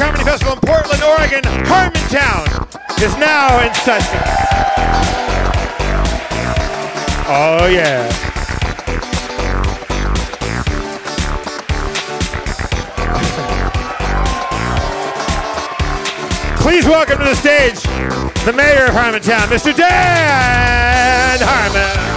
Comedy Festival in Portland, Oregon. Harmontown is now in session. Oh yeah. Please welcome to the stage the mayor of Harmontown, Mr. Dan Harmon.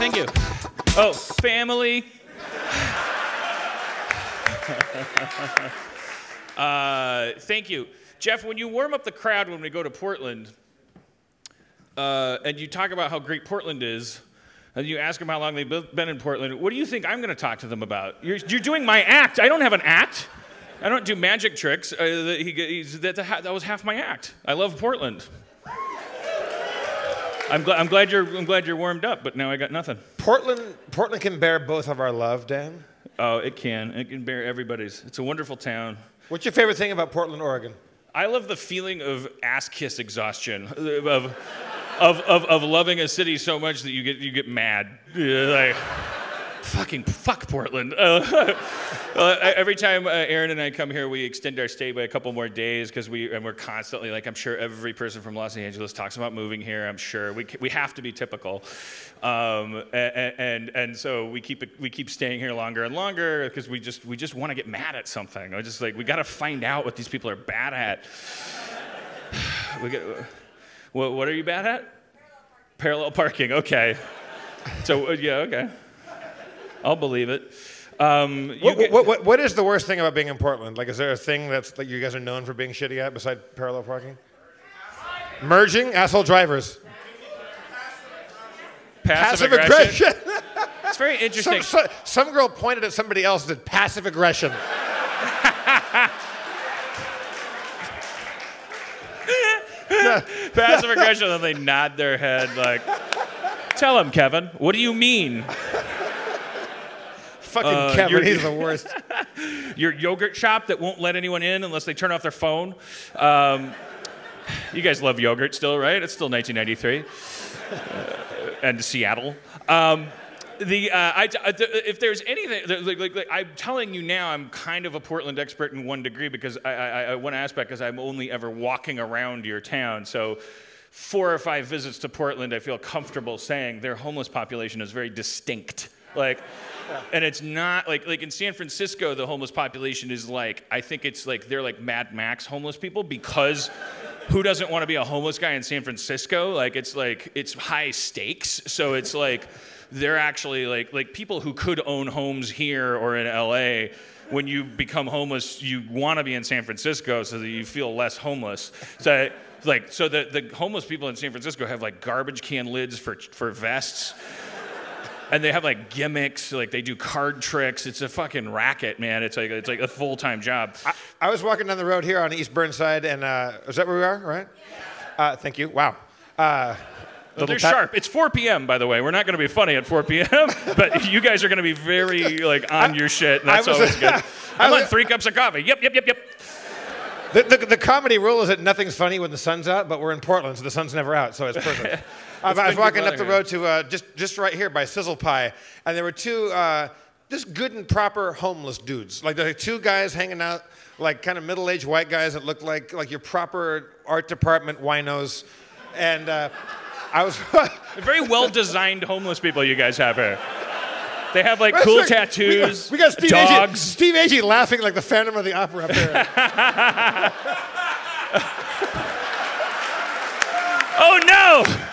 Thank you. Oh, family. uh, thank you. Jeff, when you warm up the crowd when we go to Portland, uh, and you talk about how great Portland is, and you ask them how long they've been in Portland, what do you think I'm going to talk to them about? You're, you're doing my act. I don't have an act. I don't do magic tricks. Uh, he, he's, that's that was half my act. I love Portland. I'm, gl- I'm, glad you're, I'm glad you're warmed up, but now I got nothing. Portland, Portland can bear both of our love, Dan. Oh, it can. It can bear everybody's. It's a wonderful town. What's your favorite thing about Portland, Oregon? I love the feeling of ass kiss exhaustion, of, of, of, of loving a city so much that you get, you get mad. Yeah, Like, fucking fuck Portland. Uh, uh, every time uh, Erin and I come here, we extend our stay by a couple more days because we and we're constantly like I'm sure every person from Los Angeles talks about moving here. I'm sure we we have to be typical, um, and, and and so we keep we keep staying here longer and longer because we just we just want to get mad at something. I just like we got to find out what these people are bad at. we get, what what are you bad at? Parallel parking. Okay. So uh, yeah, okay. I'll believe it. Um, What, get- what, what, what is the worst thing about being in Portland? Like, is there a thing that's like you guys are known for being shitty at besides parallel parking? Merging, asshole drivers, passive, passive aggression. aggression. It's very interesting. some, some, some girl pointed at somebody else and did passive aggression. passive aggression, and they nod their head like, "Tell him, Kevin. What do you mean? Fucking Uh, Kevin, you're- he's the worst. Your yogurt shop that won't let anyone in unless they turn off their phone." Um, you guys love yogurt still, right? It's still 1993, uh, and Seattle. Um, the uh, I, the- if there's anything like, like, like I'm telling you now, I'm kind of a Portland expert in one degree because I, I, I one aspect is I'm only ever walking around your town, so. Four or five visits to Portland, I feel comfortable saying their homeless population is very distinct. Like, and it's not like like in San Francisco, the homeless population is like I think it's like they're like Mad Max homeless people because who doesn't want to be a homeless guy in San Francisco? Like it's like it's high stakes, so it's like they're actually like like people who could own homes here or in LA. When you become homeless, you want to be in San Francisco so that you feel less homeless. So like so the, the homeless people in San Francisco have like garbage can lids for for vests and they have like gimmicks, like they do card tricks. It's a fucking racket, man. It's like it's like a full time job. I was walking down the road here on East Burnside, and uh, is that where we are, right? Uh, thank you. Wow. Uh, They're sharp. It's 4 p.m. by the way. We're not going to be funny at 4 p.m. but you guys are going to be very like on your shit. And I that's was- always good. I was- three cups of coffee. Yep, yep, yep, yep. The, the, the comedy rule is that nothing's funny when the sun's out, but we're in Portland, so the sun's never out, so it's perfect. I, was walking up the road to uh, just, just right here by Sizzle Pie, and there were two uh, just good and proper homeless dudes. Like, there were two guys hanging out, like kind of middle aged white guys that looked like, like your proper art department winos. And uh, I was. Very well designed homeless people you guys have here. They have like cool We got- tattoos, We got, Steve dogs. Agee, Steve Agee laughing like the Phantom of the Opera up there. Oh no!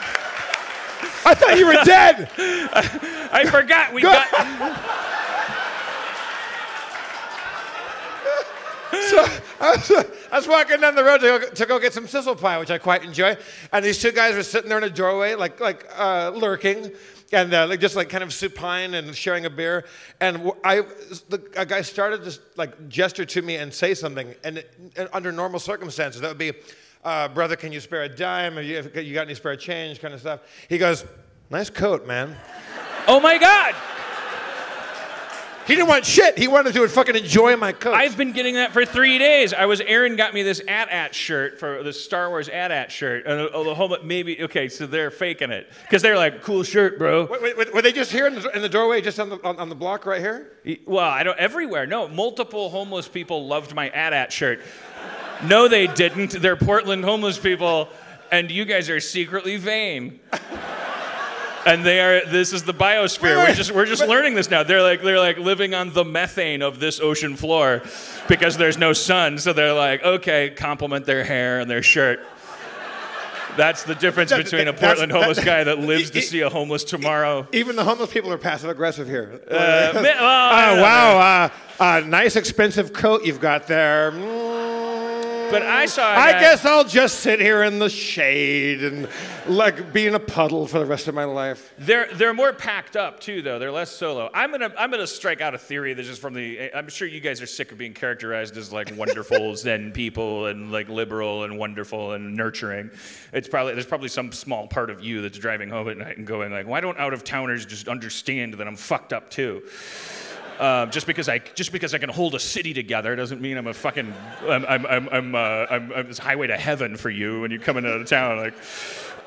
I thought you were dead. I forgot we Go- got. So I was, I was walking down the road to go, to go get some sizzle pie, which I quite enjoy. And these two guys were sitting there in a doorway, like like uh, lurking, and uh, like just like kind of supine and sharing a beer. And I, the, a guy started to like gesture to me and say something. And, it, and under normal circumstances, that would be, uh, "Brother, can you spare a dime? Have you, you got any spare change?" Kind of stuff. He goes, "Nice coat, man." Oh my God! He didn't want shit. He wanted to fucking enjoy my coat. I've been getting that for three days. I was Erin got me this AT-AT shirt for the Star Wars AT-AT shirt, and uh, the whole maybe okay, so they're faking it because they're like cool shirt, bro. Wait, wait, were they just here in the, in the doorway, just on the on, on the block right here? Well, I don't everywhere. No, multiple homeless people loved my AT-AT shirt. No, they didn't. They're Portland homeless people, and you guys are secretly vain. And they are this is the biosphere. We're just we're just learning this now. They're like they're like living on the methane of this ocean floor because there's no sun. So they're like okay compliment their hair and their shirt that's the difference between a Portland homeless guy that lives to see a homeless tomorrow. Even the homeless people are passive aggressive here. Uh, oh, wow. Uh, uh, nice expensive coat you've got there. Mm. But I saw. I guess I'll just sit here in the shade and like be in a puddle for the rest of my life. They're they're more packed up too, though. They're less solo. I'm gonna I'm gonna strike out a theory that's just from the. I'm sure you guys are sick of being characterized as like wonderful Zen people and like liberal and wonderful and nurturing. It's probably there's probably some small part of you that's driving home at night and going like, why don't out of towners just understand that I'm fucked up too? Uh, just because I just because I can hold a city together doesn't mean I'm a fucking I'm I'm I'm I'm, uh, I'm, I'm this highway to heaven for you when you're coming out of town. Like,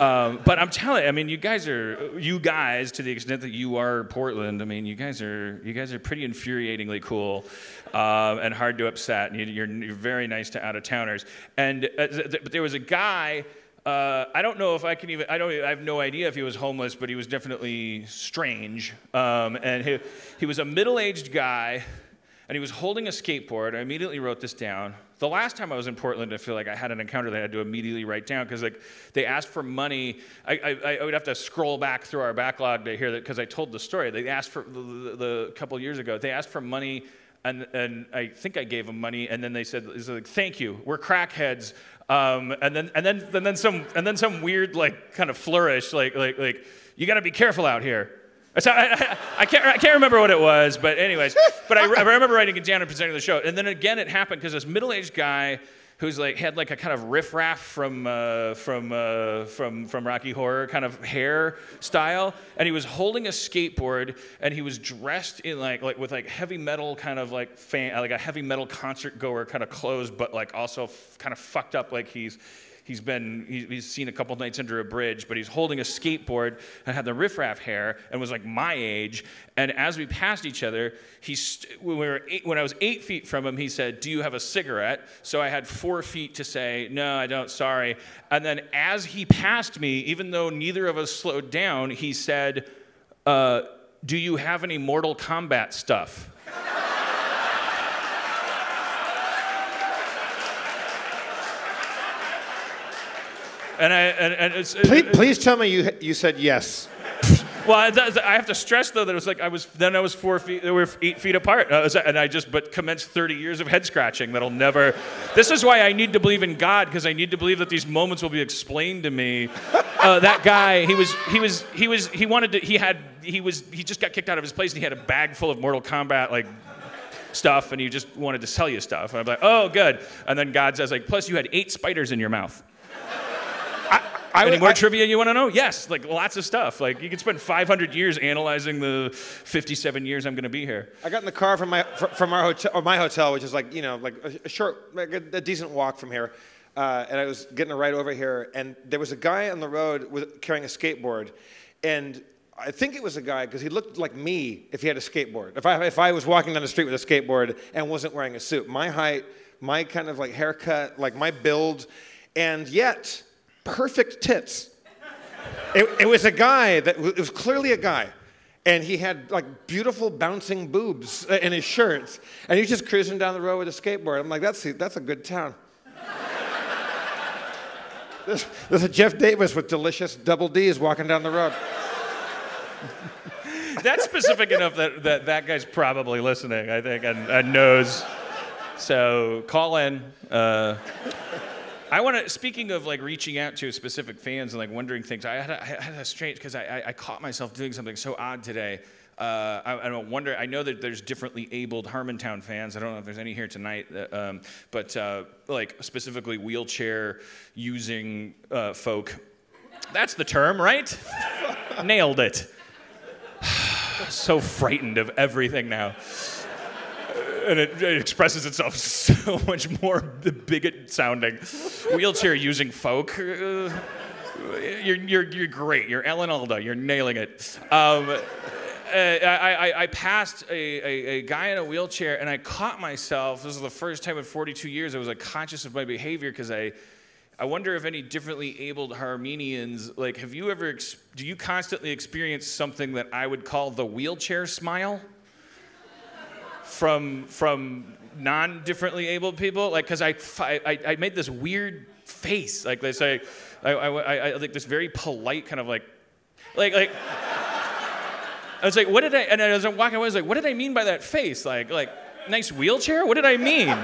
um, but I'm telling you, I mean, you guys are you guys to the extent that you are Portland. I mean, you guys are you guys are pretty infuriatingly cool uh, and hard to upset. And you're, you're very nice to out of towners. And uh, but there was a guy. Uh, I don't know if I can even. I don't. I have no idea if he was homeless, but he was definitely strange. Um, and he, he was a middle-aged guy, and he was holding a skateboard. I immediately wrote this down. The last time I was in Portland, I feel like I had an encounter that I had to immediately write down because like they asked for money. I, I, I, would have to scroll back through our backlog to hear that because I told the story. They asked for the, the, the couple years ago. They asked for money and, and I think I gave them money, and then they said, like, "Thank you, we're crackheads." Um, and then and then and then some and then some weird like kind of flourish, like like like you got to be careful out here. So I, I, I, can't, I can't remember what it was, but anyways, but I, I remember writing it down and presenting the show. And then again, it happened because this middle-aged guy who's like had like a kind of Riff Raff from uh, from uh, from from Rocky Horror kind of hair style, and he was holding a skateboard, and he was dressed in like like with like heavy metal kind of like fan, like a heavy metal concert goer kind of clothes, but like also f- kind of fucked up like he's he's been he's seen a couple nights under a bridge but he's holding a skateboard and had the Riff Raff hair and was like my age. And as we passed each other he st- when, we were eight, when i was eight feet from him he said do you have a cigarette? So i had four feet to say no i don't sorry. And then as he passed me even though neither of us slowed down he said uh, do you have any mortal kombat stuff And I and, and it's, please, it, please tell me you you said yes. Well, I, I, have to stress though that it was like I was then I was four feet, we were eight feet apart, uh, and I just but commenced 30 years of head scratching that'll never. This is why I need to believe in God because I need to believe that these moments will be explained to me. Uh, that guy, he was he was he was he wanted to he had he was he just got kicked out of his place and he had a bag full of Mortal Kombat like stuff and he just wanted to sell you stuff. And I'm like, oh good. And then God says like, plus you had eight spiders in your mouth. I, Any more I, trivia you want to know? Yes, like lots of stuff. Like you could spend 500 years analyzing the 57 years I'm going to be here. I got in the car from my from our hotel, or my hotel, which is like you know like a, short, like a, a, decent walk from here, uh, and I was getting a ride over here, and there was a guy on the road with carrying a skateboard, and I think it was a guy because he looked like me if he had a skateboard. If I if I was walking down the street with a skateboard and wasn't wearing a suit, my height, my kind of like haircut, like my build, and yet perfect tits. It, it was a guy that it was clearly a guy. And he had like beautiful bouncing boobs in his shirts. And he's just cruising down the road with a skateboard. I'm like, that's, that's a good town. there's, there's a Jeff Davis with delicious double D's walking down the road. that's specific enough that, that that guy's probably listening, I think, and, and knows. So call in. Uh, I want to. Speaking of like reaching out to specific fans and like wondering things, I had a, I had a strange because I, I, I, caught myself doing something so odd today. Uh, I, I don't wonder. I know that there's differently abled Harmontown fans. I don't know if there's any here tonight, that, um, but uh, like specifically wheelchair using uh, folk. That's the term, right? Nailed it. so frightened of everything now. And it, it expresses itself so much more the bigot sounding. Wheelchair using folk. Uh, you're, you're, you're great. You're Alan Alda. You're nailing it. Um, uh, I, I, I, passed a, a, a, guy in a wheelchair and I caught myself. This is the first time in 42 years I was like conscious of my behavior because I, I wonder if any differently abled Harmenians, like, have you ever, do you constantly experience something that I would call the wheelchair smile? From, from non differently abled people? Like, because I, I, I made this weird face. Like, they say, I, I, I like this very polite kind of like, like, like, I was like, what did I, and as I'm walking away, I was like, what did I mean by that face? Like, like, nice wheelchair? What did I mean?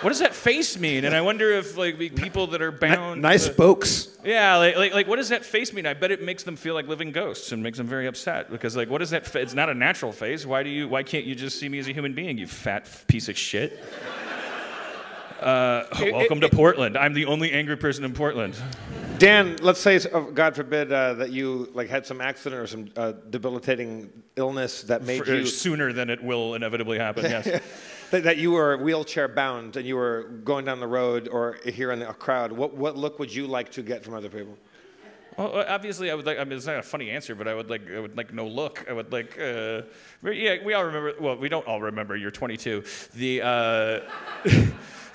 What does that face mean? And I wonder if like people that are bound. Nice to, spokes. Yeah, like, like, like what does that face mean? I bet it makes them feel like living ghosts and makes them very upset because like what is that? Fa- it's not a natural face. Why do you? Why can't you just see me as a human being? You fat piece of shit. Uh, welcome it, it, to Portland. I'm the only angry person in Portland. Dan, let's say, uh, God forbid, uh, that you like had some accident or some uh, debilitating illness that made For, you sooner than it will inevitably happen. Yes. that, that, you were wheelchair bound and you were going down the road or here in a crowd. What what look would you like to get from other people? Well, obviously, I would like. I mean, it's not a funny answer, but I would like. I would like no look. I would like. Uh, yeah, we all remember. Well, we don't all remember. You're 22. The. Uh,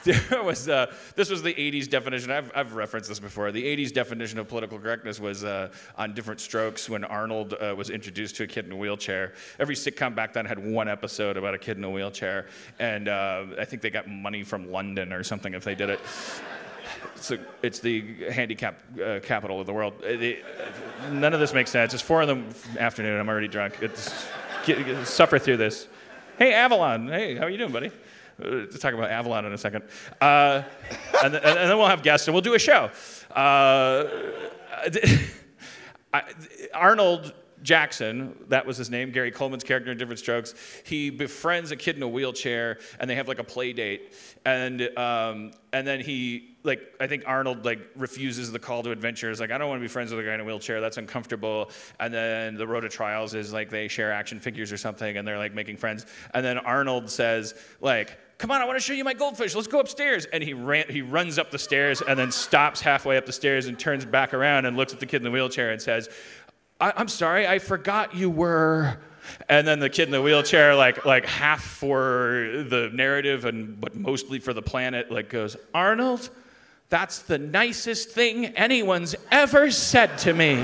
there was uh, this was the 80s definition. I've, I've referenced this before. The 80s definition of political correctness was uh, on Diff'rent Strokes when Arnold uh, was introduced to a kid in a wheelchair. Every sitcom back then had one episode about a kid in a wheelchair, and uh, I think they got money from London or something if they did it. So it's the handicap uh, capital of the world. It, uh, none of this makes sense. It's four in the afternoon. I'm already drunk. It's, get, get, suffer through this. Hey, Avalon. Hey, how are you doing, buddy? Uh, talk about Avalon in a second. Uh, and, th- and, then we'll have guests and we'll do a show. Uh, Arnold Jackson, that was his name, Gary Coleman's character in Diff'rent Strokes, he befriends a kid in a wheelchair and they have like a play date. And, um, and then he, like, I think Arnold, like, refuses the call to adventure. He's like, I don't want to be friends with a guy in a wheelchair. That's uncomfortable. And then the road to trials is like they share action figures or something and they're like making friends. And then Arnold says, like, come on, I want to show you my goldfish. Let's go upstairs. And he, ran, he runs up the stairs and then stops halfway up the stairs and turns back around and looks at the kid in the wheelchair and says, I- am sorry, I forgot you were. And then the kid in the wheelchair, like, like half for the narrative and but mostly for the planet, like goes, Arnold, that's the nicest thing anyone's ever said to me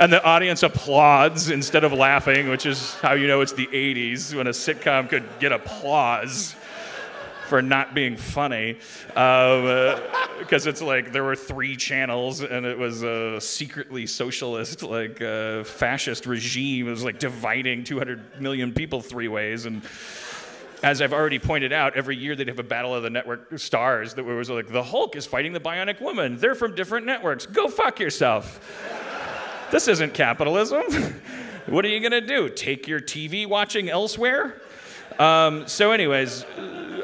and the audience applauds instead of laughing, which is how you know it's the 80s when a sitcom could get applause for not being funny. Because um, uh, it's like there were three channels and it was a secretly socialist, like uh, fascist regime. It was like dividing 200 million people three ways. And as I've already pointed out, every year they'd have a battle of the network stars that was like, the Hulk is fighting the Bionic Woman. They're from different networks. Go fuck yourself. This isn't capitalism. what are you going to do? Take your TV watching elsewhere? Um, so, anyways,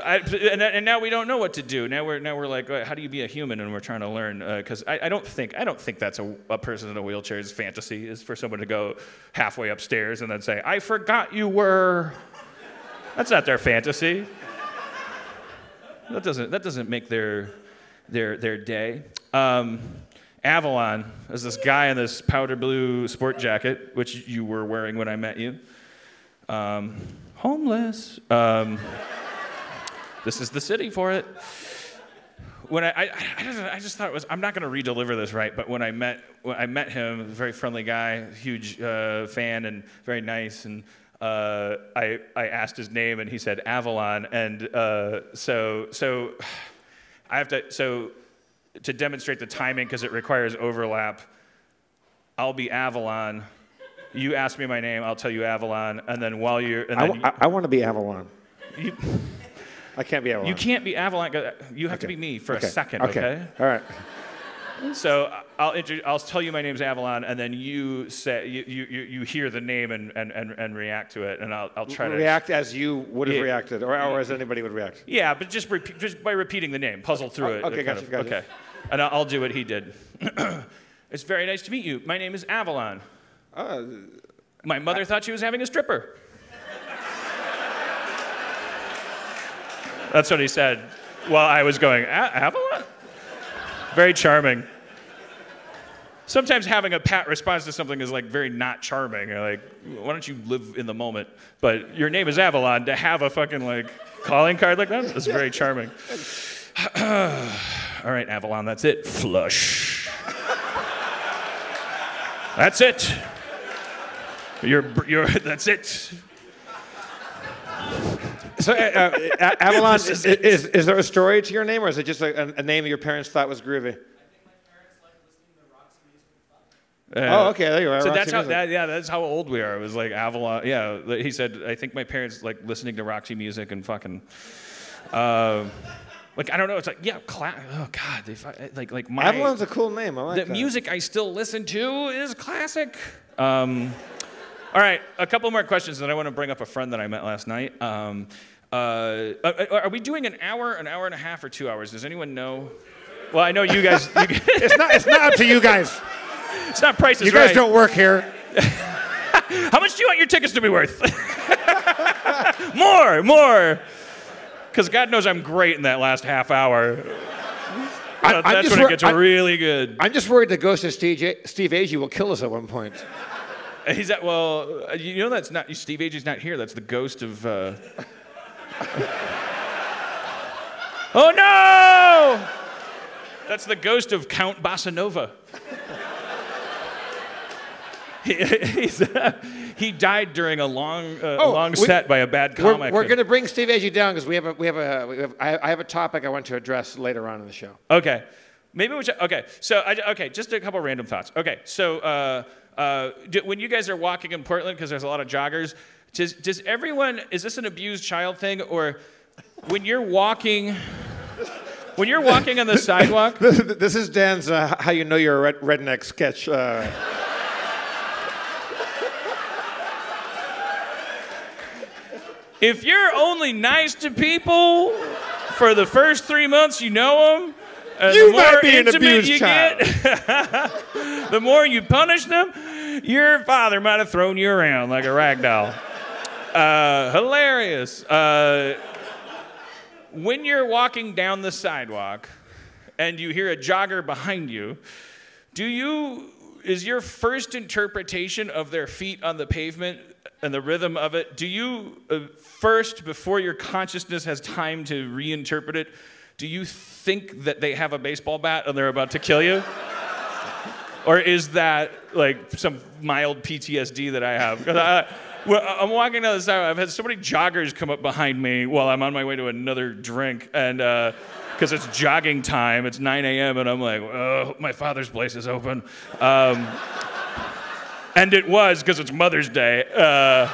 I, and, and, now we don't know what to do. Now we're now we're like, how do you be a human? And we're trying to learn because uh, I, I, don't think I don't think that's a, a person in a wheelchair's fantasy is for someone to go halfway upstairs and then say, "I forgot you were." That's not their fantasy. That doesn't that doesn't make their their their day. Um, Avalon is this guy in this powder blue sport jacket, which you were wearing when I met you. Um, homeless. Um, this is the city for it. When I, I, I, just, thought it was, I'm not going to re-deliver this right, but when I met, when I met him, very friendly guy, huge uh, fan, and very nice, and uh, I, I asked his name, and he said Avalon, and uh, so, so I have to, so to demonstrate the timing because it requires overlap. I'll be Avalon. You ask me my name, I'll tell you Avalon, and then while you're, and I, I want to be Avalon. You, I can't be Avalon. You can't be Avalon. You have okay. to be me for okay. a second. Okay. okay. All right so uh, I'll, I'll tell you my name's Avalon, and then you say you, you, you hear the name and, and, and, and react to it, and I'll, I'll try to react as you would have yeah. reacted, or, or as anybody would react. Yeah, but just just by repeating the name, puzzle through it. Oh, okay, gotcha, of, gotcha. Okay, and I'll do what he did. it's very nice to meet you. My name is Avalon. Uh, my mother I, thought she was having a stripper. That's what he said while I was going, Avalon? Very charming. Sometimes having a pat response to something is like very not charming. You're like, why don't you live in the moment? But your name is Avalon. To have a fucking like calling card like that is very charming. All right, Avalon, that's it. Flush. That's it. You're, you're, that's it. So, uh, uh, Avalon, is, is, is, there a story to your name, or is it just a, a name your parents thought was groovy? Uh, oh, okay, there you are. So Roxy that's how, that, yeah, that's how old we are. It was like Avalon. Yeah, he said, I think my parents like listening to Roxy music and fucking. Uh, like I don't know. It's like yeah, cla- oh god, they like like my Avalon's a cool name. I like the that. music I still listen to is classic. Um, all right, a couple more questions, and I want to bring up a friend that I met last night. Um, uh, uh, uh, are we doing an hour, an hour and a half, or two hours? Does anyone know? Well, I know you guys. You it's not. It's not up to you guys. It's not prices. You guys right. don't work here. How much do you want your tickets to be worth? more, more because God knows I'm great in that last half hour. I, that's when wor- it gets I, really good. I'm just worried the ghost of Steve, Steve Agee will kill us at one point. He's at, well, you know that's not, Steve Agee's not here. That's the ghost of. Uh... oh no! That's the ghost of Count Bossa Nova. he's, uh, he died during a long, uh, oh, long we, set by a bad comic. We're, we're going to bring Steve Agee down because we have a, we have a, we have, I, I have a topic I want to address later on in the show. Okay, maybe we should. Okay, so I, okay, just a couple random thoughts. Okay, so uh, uh, do, when you guys are walking in Portland because there's a lot of joggers, does does everyone is this an abused child thing or when you're walking? When you're walking on the sidewalk, this is Dan's uh, "How You Know You're a Redneck" sketch. Uh, If you're only nice to people for the first three months you know them, and you the more intimate you child. get, the more you punish them, your father might have thrown you around like a rag doll. Uh, hilarious. Uh, when you're walking down the sidewalk and you hear a jogger behind you, do you is your first interpretation of their feet on the pavement and the rhythm of it, do you uh, first, before your consciousness has time to reinterpret it, do you think that they have a baseball bat and they're about to kill you? or is that like some mild PTSD that I have? I'm walking down the sidewalk. I've had so many joggers come up behind me while I'm on my way to another drink, and because uh, it's jogging time, it's 9 a.m., and I'm like, oh, my father's place is open. Um, and it was because it's Mother's Day. Uh,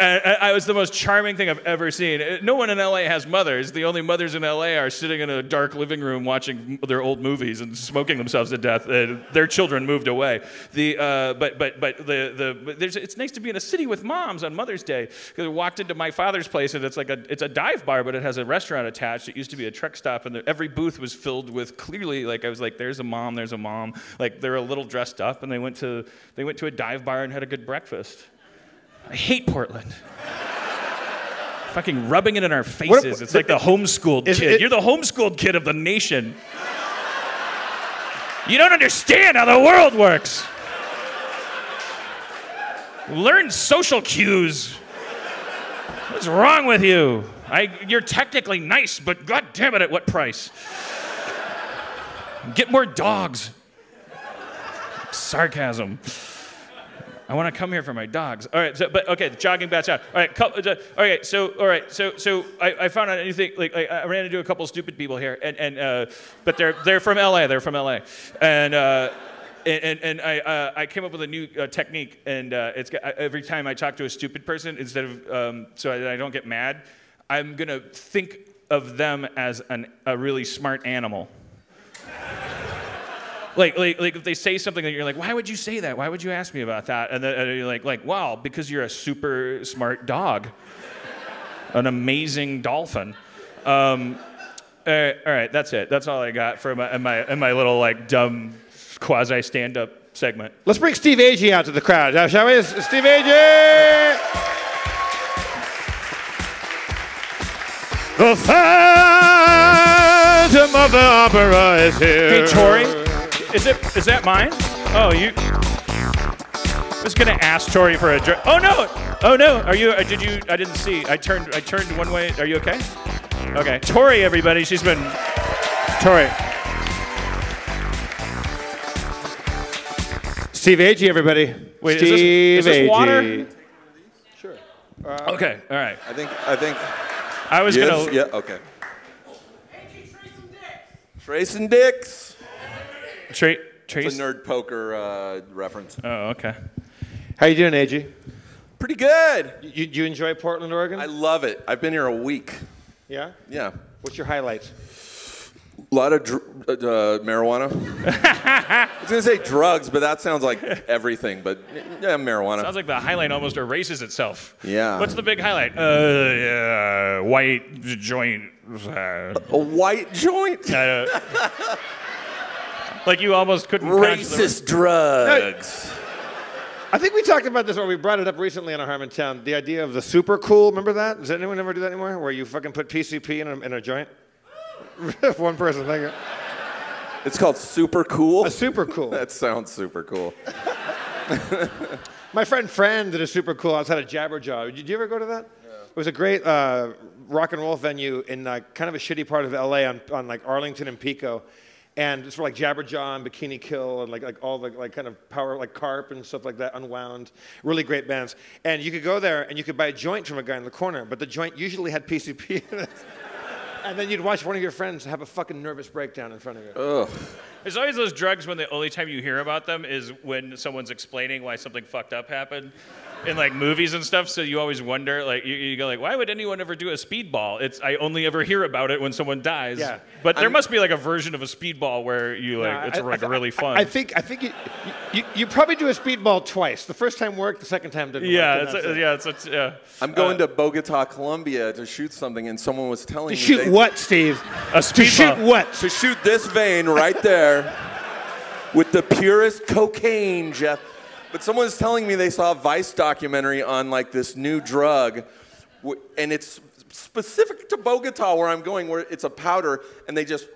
it was the most charming thing I've ever seen. No one in LA has mothers. The only mothers in LA are sitting in a dark living room watching their old movies and smoking themselves to death. And their children moved away. The, uh, but but but the, the there's, it's nice to be in a city with moms on Mother's Day. Because I walked into my father's place and it's like a it's a dive bar, but it has a restaurant attached. It used to be a truck stop, and the, every booth was filled with clearly like I was like, there's a mom, there's a mom. Like they're a little dressed up, and they went to they went to a dive bar and had a good breakfast. I hate Portland. Fucking rubbing it in our faces. What, it's like the homeschooled kid. It, You're the homeschooled kid of the nation. You don't understand how the world works. Learn social cues. What's wrong with you? I, you're technically nice, but god damn it, at what price? Get more dogs. Sarcasm. I want to come here for my dogs. All right, so but okay, the jogging bats out. All right, couple, uh, okay, so all right, so so I, I found out anything like, like, I ran into a couple stupid people here, and and uh, but they're they're from LA. They're from LA, and. Uh, and, and I, uh, I came up with a new uh, technique, and uh, it's every time I talk to a stupid person, instead of um, so I, I, don't get mad, I'm gonna think of them as an, a really smart animal like, like, like if they say something that you're like, why would you say that? Why would you ask me about that? And then and you're like, like, wow, because you're a super smart dog, an amazing dolphin. Um, all right, all right, that's it. That's all I got for my my, in my little like dumb quasi stand up segment. Let's bring Steve Agee out to the crowd, shall we? Steve Agee. The Phantom of the Opera is here. Hey, Tori, is it is that mine? Oh, you. I was gonna ask Tori for a drink. Oh no! Oh no! Are you? Uh, did you? I didn't see. I turned. I turned one way. Are you okay? Okay. Tori, everybody. She's been. Tori. Steve Agee, everybody. Wait, is this- Steve is this water? Agee. Okay. All right. I think I think I was yes, gonna. yeah okay. Trace and Dicks. Tra- It's a nerd poker uh, reference. Oh, okay. How you doing, Agee? Pretty good. You, you enjoy Portland, Oregon? I love it. I've been here a week. yeah. Yeah. What's your highlights? A lot of dr- uh, uh, marijuana. I was gonna say drugs, but that sounds like everything. But yeah, marijuana. Sounds like the highlight almost erases itself. Yeah. What's the big highlight? Uh, yeah, white joint. Uh, a white joint. like you almost couldn't Racist drugs. I think we talked about this, or we brought it up recently on a Harmontown. The idea of the super cool. Remember that? Does anyone ever do that anymore? Where you fucking put PCP in a, in a joint? One person. Thank you. It's called super cool. A super cool. that sounds super cool. My friend Fran did a super cool outside of Jabberjaw. Did you ever go to that? Yeah. It was a great uh, rock and roll venue in uh, kind of a shitty part of LA on, on like Arlington and Pico. And it's for like Jabberjaw and Bikini Kill and like, like all the like kind of power, like Karp and stuff like that, Unwound. Really great bands. And you could go there and you could buy a joint from a guy in the corner, but the joint usually had PCP in it. And then you'd watch one of your friends have a fucking nervous breakdown in front of you. Ugh. There's always those drugs when the only time you hear about them is when someone's explaining why something fucked up happened in like movies and stuff. So you always wonder, like, you, you go like, why would anyone ever do a speedball? It's I only ever hear about it when someone dies. Yeah. But there must be like a version of a speedball where you like Uh, it's I- like I- really fun. I, think I think you, you, you probably do a speedball twice. The first time worked, the second time didn't yeah, work. it's, and that's it. yeah, it's, it's yeah. I'm going to Bogota, Colombia to shoot something, and someone was telling To me shoot they- what, Steve? A speedball. To shoot what? to shoot this vein right there with the purest cocaine, Jeff. But someone was telling me they saw a Vice documentary on like this new drug, and it's specific to Bogota where I'm going, where it's a powder, and they just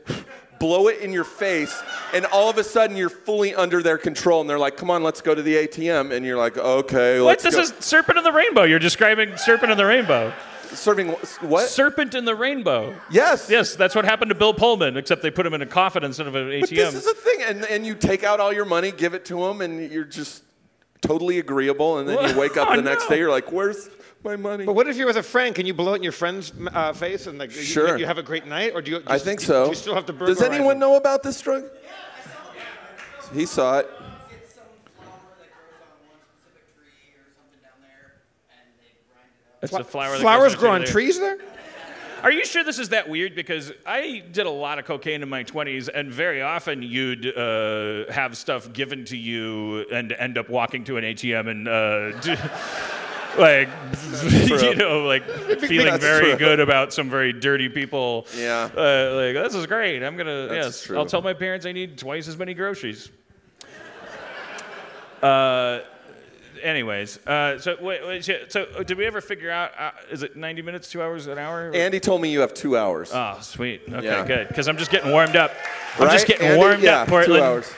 blow it in your face, and all of a sudden you're fully under their control, and they're like, "Come on, let's go to the ATM," and you're like, "Okay, What? This go." is Serpent in the Rainbow. You're describing Serpent in the Rainbow. serving what? Serpent in the Rainbow. yes, Yes, that's what happened to Bill Pullman, except they put him in a coffin instead of an ATM. But this is a thing, and, and you take out all your money, give it to them, and you're just totally agreeable, and then you wake up Oh, the next no. day, you're like, "Where's my money?" But what if you're with a friend? Can you blow it in your friend's uh, face and like you- Sure. you, have a great night, or do you? I just- think do so. you still have to burn? Does anyone know about this drug? He saw it. It's some flower that grows on one specific tree or something down there, and they grind it up. It's a flower that Flowers goes grow on into the- trees there. Are you sure this is that weird? Because I did a lot of cocaine in my 20s, and very often you'd uh, have stuff given to you and end up walking to an ATM and, uh, do, like, you know, like feeling very true. good about some very dirty people. Yeah. Uh, like, this is great. I'm going to, That's yes, true. I'll tell my parents I need twice as many groceries. Uh, anyways, uh, so wait, wait, so so did we ever figure out? Uh, is it 90 minutes, two hours, an hour? Andy told me you have two hours. Oh, sweet. Okay, Yeah. good. Because I'm just getting warmed up. I'm just getting Andy? warmed yeah, up, Portland. Two hours.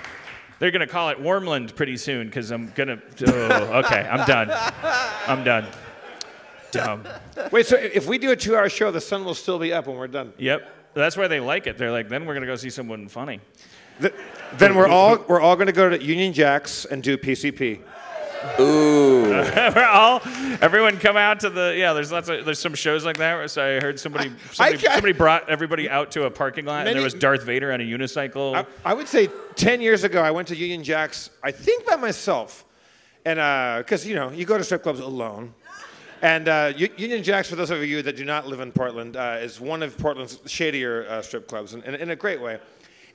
They're gonna call it Warmland pretty soon because I'm gonna. Oh, okay, I'm done. I'm done. Dumb. Wait, so if we do a two-hour show, the sun will still be up when we're done. Yep. That's why they like it. They're like, then we're gonna go see someone funny. Th- then we're all we're all going to go to Union Jacks and do PCP. we're all, everyone come out to the. Yeah, there's lots of there's some shows like that. So I heard somebody somebody, ca- somebody brought everybody out to a parking lot and there was Darth Vader on a unicycle. I, I would say 10 years ago, I went to Union Jacks, I think by myself. And because, you know, you go to strip clubs alone. And uh, Union Jacks, for those of you that do not live in Portland, uh, is one of Portland's shadier uh, strip clubs in, in, in a great way.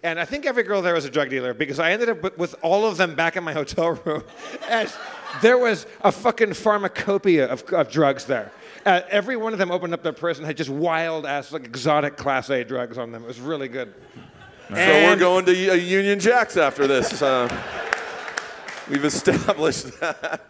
And I think every girl there was a drug dealer because I ended up with, with all of them back in my hotel room. and there was a fucking pharmacopoeia of, of drugs there. Uh, every one of them opened up their purse and had just wild ass, like exotic Class A drugs on them. It was really good. So we're going to uh, Union Jacks after this. Uh, we've established that.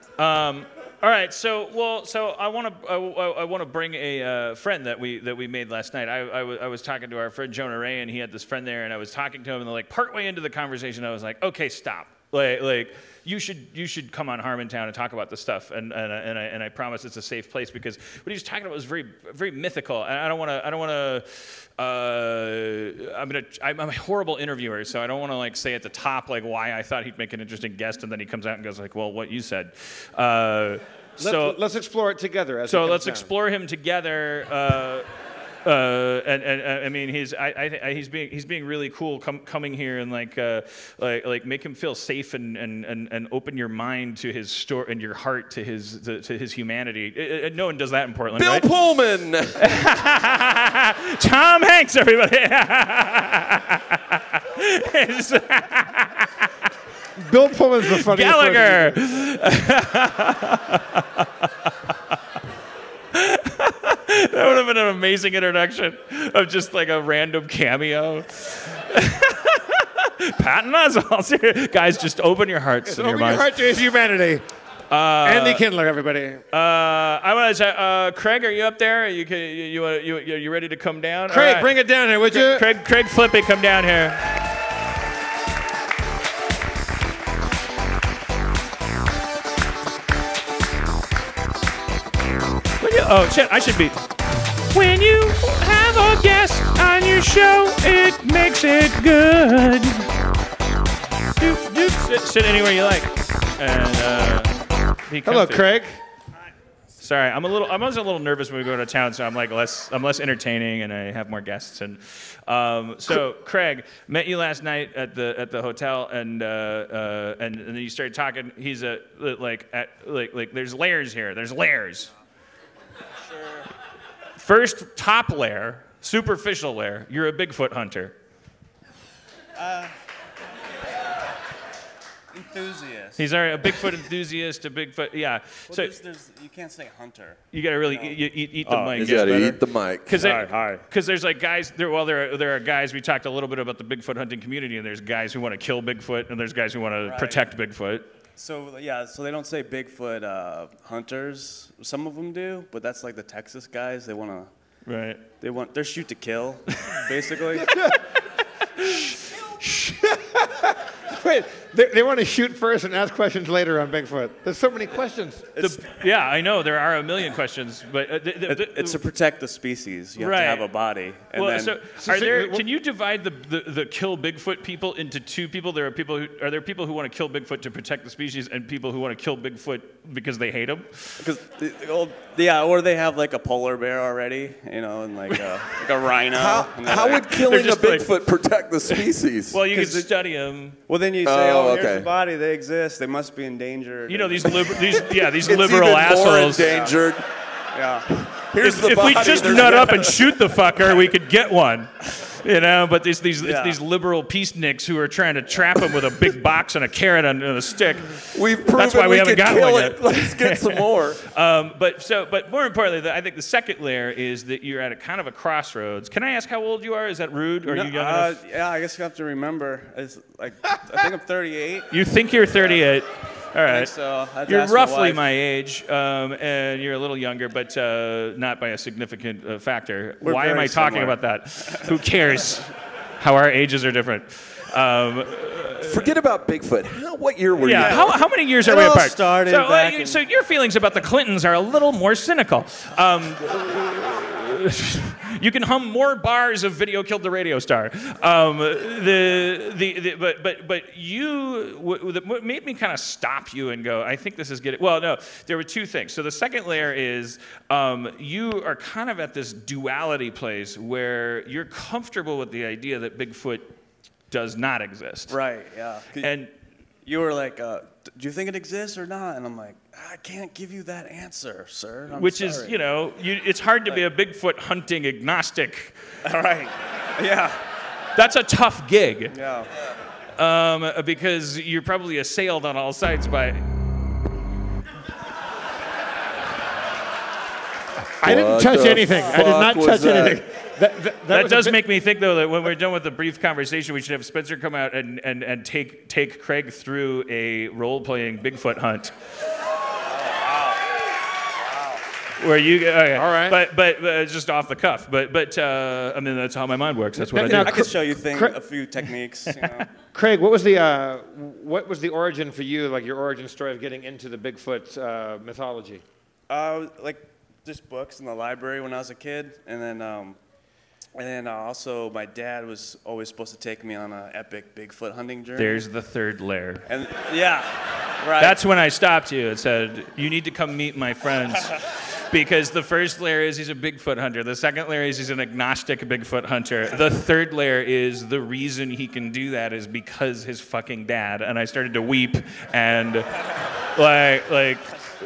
All right, so well, so I want to I, I want to bring a uh, friend that we that we made last night. I, I, w- I was talking to our friend Jonah Ray, and he had this friend there, and I was talking to him, and like partway into the conversation, I was like, okay, stop, like like you should you should come on Harmontown and talk about this stuff, and and, I- and I and I promise it's a safe place because what he was talking about was very very mythical, and I don't want to I don't want to. Uh, I'm gonna. I'm I'm a horrible interviewer, so I don't want to like say at the top like why I thought he'd make an interesting guest, and then he comes out and goes like, "Well, what you said." Uh, so let's, let's explore it together. So let's down. explore him together. Uh, uh, and, and uh, I mean, he's I, I, I- he's being he's being really cool com- coming here and like uh, like like make him feel safe and, and, and, and open your mind to his story and your heart to his to, to his humanity. Uh, uh, no one does that in Portland, Bill right? Pullman. Tom Hanks, everybody. Bill Pullman's the funniest. person. Gallagher. That would have been an amazing introduction of just like a random cameo. Patton Oswalt. Guys, just open your hearts and Open your your heart to his humanity. Andy Kindler, everybody. Uh, I want to say, uh, Craig, are you up there? You, can- you, you, you, you, you ready to come down? Craig, right. bring it down here, would you? Craig, Craig Flippy, come down here. Oh shit! I should be. When you have a guest on your show, it makes it good. Doop, doop. Sit, sit anywhere you like. And uh, Hello, comfy. Craig. Sorry, I'm a little. I'm always a little nervous when we go to town, so I'm like less. I'm less entertaining, and I have more guests. And um, so, Craig met you last night at the at the hotel, and uh, uh, and, and then you started talking. He's a like at like like. There's layers here. There's layers. First, top layer, superficial layer. You're a Bigfoot hunter. Uh, enthusiast. He's already a Bigfoot enthusiast, a Bigfoot. Yeah. well, so there's, there's, you can't say hunter. you gotta really eat, eat, eat the oh, mic. You gotta eat the mic. Because Hi, hi. there's like guys there well there are, there are guys we talked a little bit about the Bigfoot hunting community and there's guys who want to kill Bigfoot and there's guys who want to Right. protect Bigfoot. So yeah, so they don't say Bigfoot uh, hunters. Some of them do, but that's like the Texas guys. They want to. Right. They want. They're shoot to kill, basically. Wait, they, they want to shoot first and ask questions later on Bigfoot. There's so many questions. The- yeah, I know there are a million questions, but uh, the, the, it- the- it's to protect the species. You have Right. to have a body. And well, then, so So- are so- there? well- Can you divide the, the, the kill Bigfoot people into two people? There are people who are there people who want to kill Bigfoot to protect the species, and people who want to kill Bigfoot because they hate him. Because the, the old, yeah, or they have like a polar bear already, you know, and like a, like a rhino. How, how like- would killing a just like- Bigfoot protect the species? Well, you can 'Cause it- study them. Well, then you say, Oh, oh, okay. here's the body. They exist. They must be endangered. You know these liber- these yeah these it's liberal even assholes. more endangered. Yeah. Here's if, the if body. we just nut up and shoot the fucker, we could get one. You know, but these these it's these liberal peacenicks who are trying to trap him with a big box and a carrot on, on a stick. We've proven That's why we we haven't got one it. yet. Let's get some more. Um, but so, but more importantly, the, I think the second layer is that you're at a kind of a crossroads. Can I ask how old you are? Is that rude? Or are you young uh, yeah, I guess you have to remember. It's like I think I'm 38. You think you're 38. All I think so. I had You're ask roughly wife. my age, um, and you're a little younger, but uh, not by a significant uh, factor. We're Why am I talking similar. about that? Who cares how our ages are different? Um, Forget about Bigfoot. How, what year were yeah. you? How, how many years It are we all apart? started so, uh, back you- so your feelings about the Clintons are a little more cynical. Um, you can hum more bars of "Video Killed the Radio Star." Um, the, the, the, but, but, but you, what made me kind of stop you and go, I think this is getting. Well, no, there were two things. So the second layer is um, you are kind of at this duality place where you're comfortable with the idea that Bigfoot does not exist. Right. Yeah. And you were like, uh, "Do you think it exists or not?" And I'm like, "I can't give you that answer, sir." I'm which is, you know, you, it's hard to be a Bigfoot hunting agnostic. All right. Yeah. That's a tough gig Yeah. um, because you're probably assailed on all sides by. I didn't What touch anything. I did not touch that? anything. That, that, That was does bit- make me think, though, that when we're done with the brief conversation, we should have Spencer come out and, and, and take, take Craig through a role playing Bigfoot hunt. Where you okay. All right. but but uh, just off the cuff. But but uh, I mean that's how my mind works. That's what I do. Now, I could show you thing, Cra- a few techniques. You know. Craig, what was the uh, what was the origin for you? Like your origin story of getting into the Bigfoot uh, mythology? Uh, like just books in the library when I was a kid, and then um, and then uh, also my dad was always supposed to take me on an epic Bigfoot hunting journey. There's the third layer. and yeah, right. That's when I stopped you and said, You need to come meet my friends. Because the first layer is he's a Bigfoot hunter. The second layer is he's an agnostic Bigfoot hunter. The third layer is the reason he can do that is because his fucking dad. And I started to weep and like like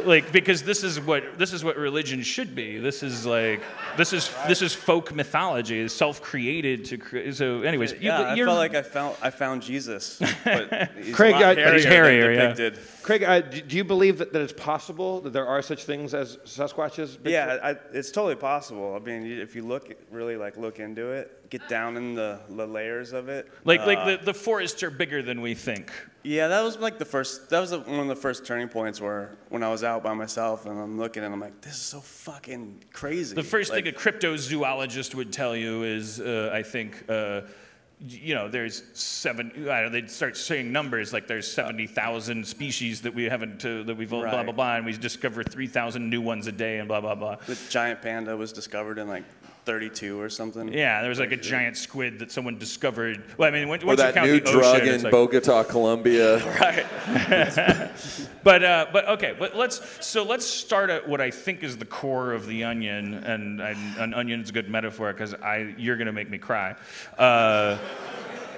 like because this is what this is what religion should be. This is like this is this is folk mythology. It's self-created to create. So, anyways, you, yeah, I you're, felt like I found I found Jesus, but he's Craig, a lot uh, but he's hairier than hairier, yeah. Depicted. Craig, uh, do, do you believe that, that it's possible that there are such things as Sasquatches? Bigfoot? Yeah, I, it's totally possible. I mean, if you look really like look into it, get down in the, the layers of it. like uh, like the, the forests are bigger than we think. Yeah, that was like the first. That was one of the first turning points where when I was out by myself and I'm looking and I'm like, this is so fucking crazy. The first like, thing a cryptozoologist would tell you is, uh, I think, uh, y- you know, there's seven. I don't they'd start saying numbers like there's seventy thousand species that we haven't uh, that we've blah blah blah, and we discover three thousand new ones a day, and blah blah blah. the giant panda was discovered in like 32 or something. Yeah, there was like a giant squid that someone discovered. Well, I mean, once, Or once you that count new the drug ocean, in like, Bogota, Colombia. right. But uh, but okay, but let's so let's start at what I think is the core of the onion, and, and an onion is a good metaphor because I you're gonna make me cry. Uh,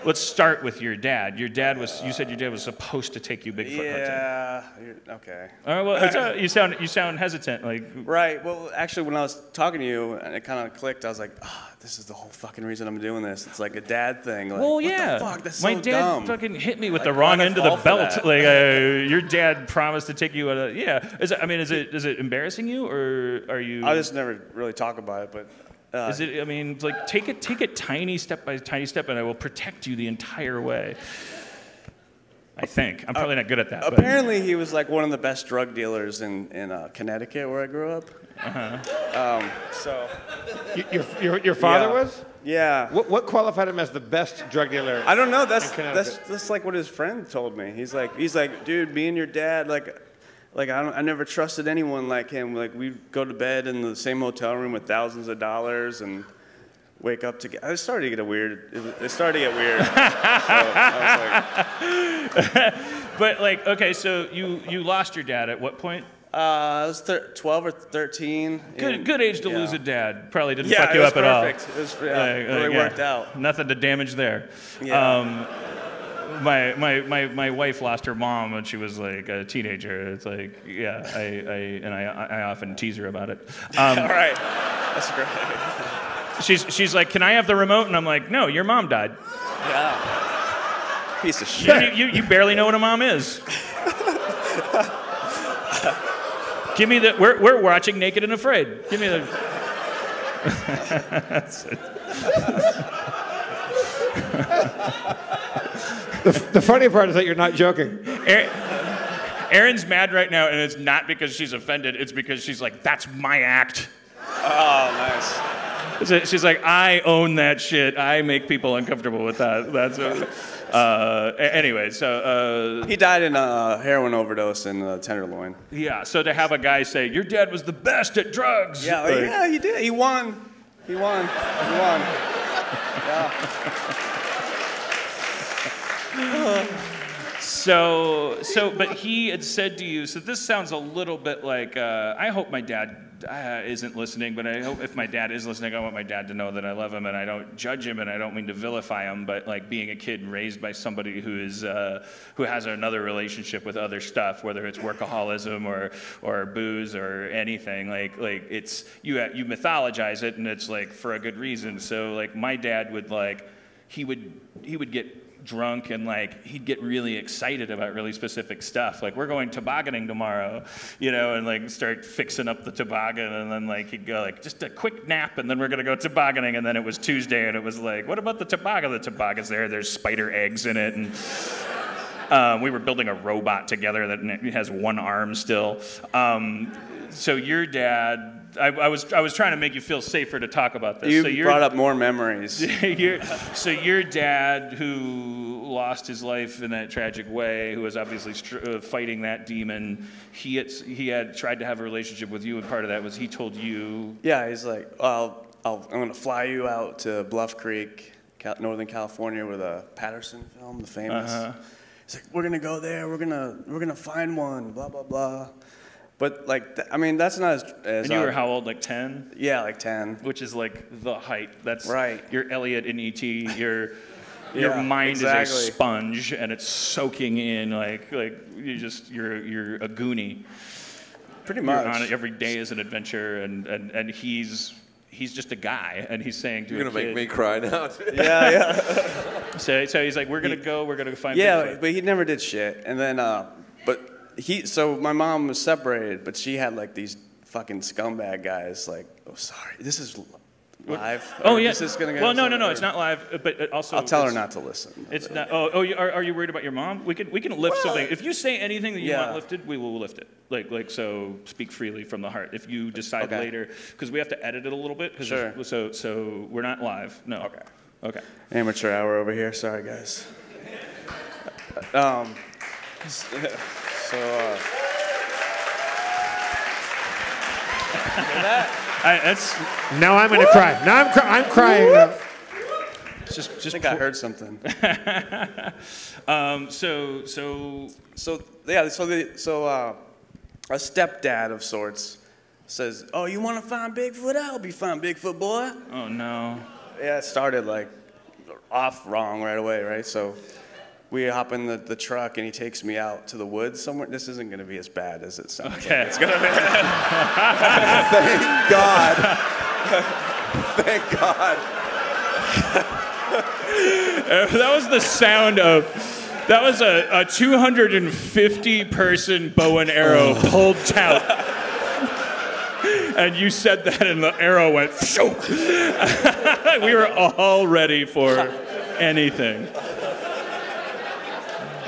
let's start with your dad. Your dad was you said your dad was supposed to take you Bigfoot hunting. Yeah. Okay. All right, well, it's, uh, you sound you sound hesitant. Like Right. Well, actually, when I was talking to you and it kind of clicked, I was like, ah, this is the whole fucking reason I'm doing this. It's like a dad thing. Like, well, what yeah. The fuck? That's My so dad dumb. fucking hit me with Like, the wrong end of the belt. Like uh, your dad promised to take you on a yeah. Is it, I mean, is it is it embarrassing you or are you? I just never really talk about it, but. Uh, Is it? I mean, like take it, take it tiny step by tiny step, and I will protect you the entire way. I think I'm probably not good at that. but- Apparently, he was like one of the best drug dealers in in uh, Connecticut, where I grew up. Uh-huh. Um, so Your, your, your father Yeah. was? yeah, What, what qualified him as the best drug dealer? I don't know. That's in that's that's like what his friend told me. He's like he's like, dude, me and your dad like. Like I, don't, I never trusted anyone like him. Like we'd go to bed in the same hotel room with thousands of dollars and wake up to get. I started to get a weird. It, it started to get weird. so I was like, But like, okay, so you you lost your dad at what point? uh, I was thir- 12 or 13. Good good age to yeah. lose a dad. Probably didn't Yeah, fuck you it up at all. perfect. It was yeah, Like- really yeah. worked out. Nothing to damage there. Yeah. Um, my, my, my, my wife lost her mom when she was like a teenager. It's like, yeah, I, I and I, I often tease her about it. Um, All right, that's great. she's, she's like, can I have the remote? And I'm like, no, your mom died. Yeah. Piece of You, shit. you, you barely know what a mom is. Give me the. We're, we're watching Naked and Afraid. Give me the. That's it. The funny part is that you're not joking. Erin's mad right now, and it's not because she's offended. It's because she's like, "That's my act." Oh, nice. So She's like, "I own that shit. I make people uncomfortable with that." That's. Uh, uh, anyway, so uh, He died in a heroin overdose in uh, Tenderloin. yeah. So to have a guy say, "Your dad was the best at drugs," Yeah, like- yeah, he did. He won. He won. He won. So, so, but he had said to you, so this sounds a little bit like, uh, I hope my dad uh, isn't listening, but I hope if my dad is listening, I want my dad to know that I love him and I don't judge him and I don't mean to vilify him, but like being a kid raised by somebody who is, uh, who has another relationship with other stuff, whether it's workaholism or, or booze or anything, like, like it's, you, you mythologize it and it's like for a good reason. So like my dad would like, he would, he would get drunk and like he'd get really excited about really specific stuff. Like we're going tobogganing tomorrow you know and like start fixing up the toboggan and then like he'd go like just a quick nap and then we're going to go tobogganing and then it was tuesday and it was like what about the toboggan? The toboggan's there. There's spider eggs in it. And Um, we were building a robot together that has one arm still. Um, so your dad, I, I was I was trying to make you feel safer to talk about this. You so brought up more memories. your, so your dad, who lost his life in that tragic way, who was obviously str- uh, fighting that demon, he had, he had tried to have a relationship with you, and part of that was he told you. Yeah, he's like, I'll, I'll, I'm gonna fly you out to Bluff Creek, Cal- Northern California, where the Patterson film, the famous. Uh-huh. He's like, we're gonna go there. We're gonna, we're gonna find one. Blah blah blah. But like, th- I mean, that's not as. as And you were uh, how old? Like ten, Yeah, like ten. which is like the height. That's Right. You're Elliot in ET. Your your Yeah, mind is a sponge, and it's soaking in like like you just you're you're a goonie. Pretty You're much. on it every day is an adventure, and and and he's. He's just a guy, and he's saying to You're gonna make me cry now. yeah, yeah. So, so he's like, we're gonna go, we're gonna find. Yeah, Bigfoot." but he never did shit. And then, uh, but he, so my mom was separated, but she had like these fucking scumbag guys. Like, oh, sorry, this is live. Oh yeah. This is gonna go well, no, no, no. It's not live, but also. I'll tell her not to listen. It's not. Oh, oh. You, are, are you worried about your mom? We can we can lift Well, something. If you say anything that you yeah. want lifted, we will lift it. Like like so. Speak freely from the heart. If you decide Okay. later, because we have to edit it a little bit. Sure. So so we're not live. No. Okay. Okay. Amateur hour over here. Sorry, guys. Um, so, uh, I, that's Now I'm gonna cry. Now I'm, cry- I'm crying. Now. just I just. think I heard something. Um. So so. So yeah, so the, so uh, a stepdad of sorts says, "Oh, you want to find Bigfoot? I'll be you find Bigfoot, boy." Oh no. Yeah, it started like off wrong right away, right? So we hop in the, the truck and he takes me out to the woods somewhere. This isn't going to be as bad as it sounds. Okay. Like. It's gonna be. Thank God. Thank God. that was the sound of. That was a, a 250 person bow and arrow oh. pulled out. And you said that, and the arrow went. We were all ready for anything.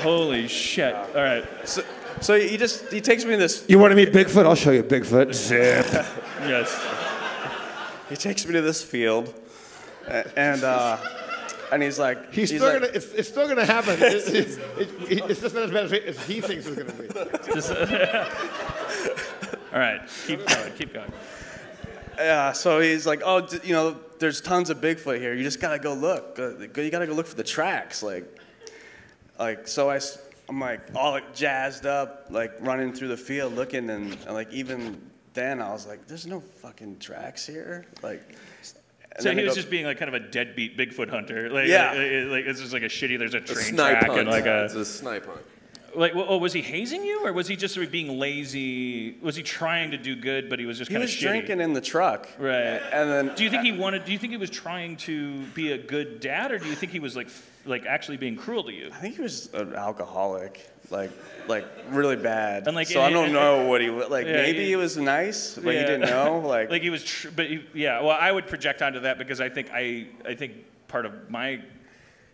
Holy shit! All right. so, so he just he takes me to this You want to meet Bigfoot? I'll show you Bigfoot. Zip. Yes. he takes me to this field, a- and uh, and he's like He's, still like, gonna. It's, it's still gonna happen. It's, it's, it, it's just not as bad as he- as he thinks it's gonna be. Just- all right. Keep going. Keep going. Yeah, so he's like, oh, d- you know, there's tons of Bigfoot here. You just gotta go look. Go- go- You gotta go look for the tracks. Like, like so I, I'm like all like, jazzed up, like running through the field looking, and, and, like even then I was like, there's no fucking tracks here. Like, and So he was go- just being like kind of a deadbeat Bigfoot hunter. Like, Yeah. Like, like, it's just like a shitty. There's a A train snipe track hunt. and like a. it's a snipe hunt. Like, well, oh, was he hazing you, or was he just sort of being lazy? Was he trying to do good, but he was just kind was of shitty? drinking in the truck. Right. And then Do you think he wanted? Do you think he was trying to be a good dad, or do you think he was like, f- like actually being cruel to you? I think he was an alcoholic, like like really bad. And, like, so I don't know what he wa- like. Yeah, maybe he- he was nice, but Yeah. he didn't know. Like, like he was, tr- but he, yeah. Well, I would project onto that because I think I, I think part of my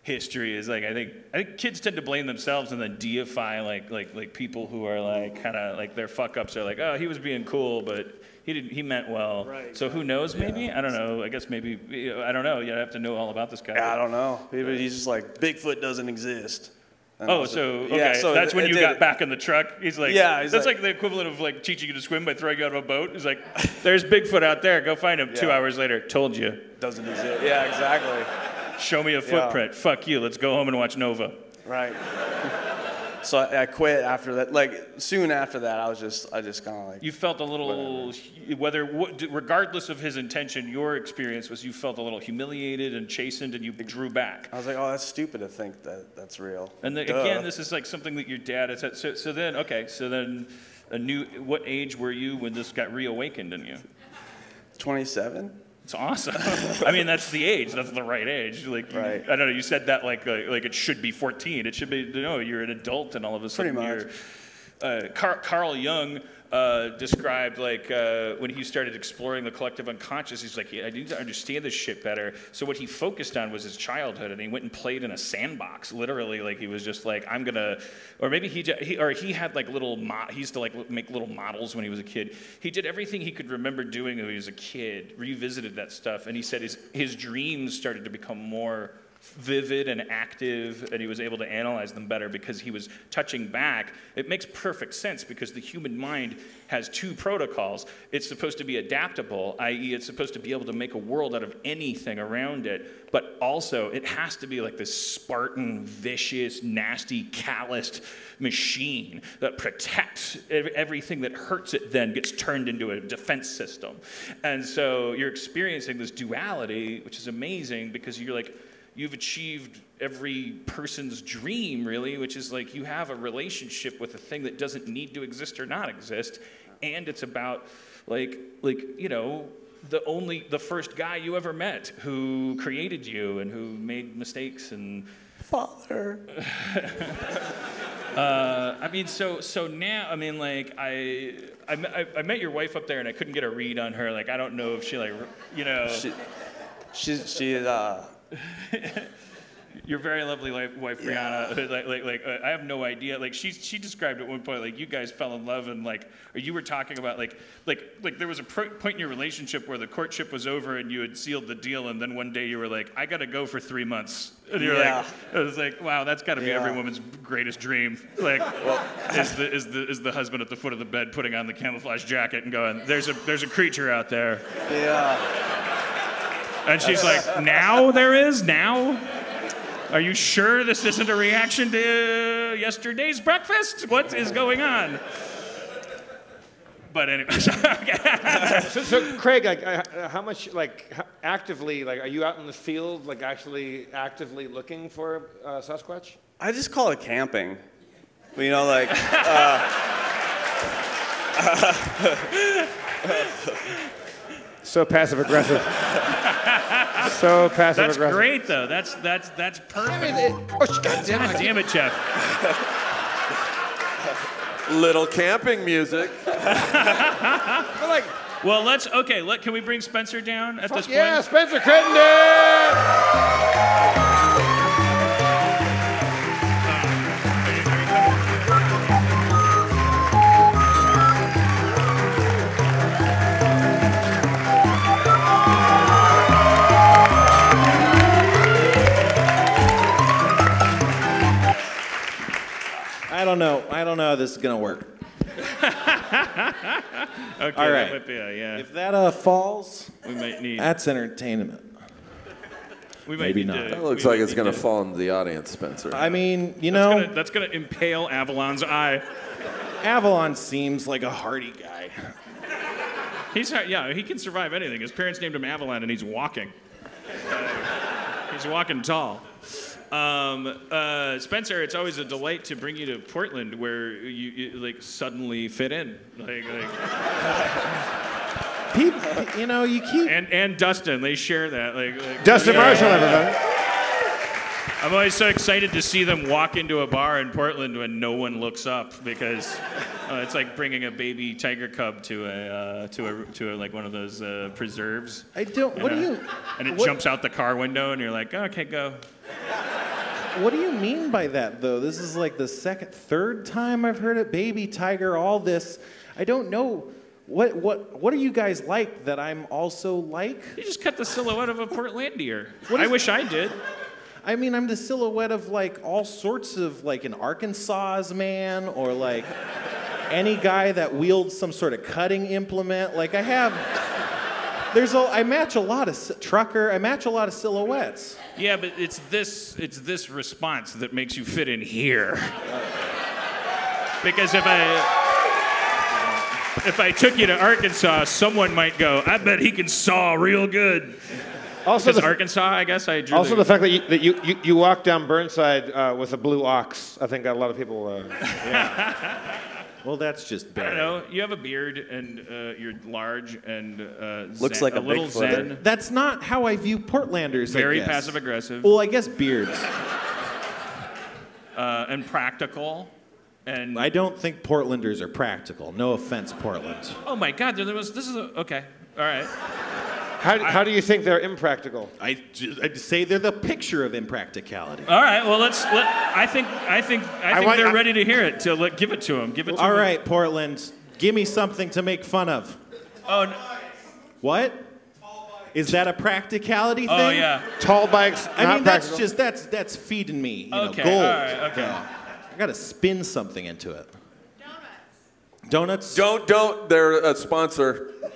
history is like I think I think kids tend to blame themselves and then deify like like like people who are like kind of like their fuck ups are like oh he was being cool but he didn't he meant well. Right. So who knows? Maybe I don't know. I guess maybe you know, I don't know. You have to know all about this guy. Yeah, I don't know. Maybe he's just like Bigfoot doesn't exist. And Oh, so okay, yeah, so that's it- when you did- got back in the truck. He's like, Yeah, he's that's like- like, the equivalent of like teaching you to swim by throwing you out of a boat. He's like, there's Bigfoot out there. Go find him. Two hours later, told you. Doesn't exist. Yeah, exactly. Show me a footprint. Fuck you. Let's go home and watch Nova. Right. so I, I quit after that. Like soon after that, I was just, I just kind of like, You felt a little, whether what- regardless of his intention, your experience was you felt a little humiliated and chastened, and you drew back. I was like, oh, that's stupid to think that that's real. And the, again, this is like something that your dad has. had- So, so then, okay, so then, a new. What age were you when this got reawakened in you? 27. It's awesome. I mean, that's the age. That's the right age. Like, you- I don't know. You said that like like, like it should be 14. It should be no. You're an adult, and all of a sudden Pretty much. you're. Uh, Carl, Carl Jung uh, described like uh, when he started exploring the collective unconscious. He's like, I need to understand this shit better. So what he focused on was his childhood, and he went and played in a sandbox. Literally, like he was just like, I'm gonna, or maybe he, he or he had like little, mo- he used to like make little models when he was a kid. He did everything he could remember doing when he was a kid. Revisited that stuff, and he said his his dreams started to become more vivid and active, and he was able to analyze them better because he was touching back. It makes perfect sense because the human mind has two protocols. It's supposed to be adaptable, i.e., it's supposed to be able to make a world out of anything around it, but also it has to be like this Spartan, vicious, nasty, calloused machine that protects everything that hurts it, then gets turned into a defense system. And so you're experiencing this duality, which is amazing because you're like, you've achieved every person's dream, really, which is like you have a relationship with a thing that doesn't need to exist or not exist, and it's about like like you know the only the first guy you ever met who created you and who made mistakes and Father. uh, I mean, so so now, I mean, like I, I I I met your wife up there, and I couldn't get a read on her. Like I don't know if she like, you know, She, she's she uh, your very lovely wife, wife Brianna. Like like like uh, I have no idea. Like she she described at one point like you guys fell in love and like or you were talking about like like like there was a point in your relationship where the courtship was over and you had sealed the deal, and then one day you were like, I gotta go for three months. And you're Yeah. like, it was like, wow, that's got to be every woman's greatest dream. Like, is the is the is the husband at the foot of the bed putting on the camouflage jacket and going, "There's a there's a creature out there," yeah. And she's like, "Now there is now." Are you sure this isn't a reaction to yesterday's breakfast? What is going on? But anyway, So, so Craig, like, uh, uh, how much, like, h- actively, like, are you out in the field, like, actually actively looking for uh, Sasquatch? I just call it camping. You know, like So passive aggressive. so passive that's aggressive. great though. That's that's that's perfect. I mean, it, oh, sh- God damn it. Damn it, Jeff. Little camping music. But like, Well, let's okay. Let can we bring Spencer down at this fuck yeah, point? Spencer Crittenden! Don't know. I don't know how this is gonna work. Okay, All that might be a- yeah. If that uh, falls, we might need. that's entertainment. we might maybe need not. To, That looks like it's going to to- fall into the audience, Spencer. I mean, you That's know, gonna, that's gonna impale Avalon's eye. Avalon seems like a hardy guy. He's yeah, he can survive anything. His parents named him Avalon, and he's walking. Uh, he's walking tall. Um, uh, Spencer, it's always a delight to bring you to Portland, where you, you like suddenly fit in. Like, like, People, you know, you keep. and and Dustin, they share that. Like, like Dustin Yeah. Marshall, everybody. I'm always so excited to see them walk into a bar in Portland when no one looks up because uh, it's like bringing a baby tiger cub to a uh, to a to a, like one of those uh, preserves. I don't. What do know? you? And it what, jumps out the car window, and you're like, okay, go. What do you mean by that, though? This is like the second, third time I've heard it. Baby tiger, all this. I don't know. What what what are you guys like that I'm also like? You just cut the silhouette of a Portlandier. What I is- wish I did. I mean, I'm the silhouette of like all sorts of like an Arkansas man or like any guy that wields some sort of cutting implement. Like I have, there's a, I match a lot of trucker. I match a lot of silhouettes. Yeah, but it's this it's this response that makes you fit in here. Because if I if I took you to Arkansas, someone might go, I bet he can saw real good. Also, the, Arkansas, I guess I drew also the, the fact that you, that you, you, you walk down Burnside uh, with a blue ox, I think got a lot of people. Uh, Well, that's just I bad. don't know. You have a beard and uh, you're large and uh, Looks zen- like a little Bigfooter. zen, That's not how I view Portlanders. I very guess. passive aggressive, Well, I guess beards. uh, and practical. And I don't think Portlanders are practical. No offense, Portland. oh my God, there was this is a, okay. All right. How, how do you think they're impractical? I just, I just say they're the picture of impracticality. All right. Well, let's. Let, I think. I think. I think want- they're I- ready to hear it. To let, give it to them. Give it to All them. right, Portland, give me something to make fun of. Oh. n- What? Is that a practicality oh, thing? Oh yeah. Tall bikes, I not mean, that's practical. just that's that's feeding me, you know, Okay, gold. all right, okay. Yeah. I got to spin something into it. Donuts. Donuts. Don't, don't. They're a sponsor.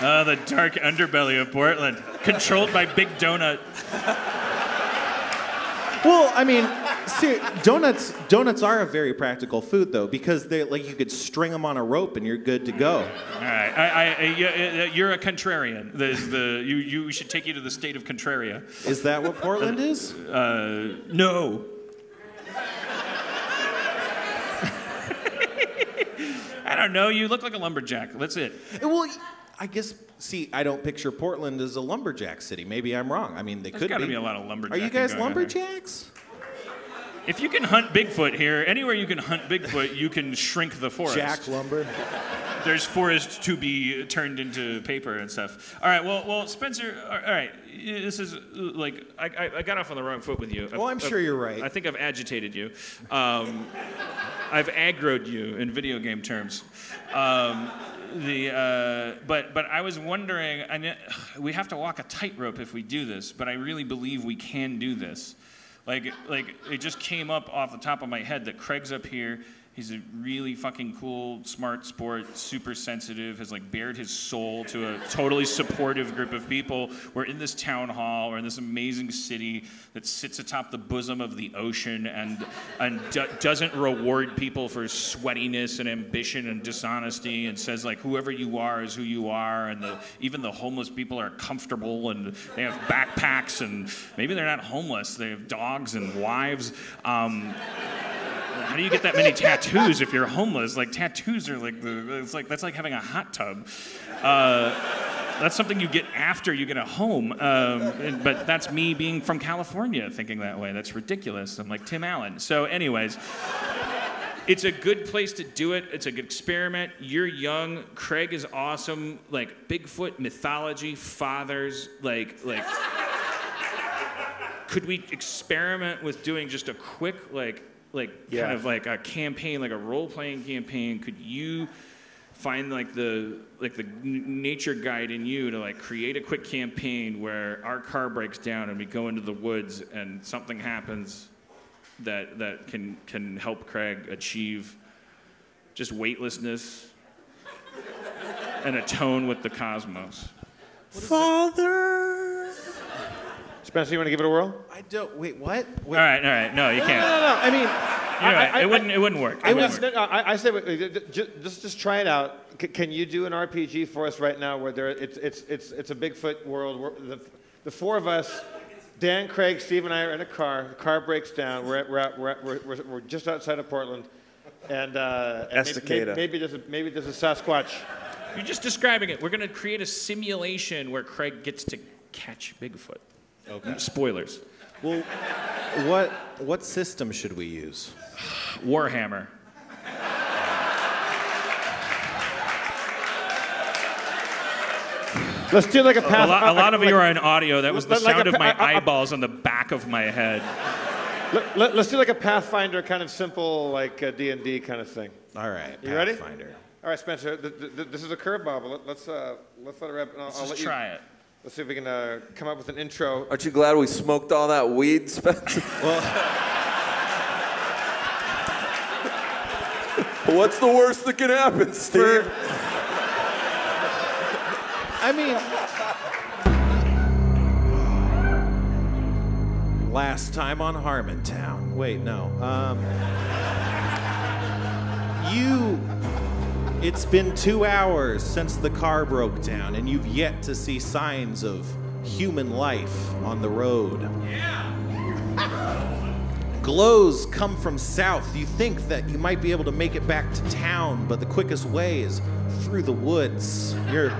Uh, the dark underbelly of Portland, controlled by Big Donut. Well, I mean, see, donuts donuts are a very practical food though because they like you could string them on a rope and you're good to go. All right. I, I, I, you- uh, you're a contrarian. There's the you, you. We should take you to the state of Contraria. Is that what Portland is? Uh, no. Don't know. You look like a lumberjack. That's it. Well, I guess. See, I don't picture Portland as a lumberjack city. Maybe I'm wrong. I mean, they There's could got to be. be a lot of lumberjacking. Are you guys going on here. lumberjacks? If you can hunt Bigfoot here, anywhere you can hunt Bigfoot, you can shrink the forest. Jack lumber. There's forest to be turned into paper and stuff. All right, well, well, Spencer. All right, this is uh, like I, I, I got off on the wrong foot with you. Well, I'm I've- sure you're right. I think I've agitated you. Um, I've aggroed you in video game terms. Um, the uh, but but I was wondering. I we have to walk a tightrope if we do this, but I really believe we can do this. Like like it just came up off the top of my head that Craig's up here. He's a really fucking cool, smart sport, super sensitive, has like bared his soul to a totally supportive group of people. We're in this town hall, we're in this amazing city that sits atop the bosom of the ocean and, and do- doesn't reward people for sweatiness and ambition and dishonesty and says like whoever you are is who you are and the, even the homeless people are comfortable and they have backpacks and maybe they're not homeless, they have dogs and wives. Um, how do you get that many tattoos if you're homeless? Like tattoos are like the it's like that's like having a hot tub. Uh, that's something you get after you get a home. Um, but that's me being from California thinking that way. That's ridiculous. I'm like Tim Allen. So, anyways. It's a good place to do it. It's a good experiment. You're young. Craig is awesome. Like Bigfoot mythology, fathers, like like could we experiment with doing just a quick like like Yeah. kind of like a campaign like a role-playing campaign could you find like the like the n- nature guide in you to like create a quick campaign where our car breaks down and we go into the woods and something happens that that can can help Craig achieve just weightlessness and atone with the cosmos Father. Spencer, you want to give it a whirl? I don't. Wait, what? all right all right no you can't no, no. No. I mean, You're I- right. I- it wouldn't it wouldn't work I, It was, wouldn't work. no, no, I, I say, wait, just, just, just try it out. C- can you do an RPG for us right now where there, it's, it's, it's, it's a Bigfoot world? We're, the, the four of us, Dan, Craig, Steve, and I are in a car. The car breaks down. We're, at, we're, at, we're, at, we're, we're, we're just outside of Portland. And, uh, and maybe, Estacada. maybe, there's a, maybe there's a Sasquatch. You're just describing it. We're going to create a simulation where Craig gets to catch Bigfoot. Okay. Spoilers. Well, what what system should we use? Warhammer. Let's do like a A lot, a lot of like, you are in audio. That was the like- like sound a of my pa- a- a- eyeballs on the back of my head. Let, us do like a Pathfinder kind of simple, like uh, D and D kind of thing. All right. You ready? Pathfinder. All right, Spencer. Th- th- th- this is a curveball, but let, let's uh, let's let it wrap. and I'll, Let's I'll just let you, try it. Let's see if we can uh, come up with an intro. Aren't you glad we smoked all that weed, Spencer? well, What's the worst that can happen, Steve? I mean, last time on Harmontown. Wait, no. Um, you. It's been two hours since the car broke down, and you've yet to see signs of human life on the road. Yeah. Glows come from south. You think that you might be able to make it back to town, but the quickest way is through the woods. You're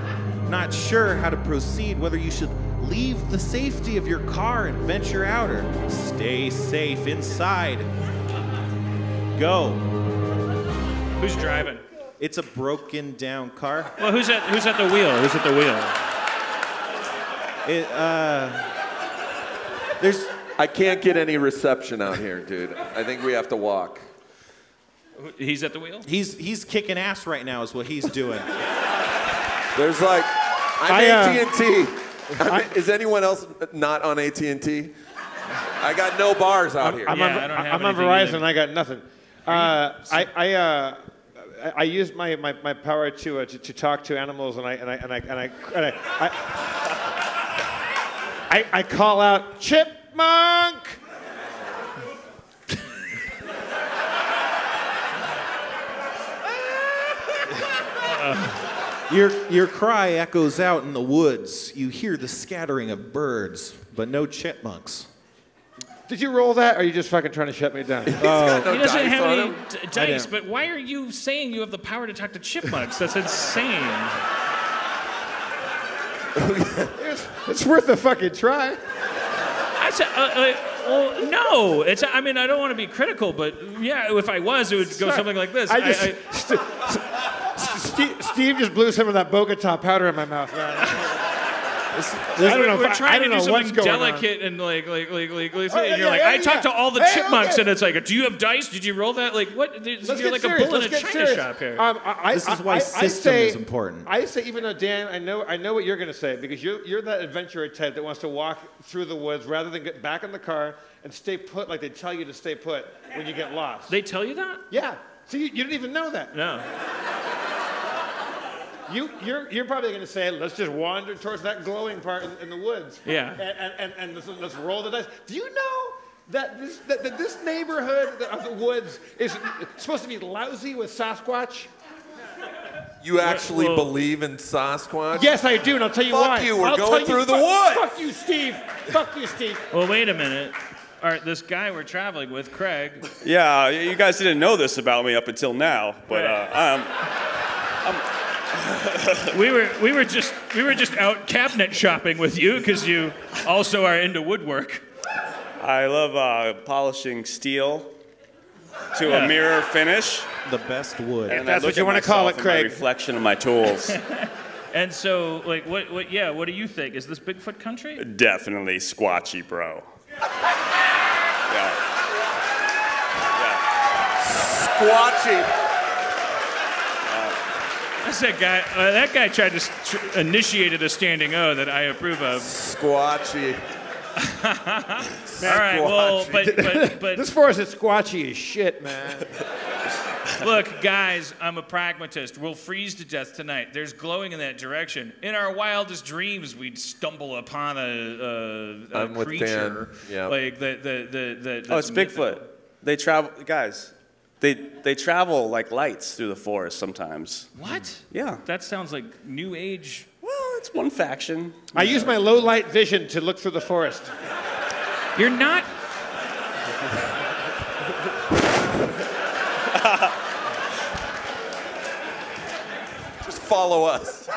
not sure how to proceed, whether you should leave the safety of your car and venture out or stay safe inside. Go. Who's driving? It's a broken down car. Well, who's at who's at the wheel? Who's at the wheel? It, uh, there's I can't get any reception out here, dude. I think we have to walk. He's at the wheel. he's he's kicking ass right now is what he's doing. There's like, I'm I, uh, AT&T. I'm- is anyone else not on AT&T? I got no bars out here. I'm Yeah, on, I don't have I'm on Verizon. either. I got nothing. Uh, I I, uh, I used my, my, my power to, uh, to to talk to animals, and I and I and I and I and I, I, I, I call out chipmunk. Your your cry echoes out in the woods. You hear the scattering of birds, but no chipmunks. Did you roll that, or are you just fucking trying to shut me down? He's no He doesn't dice have on any him. d- dice, but why are you saying you have the power to talk to chipmunks? That's insane. it's, it's worth a fucking try. I said, uh, uh, well, no. It's. I mean, I don't want to be critical, but yeah, if I was, it would go something like this. I just, I- St- St- Steve, Steve just blew some of that Bogota powder in my mouth, man. I don't know. we're if I, trying I don't to do know something going on. delicate and like, like, like, like, like Oh, and yeah, you're like, yeah, I yeah. talked to all the Hey, chipmunks, okay. and it's like, do you have dice? Did you roll that? Like, what? You're Let's like get a serious. bull in Let's a get china serious. shop here. Um, I, I, This is why I- I system say- is important. I say, even though Dan, I know, I know what you're going to say because you're, you're that adventurer type that wants to walk through the woods rather than get back in the car and stay put like they tell you to stay put when you get lost. they tell you that? yeah. So you, you didn't even know that. No. You, you're, you're probably going to say, let's just wander towards that glowing part in, in the woods. Yeah. And, and, and, and let's, let's roll the dice. Do you know that this, that, that this neighborhood of the woods is supposed to be lousy with Sasquatch? You actually well- believe in Sasquatch? Yes, I do, and I'll tell you Fuck why. you, we're I'll going tell you- through the fuck- woods. Fuck you, Steve. Fuck you, Steve. Well, wait a minute. All right, this guy we're traveling with, Craig. Yeah, you guys didn't know this about me up until now, but uh, um, We were we were just we were just out cabinet shopping with you because you also are into woodwork. I love uh, polishing steel to Yeah. a mirror finish. The best wood. And that's what you wanna call it, in Craig. reflection of my tools. And so, like, what what yeah? What do you think? Is this Bigfoot country? Definitely squatchy, bro. Yeah. Squatchy. That's that guy. Uh, that guy tried to s- tr- initiated a standing O that I approve of. Squatchy. All right. Well, but but but This forest is squatchy as shit, man. Look, guys, I'm a pragmatist. We'll freeze to death tonight. There's glowing in that direction. In our wildest dreams, we'd stumble upon a, a, a I'm with creature Dan. Yep. like the the the. the Oh, it's that's Bigfoot. They travel, guys. They they travel like lights through the forest sometimes. What? Yeah. That sounds like new age. Well, it's one faction. I use my low light vision to look through the forest. You're not. Just follow us.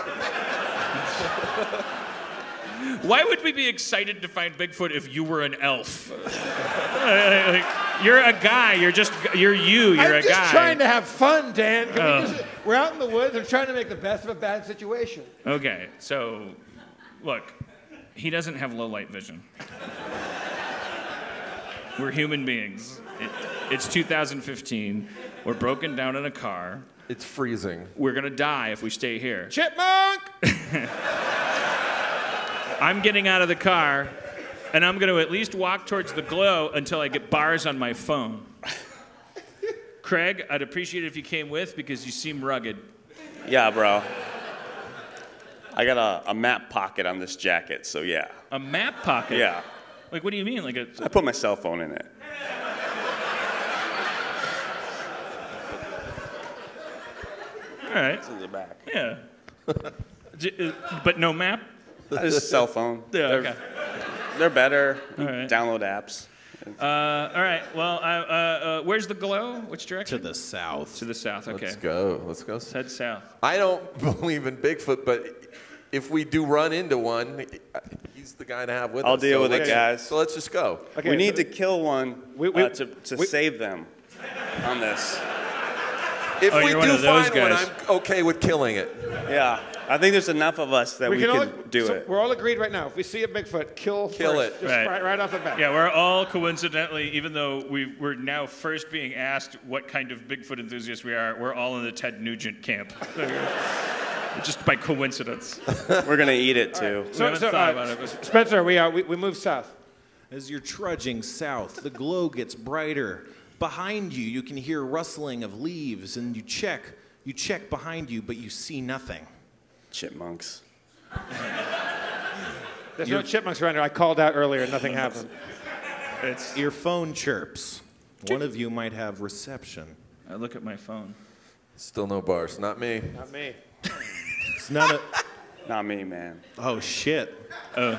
Why would we be excited to find Bigfoot if you were an elf? Like, you're a guy. You're just. You're you. You're I'm a guy. I'm just trying to have fun, Dan. Can we oh. just- we're out in the woods. I'm trying to make the best of a bad situation. Okay, so look, he doesn't have low light vision. We're human beings. It, it's 2015. We're broken down in a car. It's freezing. We're gonna die if we stay here. Chipmunk! I'm getting out of the car, and I'm gonna at least walk towards the glow until I get bars on my phone. Craig, I'd appreciate it if you came with because you seem rugged. Yeah, bro. I got a, a map pocket on this jacket, so yeah. A map pocket. Yeah. Like, what do you mean? Like a I put my cell phone in it. all right. It's in the back. Yeah. Uh, but no map? Just cell phone. Yeah, okay. They're better. Right. Download apps. Uh, all right. Well, I, uh, uh, where's the glow? Which direction? to the south. To the south. Okay. Let's go. Let's go. Let's head south. I don't believe in Bigfoot, but if we do run into one, he's the guy to have with us. I'll deal So with it, let's- guys. So let's just go. Okay, we need so- to kill one We- we- uh, to, to we- save them on this. If Oh, we you're one do of find one. I'm okay with killing it. Yeah, I think there's enough of us that we, can could all, do so it. We're all agreed right now. If we see a Bigfoot, kill Kill first, it. just Right. right. right off the bat. Yeah, we're all coincidentally, even though we, we're now first being asked what kind of Bigfoot enthusiasts we are, we're all in the Ted Nugent camp. Just by coincidence. We're gonna eat it too. We So, haven't so thought uh, about it, but- Spencer, we, uh, we we move south. As you're trudging south, the glow gets brighter. Behind you, you can hear rustling of leaves, and you check. You check behind you, but you see nothing. Chipmunks. There's no chipmunks around here. I called out earlier, and nothing happened. It's, Your phone chirps. One of you might have reception. I look at my phone. Still no bars. Not me. Not me. It's not a. Not me, man. Oh shit! Oh.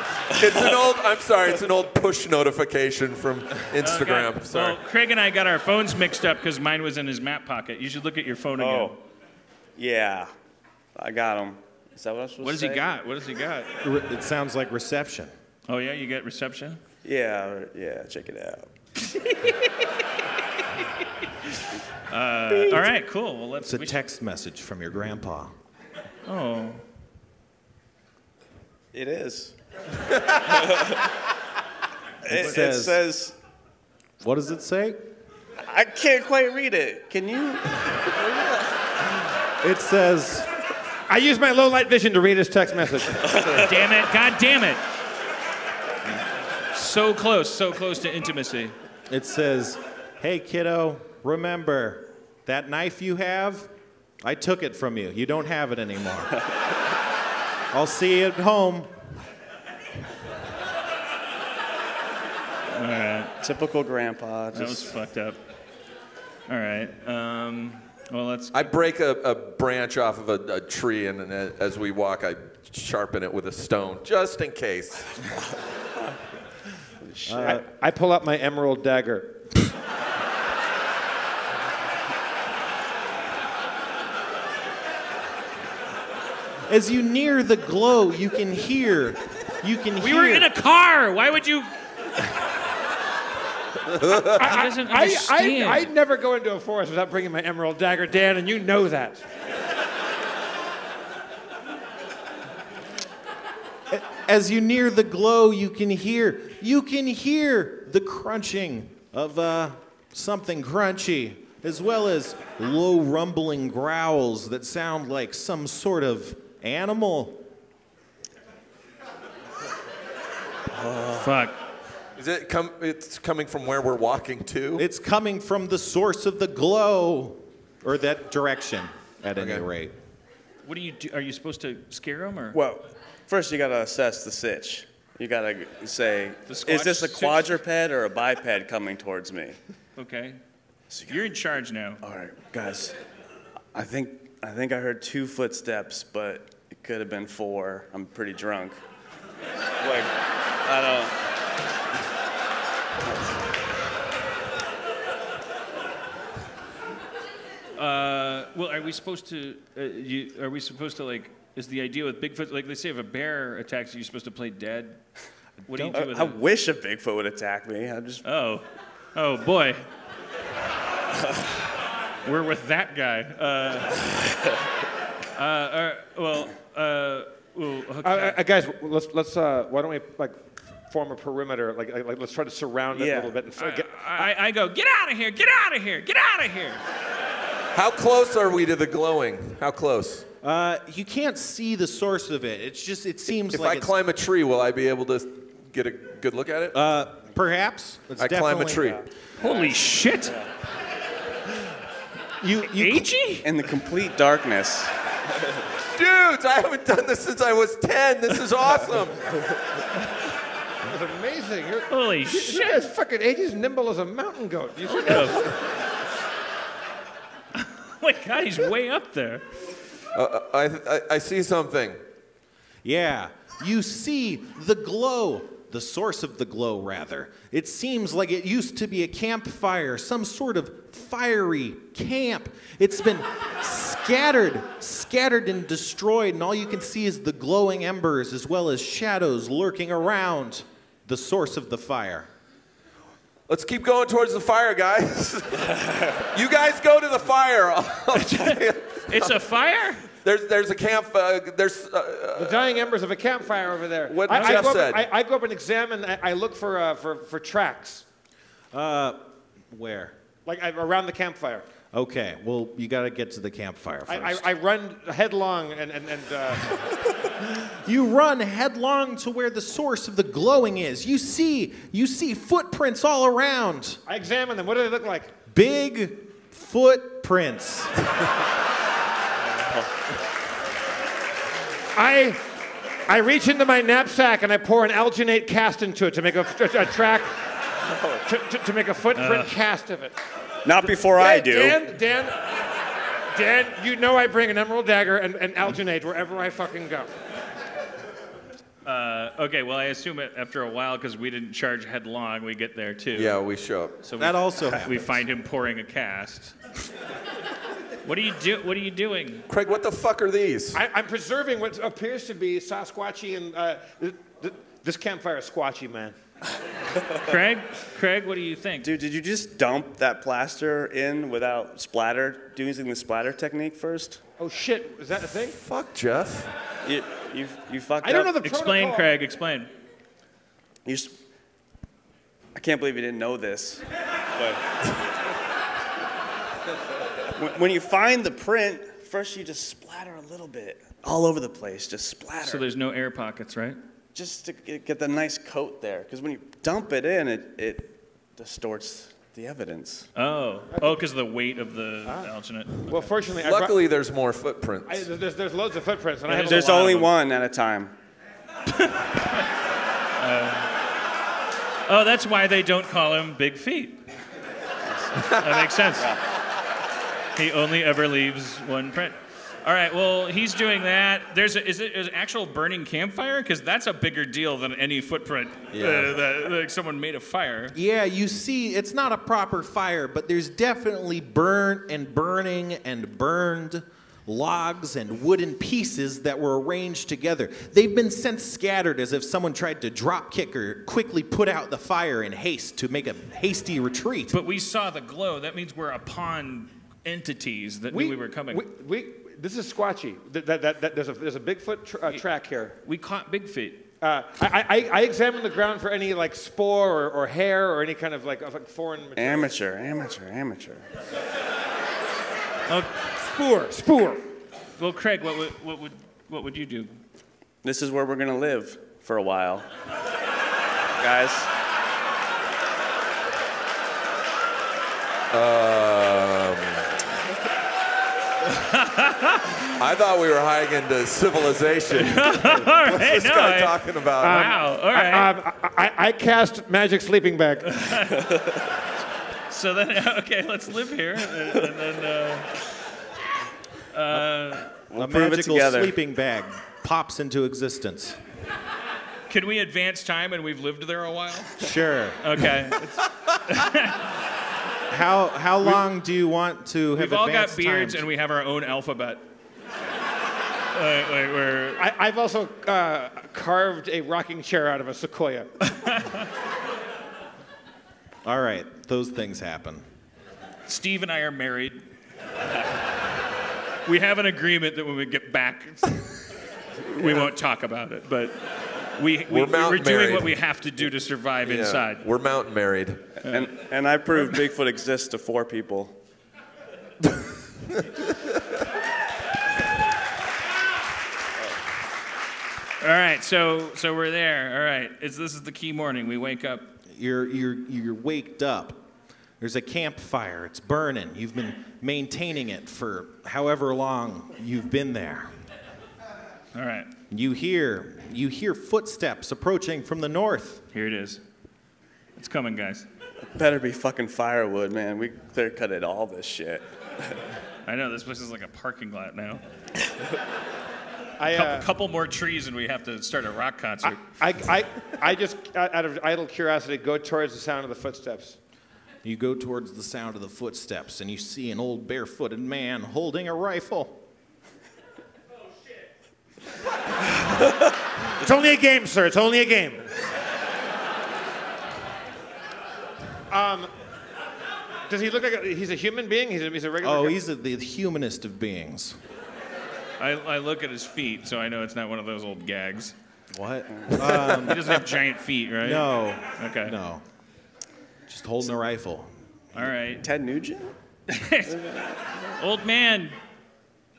It's an old. I'm sorry. It's an old push notification from Instagram. Okay. Sorry. Well, Craig and I got our phones mixed up because mine was in his map pocket. You should look at your phone again. Oh, yeah, I got him. Is that what I was supposed What does to he say? got? What does he got? It sounds like reception. Oh yeah, you get reception. Yeah, yeah. Check it out. Uh, all right, cool. Well, let's. It's a we should- text message from your grandpa. oh, It is. It, it says- says. What does it say? I can't quite read it. Can you? It says, I use my low light vision to read his text message. damn it! God damn it! So close, so close to intimacy. it says, "Hey kiddo, remember that knife you have? I took it from you. You don't have it anymore. I'll see you at home." All right, Typical grandpa. that was fucked up. All right. Um, well, let's. I break a, a branch off of a, a tree, and, then a- as we walk, I sharpen it with a stone, just in case. I, I pull out my emerald dagger. As you near the glow, you can hear. You can We hear. were in a car. Why would you? He doesn't I, understand. I, I never go into a forest without bringing my emerald dagger, Dan, and you know that. As you near the glow, you can hear. You can hear the crunching of uh, something crunchy, as well as low rumbling growls that sound like some sort of animal. Fuck. Is it come? It's coming from where we're walking to. It's coming from the source of the glow, or that direction, at any rate. What do you do? Are you supposed to scare him or? well. First, you gotta assess the sitch. You gotta say, is this a squatch sitch? quadruped or a biped coming towards me? Okay. So You're in charge now. All right, guys. I think I think I heard two footsteps, but it could have been four. I'm pretty drunk. Like, I don't. Uh, well, are we supposed to? Uh, you, are we supposed to like? Is the idea with Bigfoot like? Let's say if a bear attacks you, you're supposed to play dead. What do you do I, with I it? wish a Bigfoot would attack me. I just. Oh, oh boy. We're with that guy. Uh, uh, uh, well, uh, well, okay. Uh, uh, guys, let's let's. Uh, why don't we like form a perimeter? Like, like let's try to surround it a little bit and f- get, I, I go, get out of here, get out of here, get out of here. How close are we to the glowing? How close? Uh, you can't see the source of it. It's just, it seems If like I it's- climb a tree, will I be able to get a good look at it? Uh, perhaps. It's I climb a definitely- tree. Holy shit. You, you, Agee? In the complete darkness. Dudes, I haven't done this since I was 10. This is awesome. It's amazing. You're, Holy this shit. guy's fucking age as nimble as a mountain goat. You see that? Oh my god, he's way up there. Uh, uh, I, I, I see something. Yeah, you see the glow, the source of the glow, rather. It seems like it used to be a campfire, some sort of fiery camp. It's been scattered, scattered and destroyed, and all you can see is the glowing embers as well as shadows lurking around the source of the fire. Let's keep going towards the fire, guys. you guys go to the fire. I'll tell you. It's a fire? there's there's a camp. Uh, there's uh, The dying embers of a campfire over there. What I, I Jeff go up, said. I, I go up and examine. I, I look for, uh, for for tracks, Where? like I, around the campfire. Okay, well, you got to get to the campfire I, I, first. I run headlong and and, and uh, you run headlong to where the source of the glowing is. You see, you see footprints all around. I examine them. What do they look like? Big footprints. I I reach into my knapsack and I pour an alginate cast into it to make a, a, a track. To, to, to make a footprint cast of it. Not before I do. Dan, Dan, Dan, you know I bring an emerald dagger and, and alginate wherever I fucking go. Uh, okay, well, I assume it after a while, because we didn't charge headlong, we get there too. yeah, we show up. So we, That also we find him pouring a cast. what are you do? What are you doing? Craig, what the fuck are these? I, I'm preserving what appears to be Sasquatchy and uh, th- th- this campfire is squatchy, man. Craig? Craig, what do you think? Dude, did you just dump that plaster in without splatter, doing using the splatter technique first? Oh shit, is that a thing? Fuck, Jeff. You, you, you fucked I don't know up. the explain, protocol. Craig. Explain. You s- I can't believe you didn't know this. But when, when you find the print, first you just splatter a little bit all over the place. Just splatter. So there's no air pockets, right? Just to get, get the nice coat there. Because when you dump it in, it, it distorts the evidence. Oh, oh, because of the weight of the ah. alginate. Well, fortunately, I brought- Luckily, there's more footprints. I, there's, there's loads of footprints, and I have There's lot only one at a time. Oh. oh, that's why they don't call him Big Feet. that makes sense. He only ever leaves one print. All right, well, he's doing that. There's a, is it is it actual burning campfire? Because that's a bigger deal than any footprint uh, that like someone made a fire. Yeah, you see, it's not a proper fire, but there's definitely burnt and burning and burned logs and wooden pieces that were arranged together. They've been sent scattered as if someone tried to drop kick or quickly put out the fire in haste to make a hasty retreat. But we saw the glow. That means we're upon entities that knew we were coming. We, we, this is squatchy. Th- that, that, that, there's, a, there's a Bigfoot tr- uh, track here. we caught Big Feet. Uh, I, I, I examine the ground for any like spore or, or hair or any kind of like, of, like foreign material. Amateur, amateur, amateur. Spoor, spoor. Well, Craig, what would what would what would you do? This is where we're gonna live for a while. Guys, Um, I thought we were high into civilization. What's All right, this no, guy I- talking about? wow. All right. Um, I, I, I cast magic sleeping bag. So then, okay, let's live here, and, and then. Uh, we'll a magical sleeping bag pops into existence. can we advance time and we've lived there a while? Sure. Okay. It's- How how long do you want to have we've all got advanced beards times? and we have our own alphabet. Like, like we're, I, I've also uh, carved a rocking chair out of a sequoia. All right, those things happen. Steve and I are married. We have an agreement that when we get back, we won't talk about it, but we, we, We're mountain we're doing married. what we have to do to survive Yeah, inside. We're mountain married. And, and I proved Bigfoot exists to four people. All right, so so we're there. All right, it's, this is the key morning. We wake up. You're you're you're waked up. There's a campfire. It's burning. You've been maintaining it for however long you've been there. All right, You hear you hear footsteps approaching from the north. here it is. It's coming, guys. Better be fucking firewood, man. We clear cutted all this shit. I know this place is like a parking lot now. I, couple, uh, couple more trees and we have to start a rock concert. I, I, I just, out of idle curiosity, go towards the sound of the footsteps. You go towards the sound of the footsteps and you see an old barefooted man holding a rifle. It's only a game, sir. It's only a game. Um, does he look like a, he's a human being? He's a, he's a regular. Oh, guy? he's a, the humanest of beings. I, I look at his feet, so I know it's not one of those old gags. What? He doesn't have giant feet, right? No. Okay. No. Just holding a rifle. All right. Ted Nugent? Old man,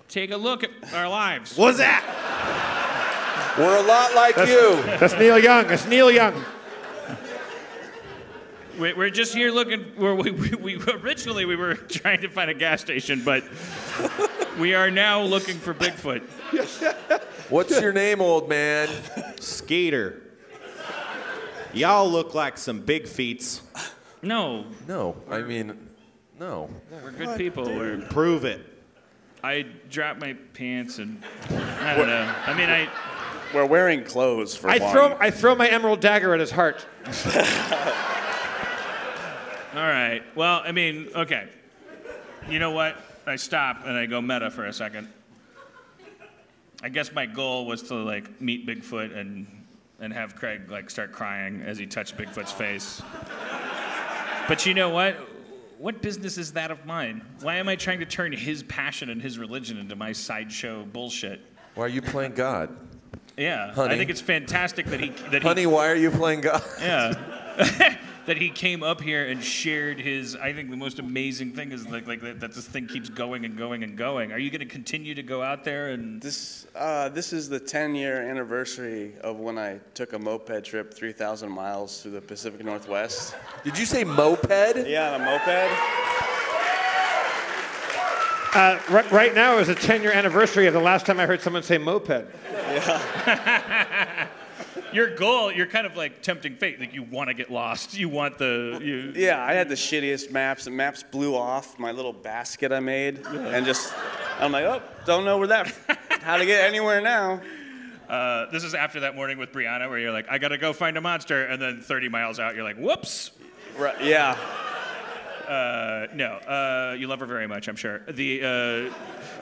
take a look at our lives. What's that? We're a lot like you. That's Neil Young. That's Neil Young. We- We're just here looking. Where we, we, we originally we were trying to find a gas station, but we are now looking for Bigfoot. What's your name, old man? Skater. Y'all look like some big feets. No, No, I mean, no. we're good people. We're, Prove it. I dropped my pants and I don't know. I mean, I We're wearing clothes for I one. throw I throw my emerald dagger at his heart. all right. Well, I mean, okay. You know what? I stop and I go meta for a second. I guess my goal was to like meet Bigfoot and and have Craig like start crying as he touched Bigfoot's face. But you know what? What business is that of mine? Why am I trying to turn his passion and his religion into my sideshow bullshit? Why are you playing God? Yeah, Honey. I think it's fantastic that he that Honey, he why are you playing God? yeah that he came up here and shared his. I think the most amazing thing is like like that, that this thing keeps going and going and going. Are you going to continue to go out there and? This, uh, this is the 10 year anniversary of when I took a moped trip 3,000 miles through the Pacific Northwest. Did you say moped? Yeah, on a moped. Uh, right, right now is a 10 year anniversary of the last time I heard someone say moped. Yeah. Your goal, you're kind of like tempting fate. Like you want to get lost. You want the you. Yeah, I had the shittiest maps. The maps blew off my little basket I made, and just I'm like, oh, don't know where that, how to get anywhere now. Uh, this is after that morning with Brianna, where you're like, I gotta go find a monster, and then 30 miles out, you're like, whoops. Right, yeah, Uh, no, uh, you love her very much, I'm sure. The uh,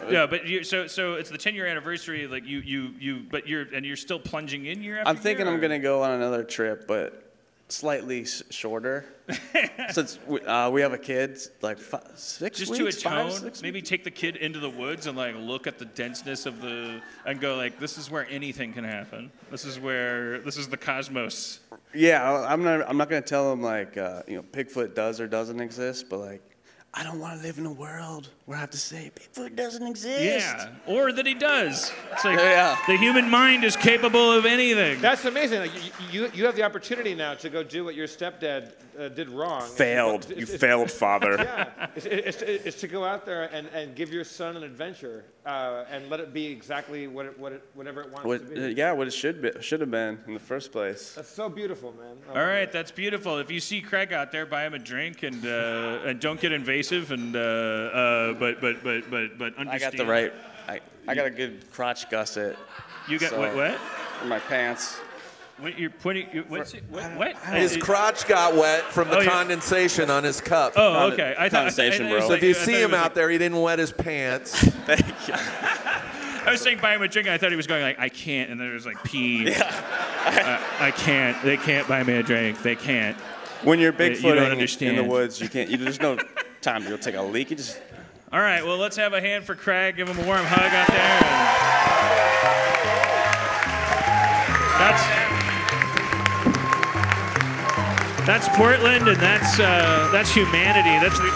yeah, but you, so so it's the 10 year anniversary. Like you you you, but you're and you're still plunging in year after I'm thinking year, I'm or- gonna go on another trip, but slightly shorter. Since we, uh, we have a kid, like fi- six just weeks, to five, six maybe take the kid into the woods and like look at the denseness of the and go like, this is where anything can happen. This is where this is the cosmos. Yeah, I'm not. I'm not gonna tell them like uh, you know Bigfoot does or doesn't exist, but like I don't want to live in a world where I have to say Bigfoot doesn't exist. Yeah, or that he does. It's like Yeah. the human mind is capable of anything. That's amazing. Like, you, you, you have the opportunity now to go do what your stepdad uh, did wrong. Failed. It's- You it's- failed, father. Yeah, it's, it's, it's to go out there and, and give your son an adventure uh, and let it be exactly what it, what it, whatever it wants What, to uh, be. yeah, what it should be, should have been in the first place. That's so beautiful, man. All right, that's beautiful. If you see Craig out there, buy him a drink and uh, and don't get invasive and uh, uh, but but but but but understand. I got the right. I, I got a good crotch gusset You got So- what? What? in my pants. What you're putting? You, what's it, what? What? His Uh, crotch got wet from the Oh, yeah. condensation on his cup. Oh, Con- okay. I thought. I thought- I condensation, thought it was bro. so if you I see him out like- there, he didn't wet his pants. Thank you. I was saying buy him a drink. and I thought he was going like, I can't, and then there was like pee. I, I can't. They can't buy me a drink. They can't. When you're you don't Bigfooting in the woods, you can't. You, there's no time to go take a leak. You just All right. Well, let's have a hand for Craig. Give him a warm hug out there. That's. That's Portland, and that's uh, that's humanity. That's the.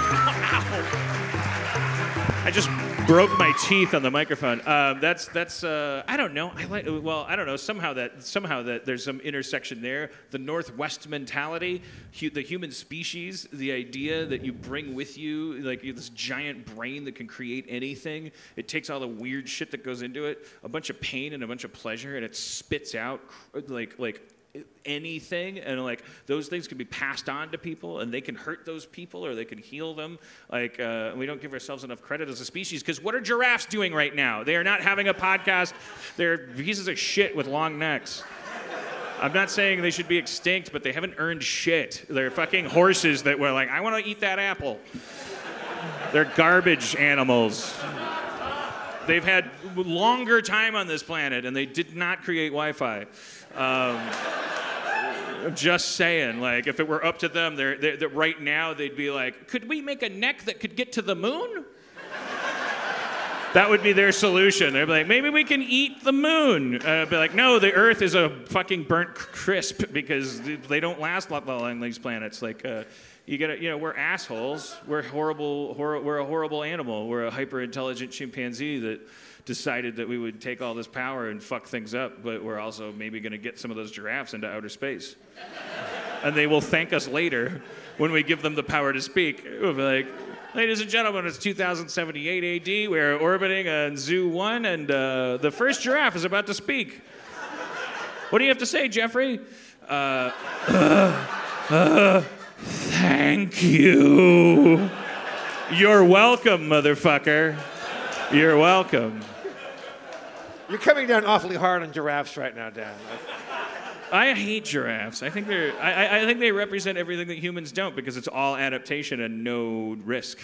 I just broke my teeth on the microphone. Um, that's that's uh, I don't know. I like well I don't know somehow that somehow that there's some intersection there. The Northwest mentality, hu- the human species, the idea that you bring with you like you this giant brain that can create anything. It takes all the weird shit that goes into it, a bunch of pain and a bunch of pleasure, and it spits out cr- like like anything and like those things can be passed on to people and they can hurt those people or they can heal them. Like uh, we don't give ourselves enough credit as a species because what are giraffes doing right now? They are not having a podcast. They're pieces of shit with long necks. I'm not saying they should be extinct but they haven't earned shit. They're fucking horses that were like i want to eat that apple. They're garbage animals. They've had longer time on this planet, and they did not create Wi-Fi. Um, I'm just saying, like, if it were up to them, they're, they're, they're- right now they'd be like, could we make a neck that could get to the moon? That would be their solution. They'd be like, maybe we can eat the moon. Uh, be like, no, the Earth is a fucking burnt crisp because they don't last long on these planets. Like, uh, you get, you know, we're assholes. We're horrible. Hor- we're a horrible animal. We're a hyper intelligent chimpanzee that decided that we would take all this power and fuck things up. But we're also maybe going to get some of those giraffes into outer space, and they will thank us later when we give them the power to speak. We'll be like. Ladies and gentlemen, it's 2078 AD. We're orbiting on Zoo 1, and uh, the first giraffe is about to speak. What do you have to say, Jeffrey? Uh, uh, thank you. You're welcome, motherfucker. You're welcome. You're coming down awfully hard on giraffes right now, Dan. I hate giraffes. I think they're. I, I- think they represent everything that humans don't because it's all adaptation and no risk.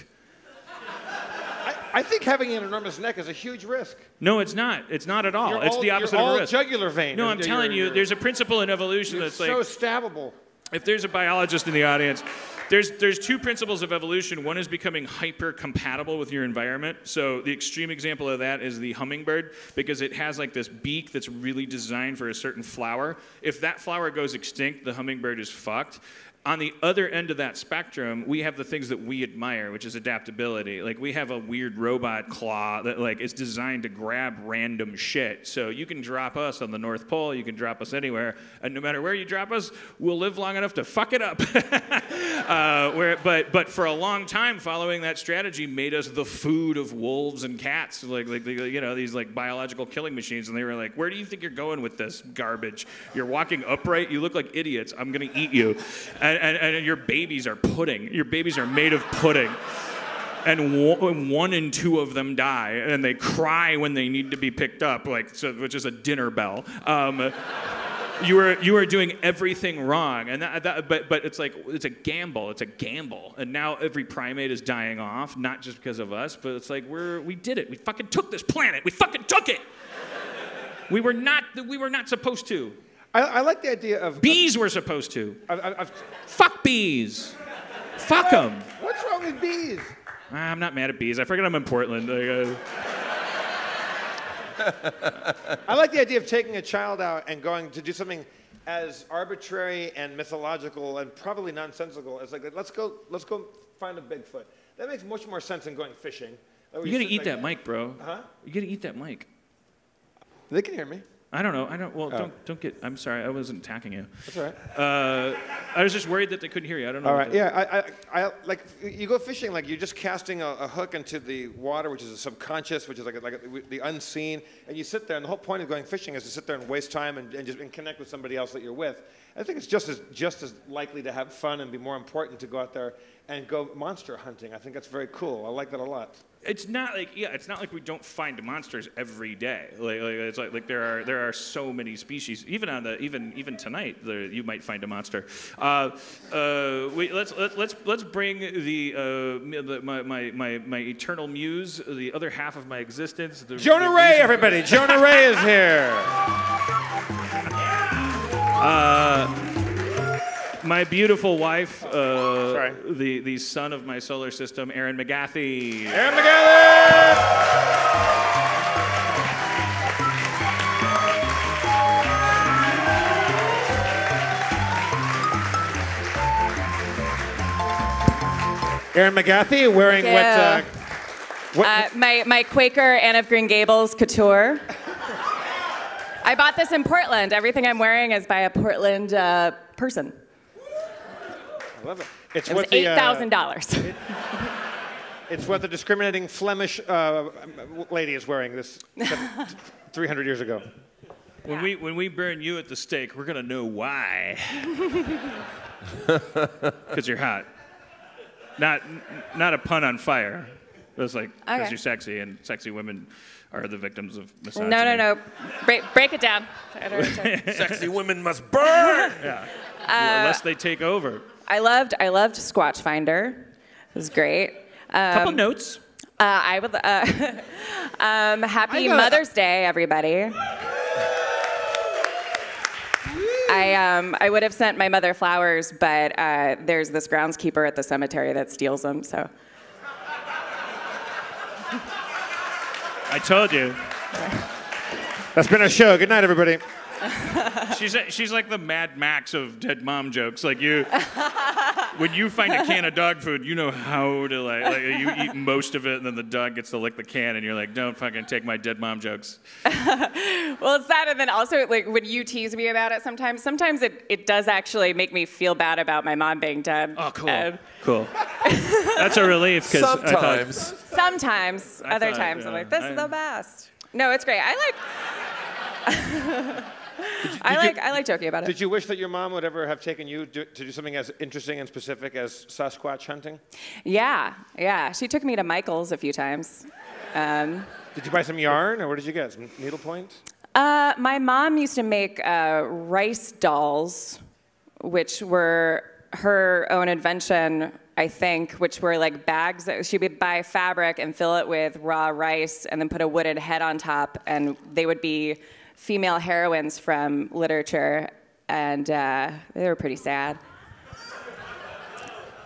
I, I think having an enormous neck is a huge risk. No, it's not. It's not at all. You're it's all- the opposite you're of all a risk. jugular vein. No, I'm you're- telling you, you're- there's a principle in evolution that's so like stabbable. if there's a biologist in the audience, there's there's two principles of evolution. One is becoming hyper compatible with your environment. So the extreme example of that is the hummingbird because it has like this beak that's really designed for a certain flower. If that flower goes extinct, the hummingbird is fucked. On the other end of that spectrum, we have the things that we admire, which is adaptability. Like we have a weird robot claw that like is designed to grab random shit. So you can drop us on the North Pole, you can drop us anywhere, and no matter where you drop us, we'll live long enough to fuck it up. uh, where, but but for a long time, following that strategy made us the food of wolves and cats, like like you know these like biological killing machines. And they were like, "Where do you think you're going with this garbage? You're walking upright. You look like idiots. I'm gonna eat you." And, and, and your babies are pudding. Your babies are made of pudding. And one, and two of them die, and they cry when they need to be picked up, like so, which is a dinner bell. Um, you are you were doing everything wrong, and that, that, but but it's like it's a gamble. It's a gamble, and now every primate is dying off, not just because of us, but it's like we're we did it. We fucking took this planet. We fucking took it. We were not we were not supposed to. I, I like the idea of. Bees were supposed to. of- of- of- Fuck bees. Fuck them. what's wrong with bees? I'm not mad at bees. I forget I'm in Portland. Like, uh, I like the idea of taking a child out and going to do something as arbitrary and mythological and probably nonsensical as like let's go let's go find a Bigfoot. That makes much more sense than going fishing. You we gotta eat like- that mic, bro. Huh? You gotta eat that mic. They can hear me. I don't know. I don't. Well, don't don't get. I'm sorry. I wasn't attacking you. That's all right. Uh, I was just worried that they couldn't hear you. I don't know. All right. Yeah. I, I, I like you go fishing like you're just casting a, a hook into the water, which is a subconscious, which is like a, like a, the unseen, and you sit there. And the whole point of going fishing is to sit there and waste time and, and just and connect with somebody else that you're with. I think it's just as just as likely to have fun and be more important to go out there and go monster hunting. I think that's very cool. I like that a lot. It's not like yeah. It's not like we don't find monsters every day. Like, like it's like, like there are there are so many species. Even on the even even tonight, there, you might find a monster. Uh, uh, we, let's let, let's let's bring the, uh, the my, my my my eternal muse, the other half of my existence. The, Jonah the Ray, everybody! Jonah Ray is here. My beautiful wife, uh, the the son of my solar system, Erin McGathy. Erin McGathy. Erin McGathy wearing what? Uh, what Uh, my, my Quaker Anne of Green Gables couture. I bought this in Portland. Everything I'm wearing is by a Portland uh, person. I love it. It's It was what the, uh, eight thousand dollars. It's what the discriminating Flemish uh, lady is wearing this 300 years ago. When we when we burn you at the stake, we're gonna know why. Because you're hot. Not not a pun on fire. It was like because Okay. you're sexy, and sexy women are the victims of misogyny. No, no, no. Break, break it down. Sexy women must burn. Unless they take over. I loved I loved Squatch Finder. It was great. Um, Couple notes. Uh, I would. Uh, um, happy I gotta- Mother's Day, everybody. I um, I would have sent my mother flowers, but uh, there's this groundskeeper at the cemetery that steals them. So I told you. That's been our show. Good night, everybody. She's she's like the Mad Max of dead mom jokes. Like you, when you find a can of dog food, you know how to like, like you eat most of it, and then the dog gets to lick the can, and you're like, don't fucking take my dead mom jokes. well, it's that, and then also like when you tease me about it, sometimes sometimes it, it does actually make me feel bad about my mom being dead. Oh, cool, And cool. That's a relief because Sometimes. sometimes, I other thought, times, I'm like, this I- is the best. No, it's great. I like. I like I like joking about it. Did you wish that your mom would ever have taken you to, to do something as interesting and specific as Sasquatch hunting? Yeah, yeah. She took me to Michael's a few times. Um, Did you buy some yarn, or what did you get? Some needle points? uh, my mom used to make uh, rice dolls, which were her own invention, I think, which were like bags that she would buy fabric and fill it with raw rice and then put a wooden head on top, and they would be female heroines from literature, and uh, they were pretty sad.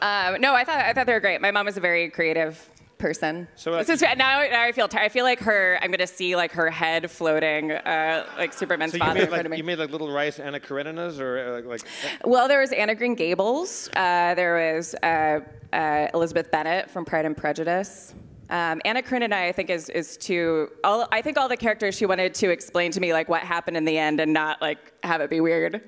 Um, no, I thought I thought they were great. My mom was a very creative person. So, uh, is now, now I feel tired. I feel like her. I'm gonna see like her head floating, uh, like Superman's So you father made in front like of me. you made like little rice Anna Kareninas, or uh, like, like well, there was Anna Green Gables. Uh, there was uh, uh, Elizabeth Bennet from Pride and Prejudice. Um, Anna Karenina, I I think, is is too. All, I think all the characters she wanted to explain to me like what happened in the end and not like have it be weird.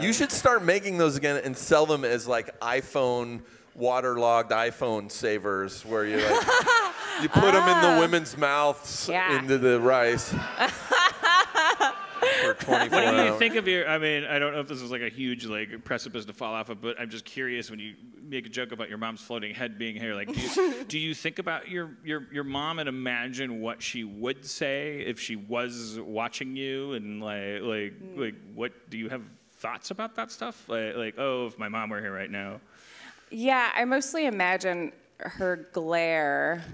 You should start making those again and sell them as like iPhone waterlogged iPhone savers, where you like, you put them in the women's mouths Ah. Yeah. into the rice. for 24 What do you hours. think of your? I mean, I don't know if this is like a huge like precipice to fall off of, but I'm just curious when you make a joke about your mom's floating head being here. Like, do you, do you think about your, your your mom and imagine what she would say if she was watching you, and like like hmm. like what do you have thoughts about that stuff? Like like oh, if my mom were here right now. Yeah, I mostly imagine her glare.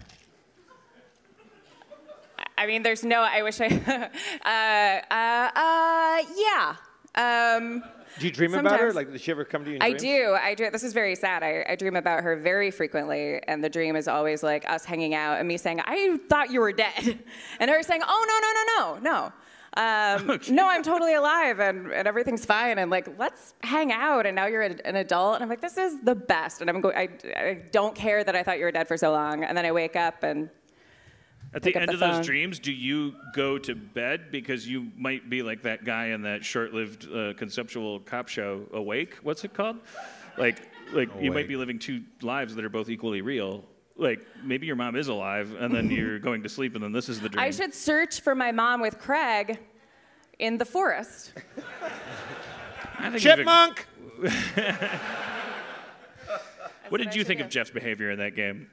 I mean, there's no. I wish I. uh, uh, uh, yeah. Um, do you dream about her? Like, did she ever come to you? I do. I do. This is very sad. I, I dream about her very frequently, and the dream is always like us hanging out and me saying, "I thought you were dead," and her saying, "Oh no, no, no, no, no." Um, No, I'm totally alive and, and everything's fine and like let's hang out and now you're a- an adult and I'm like this is the best and I'm going I, I don't care that I thought you were dead for so long and then I wake up and At the end the of those dreams, do you go to bed because you might be like that guy in that short-lived uh, conceptual cop show, Awake? What's it called? Like, like you might be living two lives that are both equally real. Like maybe your mom is alive, and then you're going to sleep, and then this is the dream. I should search for my mom with Craig in the forest. I think you've- Chipmunk. What did you think of Jeff's behavior in that game?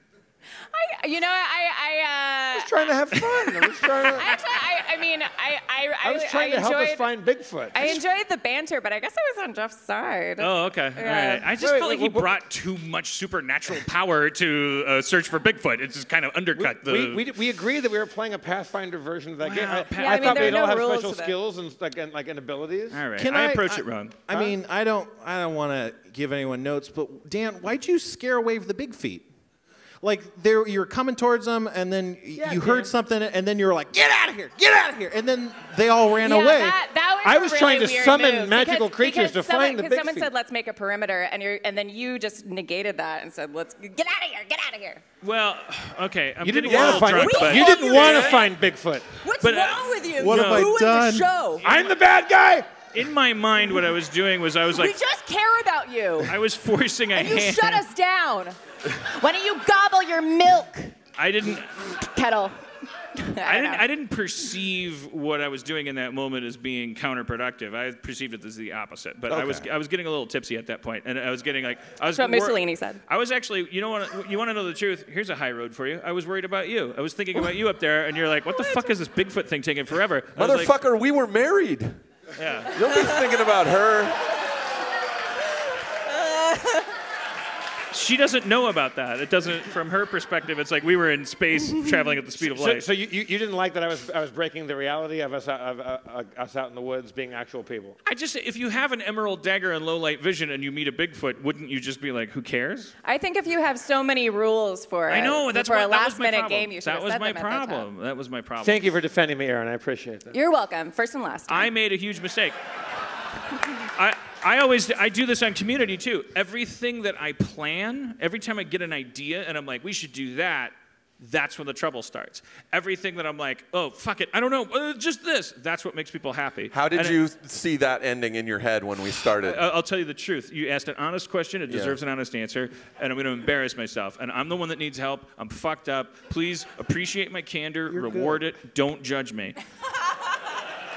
I, you know, I, I, uh, trying to have fun. I was trying to. actually, I, I mean, I, I, I, I was trying to help us find Bigfoot. I enjoyed the banter, but I guess I was on Jeff's side. Oh, okay. Yeah. right. I just Wait, felt like wait, he what- brought too much supernatural power to uh, search for Bigfoot. It just kind of undercut the. we, we, we agreed that we were playing a Pathfinder version of that game. I, Yeah, I I mean, thought there we'd are all no have special skills and like and, like and abilities. All right. Can I, I approached I- it wrong. I mean, I don't, I don't want to give anyone notes, but Dan, why'd you scare away the big feet? Like there, you're coming towards them, and then Yeah, you heard something, and then you were like, "Get out of here! Get out of here!" And then they all ran yeah, away. That, that was I a was really trying to summon move magical because, creatures because to someone, find the because big someone feet. said, "Let's make a perimeter," and you're, and then you just negated that and said, "Let's get out of here! Get out of here!" Well, okay. I'm You didn't want to find. drunk, but you didn't want to find Bigfoot. What's But, uh, wrong with you? what you have I ruined done? The show. I'm the bad guy. In my mind, what I was doing was I was like, we just care about you. I was forcing a And you hand. shut us down. Why don't you gobble your milk, I didn't. kettle? I didn't. I didn't perceive what I was doing in that moment as being counterproductive. I perceived it as the opposite. But I was. I was getting a little tipsy at that point, and I was getting like. I was. That's what wor- Mussolini said. I was actually. You know what? You want to know the truth? Here's a high road for you. I was worried about you. I was thinking about you up there, and you're like, "What the fuck is this Bigfoot thing taking forever?" I was like, Motherfucker, we were married. Yeah. Don't be thinking about her. She doesn't know about that. It doesn't, from her perspective, it's like we were in space traveling at the speed of light. so you, you, you didn't like that I was, I was breaking the reality of us, out- of, uh, uh, us out in the woods being actual people. I just, if you have an emerald dagger and low light vision and you meet a Bigfoot, wouldn't you just be like, who cares? I think if you have so many rules for I it, know, that's for why a that last was my minute problem. game, you should that have was my them at the top. problem. That was my problem. Thank you for defending me, Erin. I appreciate that. You're welcome. First and last. I made a huge mistake. I, I always I do this on community too. Everything that I plan, every time I get an idea and I'm like, we should do that, that's when the trouble starts. Everything that I'm like, oh fuck it, I don't know, uh, just this. That's what makes people happy. How did And it- you see that ending in your head when we started? I- I'll tell you the truth. You asked an honest question. It deserves an honest answer. And I'm going to embarrass myself. And I'm the one that needs help. I'm fucked up. Please appreciate my candor. reward it. Don't judge me.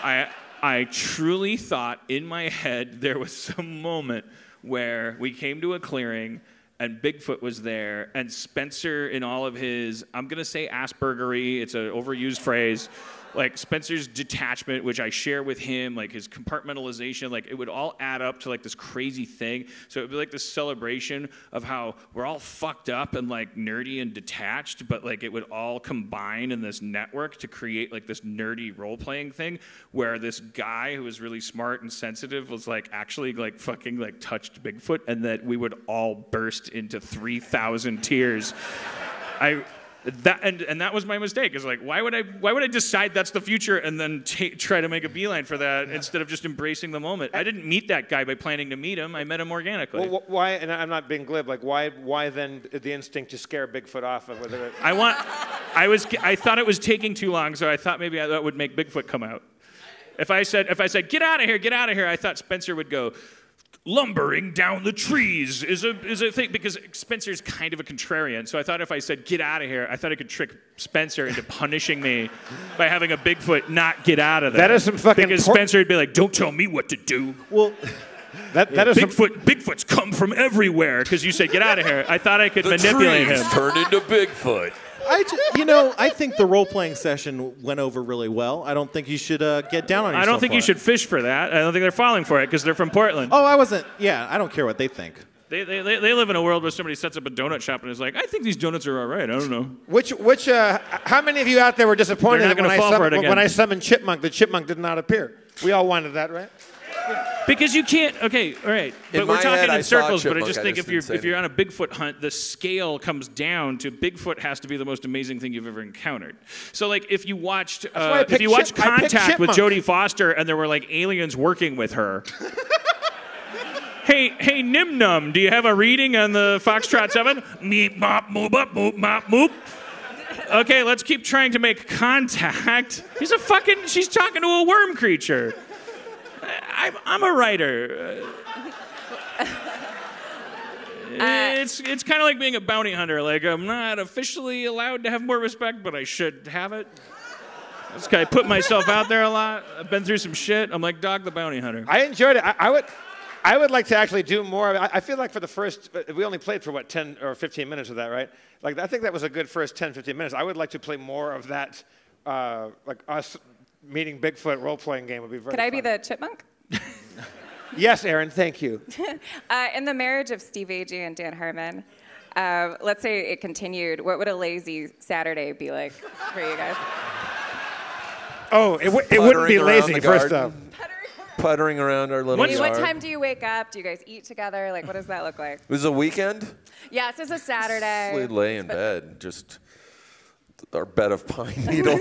I, I truly thought in my head there was some moment where we came to a clearing and Bigfoot was there and Spencer in all of his, I'm going to say Aspergery, it's an overused phrase, like Spencer's detachment, which I share with him, like his compartmentalization, like it would all add up to like this crazy thing. So it would be like this celebration of how we're all fucked up and like nerdy and detached, but like it would all combine in this network to create like this nerdy role playing thing where this guy who was really smart and sensitive was like actually like fucking like touched Bigfoot and that we would all burst into 3,000 tears. I that and, and that was my mistake. Is like why would I why would I decide that's the future and then ta try to make a beeline for that instead of just embracing the moment? I didn't meet that guy by planning to meet him. I met him organically. Well, why? And I'm not being glib. Like, why? Why then the instinct to scare Bigfoot off of whether? It, I want. I was. I thought it was taking too long, so I thought maybe I, that would make Bigfoot come out. If I said, if I said, get out of here, get out of here, I thought Spencer would go. Lumbering down the trees is a is a thing because Spencer's kind of a contrarian. So I thought if I said get out of here, I thought I could trick Spencer into punishing me by having a Bigfoot not get out of there. That is some fucking because por- Spencer would be like, "Don't tell me what to do." Well, that that is some, Bigfoot, Bigfoots come from everywhere because you said get out of here. I thought I could the manipulate trees him. turned into Bigfoot. I you know, I think the role playing session went over really well. I don't think you should uh, get down on yourself. I don't think you should fish for that. I don't think they're falling for it because they're from Portland. Oh, I wasn't. Yeah, I don't care what they think. They, they, they, they live in a world where somebody sets up a donut shop and is like, I think these donuts are all right. I don't know. which which uh, how many of you out there were disappointed They're not that when gonna I, fall for it again. when I summoned Chipmunk, the Chipmunk did not appear. We all wanted that, right? Because you can't. Okay, all right. But In we're talking head, in circles. But I just I think just if you're if you're on a Bigfoot hunt, the scale comes down to Bigfoot has to be the most amazing thing you've ever encountered. So like if you watched uh, if you watched Chip- Contact with Jodie Foster and there were like aliens working with her. Hey, hey, Nim Num, do you have a reading on the Foxtrot 7? Meep, mop, moop, up, moop, mop, moop. Okay, let's keep trying to make contact. He's a fucking, she's talking to a worm creature. I, I'm, I'm a writer. it's it's kind of like being a bounty hunter. Like, I'm not officially allowed to have more respect, but I should have it. This guy put myself out there a lot. I've been through some shit. I'm like Dog the Bounty Hunter. I enjoyed it. I, I would. I would like to actually do more. of it. I, I feel like for the first, uh, we only played for what 10 or 15 minutes of that, right? Like I think that was a good first 10, 15 minutes. I would like to play more of that, uh, like us meeting Bigfoot role-playing game would be very. Could I be the chipmunk? Yes, Erin. Thank you. Uh, in the marriage of Steve Agee and Dan Harmon, uh, let's say it continued. What would a lazy Saturday be like for you guys? Oh, it, w- it wouldn't be lazy. First off, Puttering around our little What's- I mean, what yard. time do you wake up? Do you guys eat together? Like, what does that look like? It was a weekend. Yes, it's a Saturday. We lay in bed, just our bed of pine needles.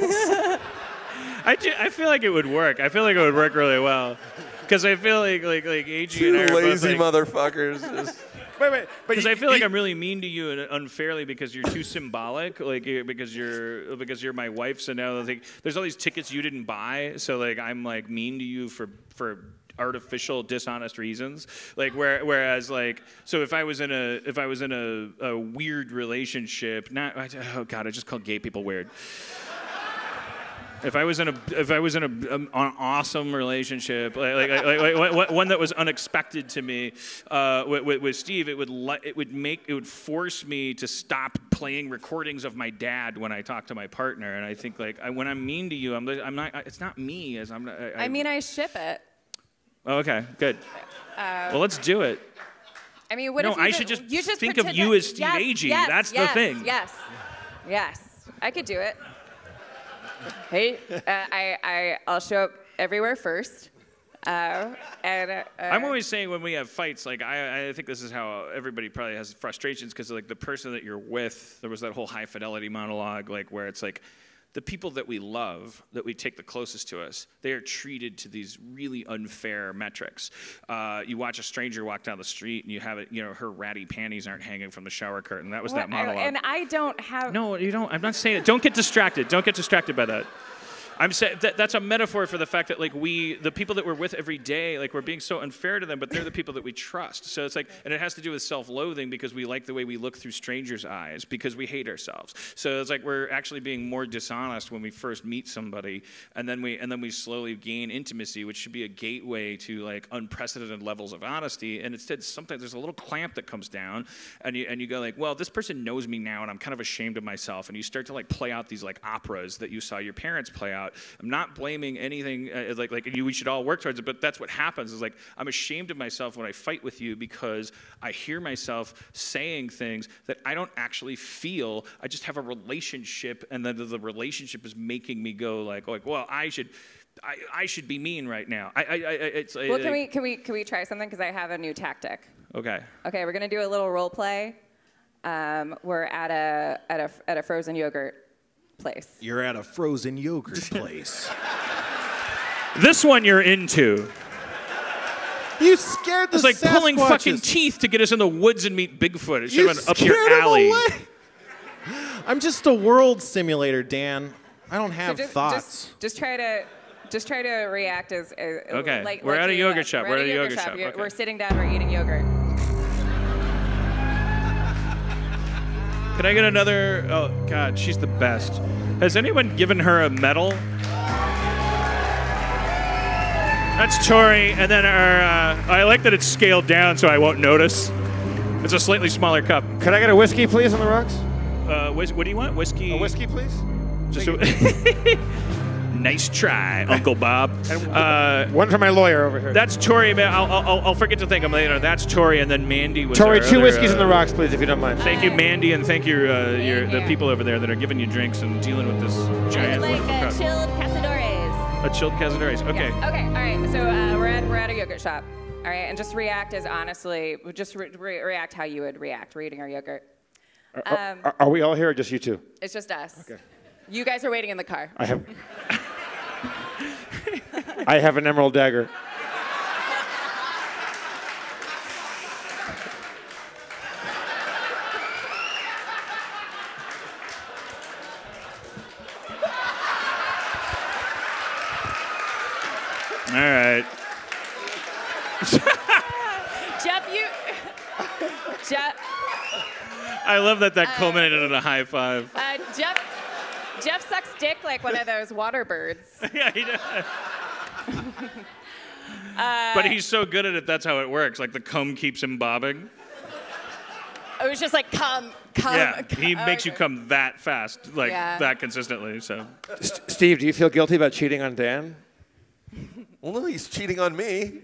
I, ju- I feel like it would work. I feel like it would work really well. Because I feel like like like Agee Two and I are both lazy like, motherfuckers. Just, wait, wait. Because I feel like you- I'm really mean to you and unfairly because you're too symbolic. Like eh, because you're because you're my wife. So now like there's all these tickets you didn't buy. So like I'm like mean to you for for artificial dishonest reasons. Like where whereas like so if I was in a if I was in a, a weird relationship, not oh god, I just called gay people weird. If I was in a if I was in a, um, an awesome relationship, like, like, like, like, one that was unexpected to me uh, with, with, with Steve, it would li- it would make it would force me to stop playing recordings of my dad when I talk to my partner. And I think like I, when I'm mean to you, I'm I'm not. It's not me as I'm. Not, I, I mean, I ship it. Oh, okay, good. Uh, well, let's do it. I mean, what No, if you I should just you just think of you that- as Steve yes, Agee. yes, That's the yes, thing. Yes, yes, I could do it. Hey, uh, I, I, I'll show up everywhere first. Uh, and uh, I'm always saying when we have fights, like I, I think this is how everybody probably has frustrations because like the person that you're with, there was that whole high fidelity monologue, like where it's like the people that we love, that we take the closest to us, they are treated to these really unfair metrics. Uh, you watch a stranger walk down the street and you have it, you know, her ratty panties aren't hanging from the shower curtain. That was that What- I- monologue. and I don't have. No, you don't. I'm not saying it. Don't get distracted. Don't get distracted by that. I'm saying that that's a metaphor for the fact that like we, the people that we're with every day, like we're being so unfair to them, but they're the people that we trust. So it's like, and it has to do with self-loathing because we like the way we look through strangers' eyes because we hate ourselves. So it's like we're actually being more dishonest when we first meet somebody, and then we and then we slowly gain intimacy, which should be a gateway to like unprecedented levels of honesty. And instead, sometimes there's a little clamp that comes down, and you and you go like, well, this person knows me now, and I'm kind of ashamed of myself, and you start to like play out these like operas that you saw your parents play out. I'm not blaming anything uh, like like you, we should all work towards it, but that's what happens. Is like I'm ashamed of myself when I fight with you because I hear myself saying things that I don't actually feel. I just have a relationship, and then the, the relationship is making me go like like well I should. I, I should be mean right now. I, I, I it's Well, can we can we can we try something? Because I have a new tactic. okay. Okay, we're gonna do a little role play. Um, we're at a at a at a frozen yogurt place. You're at a frozen yogurt place. This one you're into. you scared the It's like pulling Sasquatches. fucking teeth to get us in the woods and meet Bigfoot. It should You have been up scared your 'em alley. away. I'm just a world simulator, Dan. I don't have just, thoughts. Just, just try to just try to react as, as Okay, Like, we're like at a you yogurt shop, We're, at a yogurt, shop. You're- okay. We're sitting down. We're eating yogurt. Could I get another? Oh God, she's the best. Has anyone given her a medal? That's Tori, and then our. Uh, I like that it's scaled down so I won't notice. It's a slightly smaller cup. Could I get a whiskey, please, on the rocks? Uh, whis- what do you want? Whiskey. A whiskey, please. Just a- nice try, Uncle Bob. Uh, One for my lawyer over here. that's Tori. man. I'll, I'll, I'll forget to thank him later. That's Tori, and then Mandy was. Tori, our two other, whiskeys uh, on the rocks, please, if you don't mind. Thank you, Mandy, and thank you, uh, your, the people over there that are giving you drinks and dealing with this giant. wonderful crowd. chilled Cazadores. A chilled Cazadores. Okay. Yes. Okay. All right. So uh, we're at we're at a yogurt shop. All right, and just react as honestly. Just re- re- react how you would react. We're eating our yogurt. Um, Are, are we all here or just you two? it's just us. Okay. You guys are waiting in the car. I have. I have an emerald dagger. All right. Jeff, you. Jeff, I love that that culminated in a high five. uh, Jeff, Jeff sucks dick like one of those water birds. yeah, he does. Uh, but he's so good at it, that's how it works. Like the cum keeps him bobbing. It was just like come, come. yeah, come. he makes you come that fast, like Yeah. that consistently. So S- Steve, do you feel guilty about cheating on Dan? Well, no, he's cheating on me.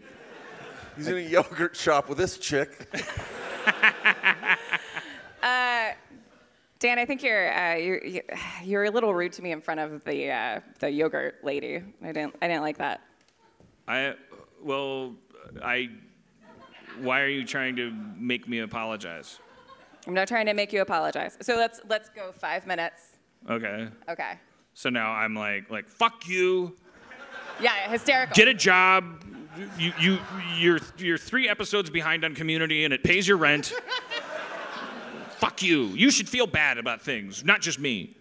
He's in a yogurt shop with this chick. Uh, Dan, I think you're, uh, you're you- you're a little rude to me in front of the uh, the yogurt lady. I didn't I didn't like that. I, well, I. Why are you trying to make me apologize? I'm not trying to make you apologize. So let's let's go five minutes. Okay. Okay. So now I'm like, like fuck you. Yeah, hysterical. Get a job. You you you're you're three episodes behind on Community, and it pays your rent. Fuck you. You should feel bad about things, not just me.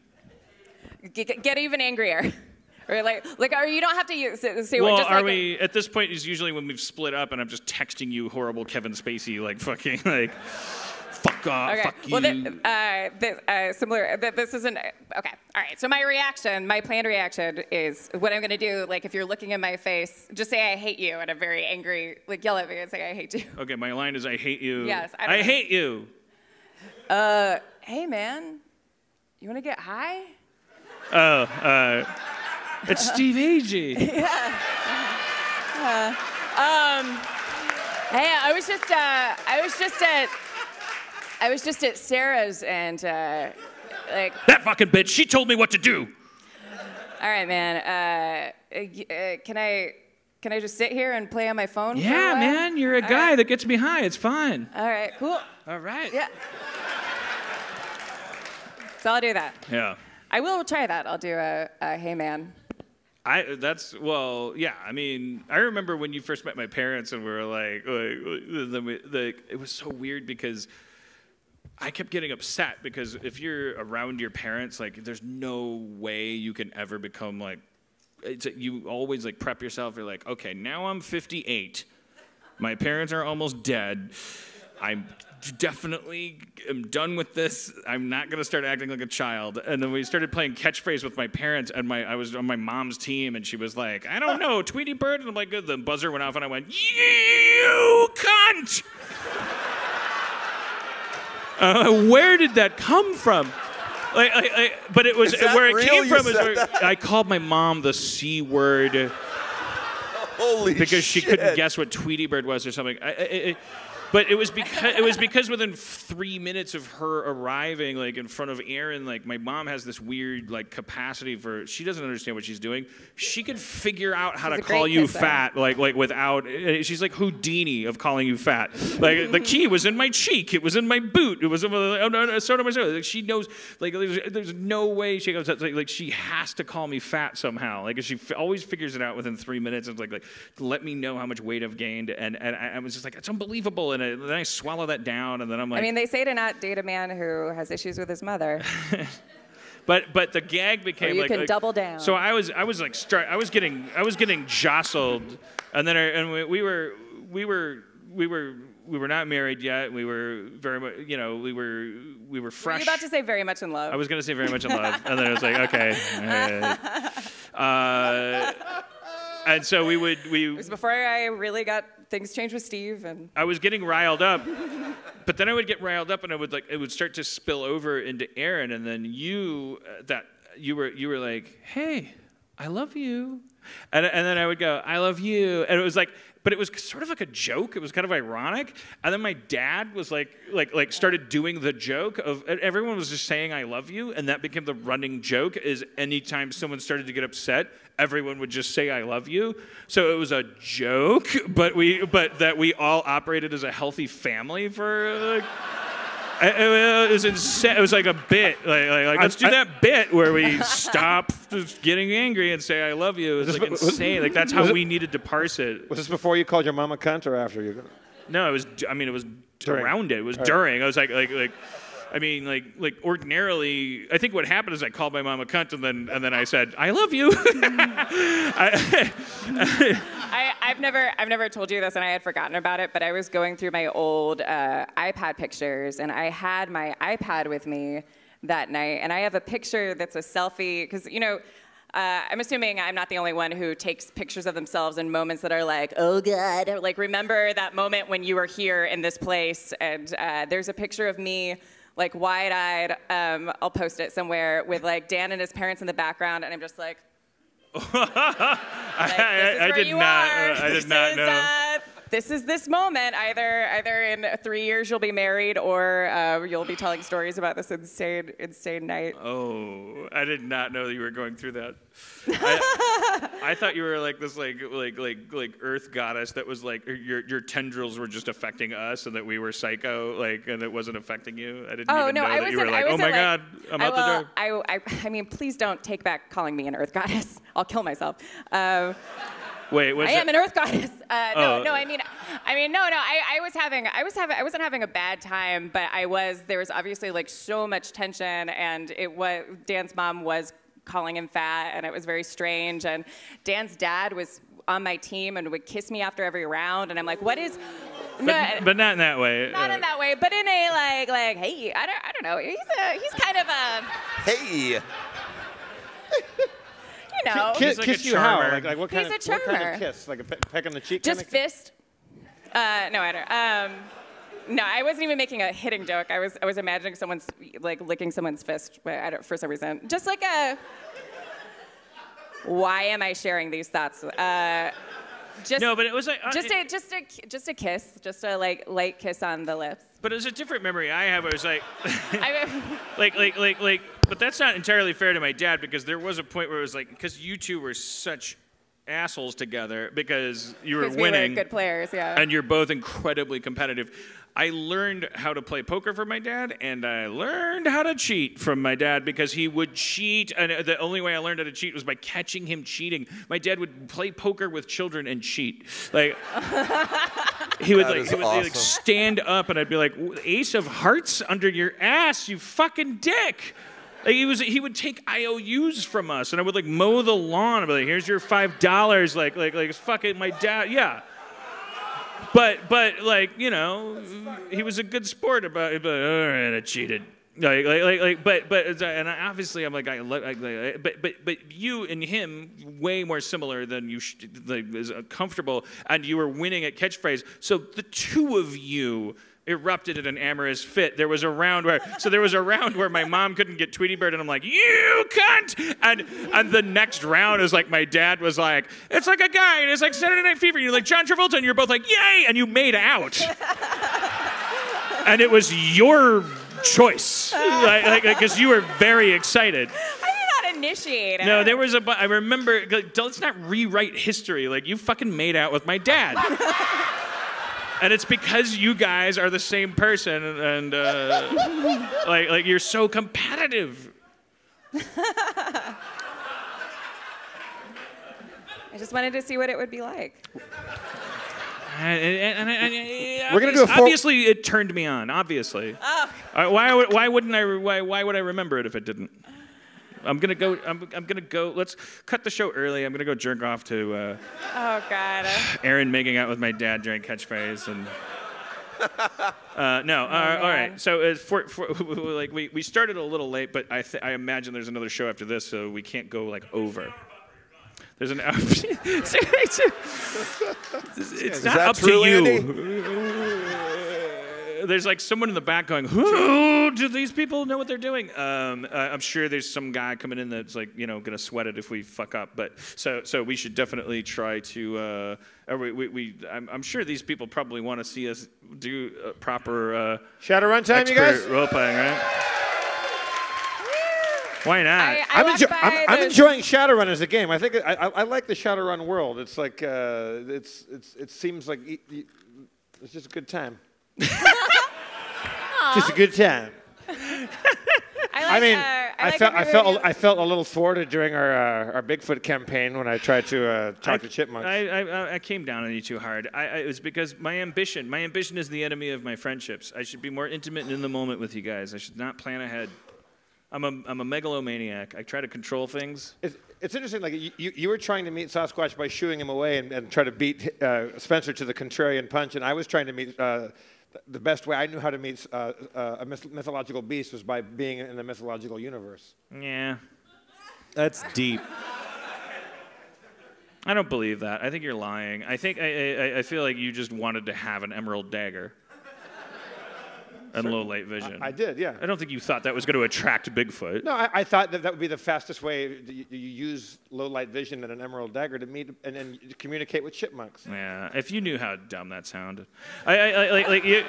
Get, get even angrier. Or like, like, or you don't have to use, say say well, just are like we? At this point, is usually when we've split up, and I'm just texting you horrible Kevin Spacey, like fucking like, fuck off, Okay. fuck well, you. th- uh, th- uh, similar. Th- this isn't okay. All right. So my reaction, my planned reaction is what I'm gonna do. Like, if you're looking in my face, just say I hate you in a very angry, like yell at me and say I hate you. okay, my line is, I hate you. Yes, I don't know. hate you. Hey man, you wanna get high? Oh, uh, it's Steve Agee. Yeah. Hey, I was just, uh, I was just at, I was just at Sarah's and, uh, like, That fucking bitch, she told me what to do. all right, man. Uh, uh, uh, can I, can I just sit here and play on my phone? Yeah, man, you're a All guy right. that gets me high. It's fine. All right, cool. All right. Yeah. So I'll do that. Yeah. I will try that. I'll do a, a hey man. I that's well, yeah. I mean, I remember when you first met my parents, and we were like, like, the, the, the, it was so weird because I kept getting upset because if you're around your parents, like, there's no way you can ever become like. It's, you always like prep yourself. You're like, okay, now I'm 58. My parents are almost dead. I'm definitely am done with this. I'm not gonna start acting like a child. And then we started playing catchphrase with my parents, and my I was on my mom's team, and she was like, I don't know, Tweety Bird, and I'm like, good. the buzzer went off, and I went, you cunt. Uh, where did that come from? Like, I, I, but it was where it came from. Is where, that? I called my mom the c word Holy because she shit. couldn't guess what Tweety Bird was or something. I, but it was because it was because within three minutes of her arriving, like in front of Erin, like my mom has this weird like capacity for she doesn't understand what she's doing. She could figure out how She's to call you kisser. fat, like like without. eh, She's like Houdini of calling you fat. Like the key was in my cheek, it was in my boot, it was in my, oh no, no, so do my so. Like, she knows. Like there's, there's no way she goes like, like she has to call me fat somehow. Like she f- always figures it out within three minutes. It's like like let me know how much weight I've gained, and and I, I was just like it's unbelievable. And I, then I swallow that down, and then I'm like, I mean, they say to not date a man who has issues with his mother. But but the gag became Or you like, can like- double down. So I was I was like start I was getting I was getting jostled, and then I, and we, we were we were we were we were not married yet. We were very much you know we were we were Were fresh. you about to say very much in love? I was gonna say very much in love, and then I was like okay. right. Uh, and so we would it we was before I really got things changed with Steve, and I was getting riled up, but then I would get riled up, and I would like it would start to spill over into Erin, and then you uh, that you were you were like, hey, I love you, and and then I would go, I love you, and it was like. But it was sort of like a joke. It was kind of ironic. And then my dad was like, like, like started doing the joke of everyone was just saying "I love you," and that became the running joke. Is anytime someone started to get upset, everyone would just say "I love you." So it was a joke, but we, but that we all operated as a healthy family for. Like, it was insane. It was like a bit. Like, like, like let's do I- that bit where we stop just getting angry and say "I love you." It was like insane. Like that's how we needed to parse it. Was this before you called your mom a cunt or after you? No, it was. I mean, it was During. around it. It was during. I was like, like, like. I mean, like, like ordinarily, I think what happened is I called my mom a cunt, and then, and then I said, "I love you." I, I've never, I've never told you this, and I had forgotten about it. But I was going through my old uh, iPad pictures, and I had my iPad with me that night, and I have a picture that's a selfie because you know. Uh, I'm assuming I'm not the only one who takes pictures of themselves in moments that are like, oh God. Like, remember that moment when you were here in this place? And uh, there's a picture of me, like, wide eyed. Um, I'll post it somewhere with, like, Dan and his parents in the background. And I'm just like, like, is I, I did not. uh, I did not know. uh, this is this moment. Either either in three years you'll be married, or uh, you'll be telling stories about this insane insane night. Oh, I did not know that you were going through that. I, I thought you were like this, like like like like Earth goddess that was like your your tendrils were just affecting us, and that we were psycho, like, and it wasn't affecting you. I didn't Oh even no, know I that was you were like, I oh my like, god, I'm I out the door. I, I, I mean, please don't take back calling me an Earth goddess. I'll kill myself. Um, Wait, was I it? am an Earth goddess. Uh, no, Oh. no, I mean, I mean, no, no. I, I was having, I was having, I wasn't having a bad time, but I was. There was obviously like so much tension, and it was Dan's mom was calling him fat, and it was very strange. And Dan's dad was on my team and would kiss me after every round, and I'm like, what is? no, but, but not in that way. not uh, in that way, but in a like, like, hey, I don't, I don't know. He's a, he's kind of a, Hey, you know, Kiss, He's like a kiss you how? Like, like what kind He's of a what kind of kiss? Like a pe- peck on the cheek? just kind of fist. Uh, no, I don't. Um, no, I wasn't even making a hitting joke. I was, I was imagining someone's like licking someone's fist. I don't, for some reason, just like a. Why am I sharing these thoughts? Uh, Just, no, but it was like uh, just it- a just a just a kiss, just a like light kiss on the lips. But it was a different memory I have. I was like, like, like, like, like. But that's not entirely fair to my dad because there was a point where it was like, because you two were such assholes together because you were 'cause we winning. were good players, yeah. and you're both incredibly competitive. I learned how to play poker from my dad, and I learned how to cheat from my dad because he would cheat. And the only way I learned how to cheat was by catching him cheating. My dad would play poker with children and cheat. Like he would like he would like stand up, and I'd be like, "Ace of Hearts under your ass, you fucking dick." Like he was, he would take IOUs from us, and I would like mow the lawn. I'd be like, "Here's your five dollars." Like, like, like, it's fucking my dad. Yeah. But, but like, you know, he was a good sport about it. But all right, I cheated. Like, like, like, like but, but, and obviously, I'm like, I, like, but, but, but you and him way more similar than you, sh- like, is uh, comfortable, and you were winning at catchphrase. So the two of you erupted in an amorous fit. There was a round where, so there was a round where my mom couldn't get Tweety Bird, and I'm like, you cunt! And and the next round is like my dad was like, it's like a guy, and it's like Saturday Night Fever. You're like John Travolta, and you're both like, yay! And you made out. and it was your choice, like, like, because you were very excited. I did not initiate. No, there was a. I remember. like, Let's not rewrite history. Like you fucking made out with my dad. And it's because you guys are the same person, and uh, like, like you're so competitive. I just wanted to see what it would be like. And, and, and, and- and- We're gonna do a obvious- full- Obviously, it turned me on. Obviously. Uh, why, would, why wouldn't I? Why, why would I remember it if it didn't? I'm gonna go. I'm, I'm gonna go. Let's cut the show early. I'm gonna go jerk off to uh, Oh God. Erin making out with my dad during catchphrase and. Uh, no, uh, all right. So uh, for, for like we, we started a little late, but I th- I imagine there's another show after this, so we can't go like over. There's an. it's it's not up true, to you. Andy? There's like someone in the back going, "Who do these people know what they're doing?" Um, uh, I'm sure there's some guy coming in that's like, you know, gonna sweat it if we fuck up. But so so we should definitely try to. Uh, we, we, we I'm, I'm sure these people probably want to see us do uh, proper uh, Shadowrun time, you guys? role playing, right? Why not? I, I I'm, walked enjo- by I'm, I'm enjoying Shadowrun as a game. I think I, I, I like the Shadowrun world. It's like uh, it's, it's it seems like e- e- it's just a good time. Just a good time. I, I mean, uh, I, I, like felt I felt else. I felt a little thwarted during our uh, our Bigfoot campaign when I tried to uh, talk to chipmunks. I, I, I came down on you too hard. I, I, it was because my ambition, my ambition is the enemy of my friendships. I should be more intimate and in the moment with you guys. I should not plan ahead. I'm a, I'm a megalomaniac. I try to control things. It's, it's interesting. Like you, you, you were trying to meet Sasquatch by shooing him away and, and try to beat uh, Spencer to the contrarian punch, and I was trying to meet. The best way I knew how to meet uh, uh, a mythological beast was by being in the mythological universe. Yeah. That's deep. I don't believe that. I think you're lying. I think I, I, I feel like you just wanted to have an emerald dagger and low light vision. I did, yeah. I don't think you thought that was going to attract Bigfoot. No, I, I thought that that would be the fastest way. that You, you use low light vision and an emerald dagger to meet and then communicate with chipmunks. Yeah, if you knew how dumb that sounded, I, I, I like, like you,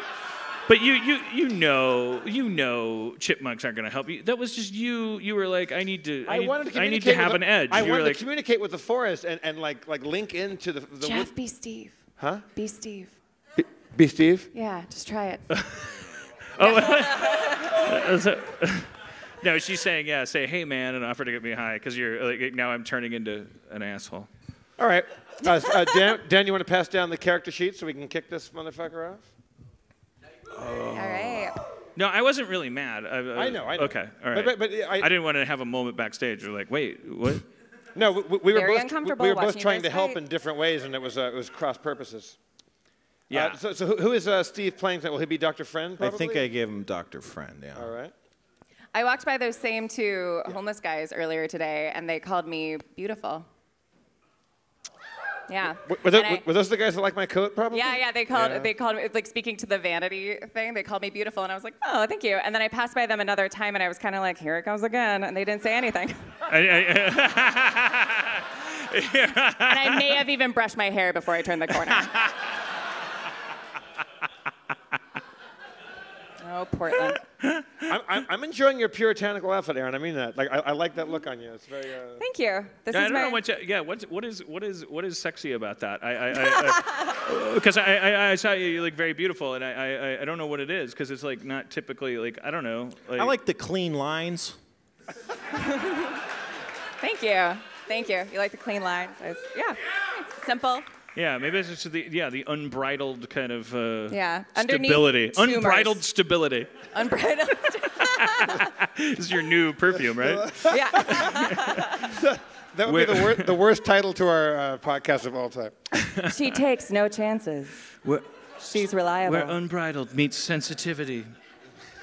but you, you, you know, you know, chipmunks aren't gonna help you. That was just you. You were like, I need to, I, I need, wanted to I need communicate. to have with an the- edge. I you were wanted like, to communicate with the forest and, and like like link into the the Jeff, wood- be Steve. Huh? Be Steve. Be, be Steve. Yeah, just try it. no, she's saying, yeah, say, hey man, and offer to get me high, because you're like, now I'm turning into an asshole. All right. Uh, uh, Dan, Dan, you want to pass down the character sheet so we can kick this motherfucker off? All right. No, I wasn't really mad. I, I know, I know. Okay, all right. But- but- but I- I didn't want to have a moment backstage. You're like, wait, what? No, we, we were Very both uncomfortable we were both trying guys to help fight. in different ways, and it was uh, it was cross purposes. Yeah. Uh, so so who, who is uh, Steve playing? tonight? Will he be Dr. Friend? I think I gave him Dr. Friend, yeah. All right. I walked by those same two homeless guys earlier today, and they called me beautiful. Yeah. Were, were, tho- I- were those the guys that like my coat? Probably. Yeah, yeah, they called Yeah. they called me like speaking to the vanity thing. They called me beautiful, and I was like, oh, thank you. And then I passed by them another time, and I was kind of like, here it comes again, and they didn't say anything. I, I, and I may have even brushed my hair before I turned the corner. Oh, Portland. I'm, I'm, I'm enjoying your puritanical effort, Erin. I mean that. Like, I, I like that look on you. It's very. Uh... Thank you. This I is don't my. know what. you- Yeah, what's, what is what is what is sexy about that? I because I, I, I, I saw you you look very beautiful, and I, I, I don't know what it is because it's like not typically like I don't know. Like, I like the clean lines. Thank you. Thank you. You like the clean lines? It's- yeah. It's simple. Yeah, maybe it's just the yeah the unbridled kind of uh, Yeah, stability, tumors. unbridled stability. Unbridled. This is your new perfume, right? yeah. That would be the, wor- the worst title to our uh, podcast of all time. She takes no chances. Where, She's reliable. where unbridled meets sensitivity.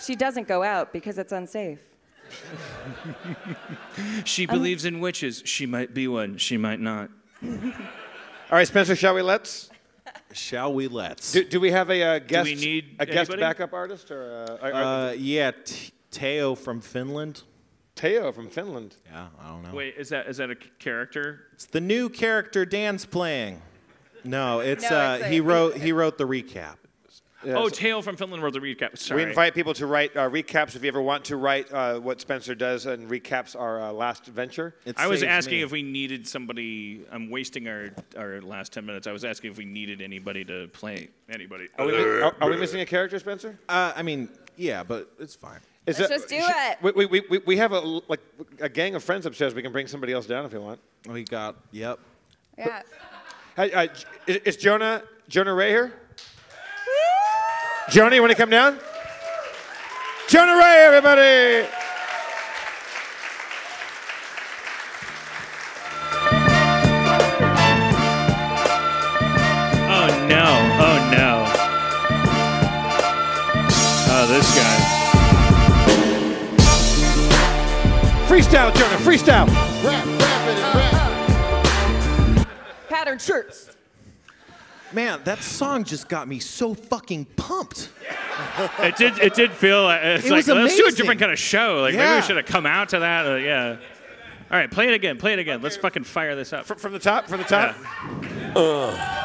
she doesn't go out because it's unsafe. She believes in witches. She might be one. She might not. All right, Spencer, shall we let's? Shall we let's? Do, do we have a uh, guest? we need a guest anybody? backup artist or uh, uh, yeah, T- Teo from Finland. Teo from Finland? Yeah, I don't know. Wait, is that is that a character? It's the new character Dan's playing. No, it's, No, uh, it's a- he wrote he wrote the recap. Oh, Tale from Finland wrote the recap. Sorry. We invite people to write uh, recaps if you ever want to write uh, what Spencer does and recaps our uh, last adventure. It I was asking me. if we needed somebody. I'm wasting our, our last 10 minutes. I was asking if we needed anybody to play anybody. Are we, are, are we missing a character, Spencer? Uh, I mean, yeah, but it's fine. Is Let's it- just do sh- it. We, we, we, we have a like a gang of friends upstairs. We can bring somebody else down if you want. We got yep. Yeah. Hey, uh, is, is Jonah Jonah Ray here? Jonah, you want to come down? Jonah Ray, everybody! Oh no! Oh no! Oh, this guy. Freestyle, Jonah, freestyle. Pattern shirts. Man, that song just got me so fucking pumped. It did. It did feel. Like, it's It like was let's do a different kind of show. Like maybe we should have come out to that. Uh, yeah. All right, play it again. Play it again. Let's fucking fire this up. From, from the top, from the top.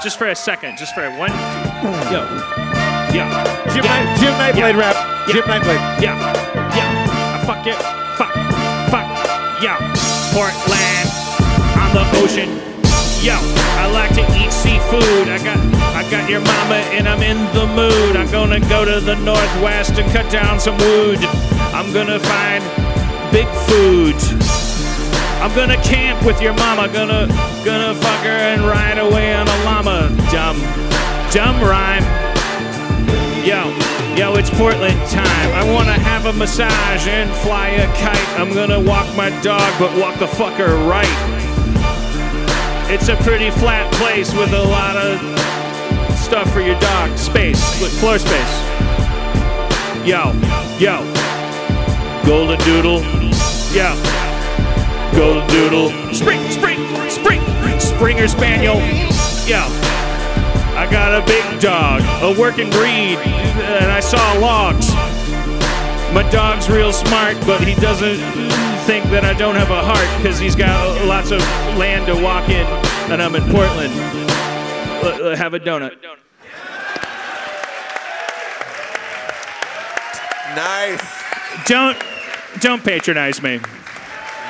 Just for a second. Just for a one. Yo. Yeah. Jim, yeah. Knight, Jim Nightblade rap. Jim Nightblade. Yeah, yeah. I fuck it. Fuck, fuck. Yeah. Portland on the ocean. Yo, I like to eat seafood. I got, I got your mama, and I'm in the mood. I'm gonna go to the northwest and cut down some wood. I'm gonna find big food. I'm gonna camp with your mama. Gonna, gonna fuck her and ride away on a llama. Dumb, dumb rhyme. Yo, yo, it's Portland time. I wanna have a massage and fly a kite. I'm gonna walk my dog, but walk the fucker right. It's a pretty flat place with a lot of stuff for your dog. Space, floor space. Yo, yo, golden doodle. Yo, golden doodle. Spring, spring, spring, Springer Spaniel. Yo. I got a big dog, a working breed, and I saw logs. My dog's real smart, but he doesn't think that I don't have a heart because he's got lots of land to walk in, and I'm in Portland. L- l- uh, have a donut. Nice. Don't don't patronize me.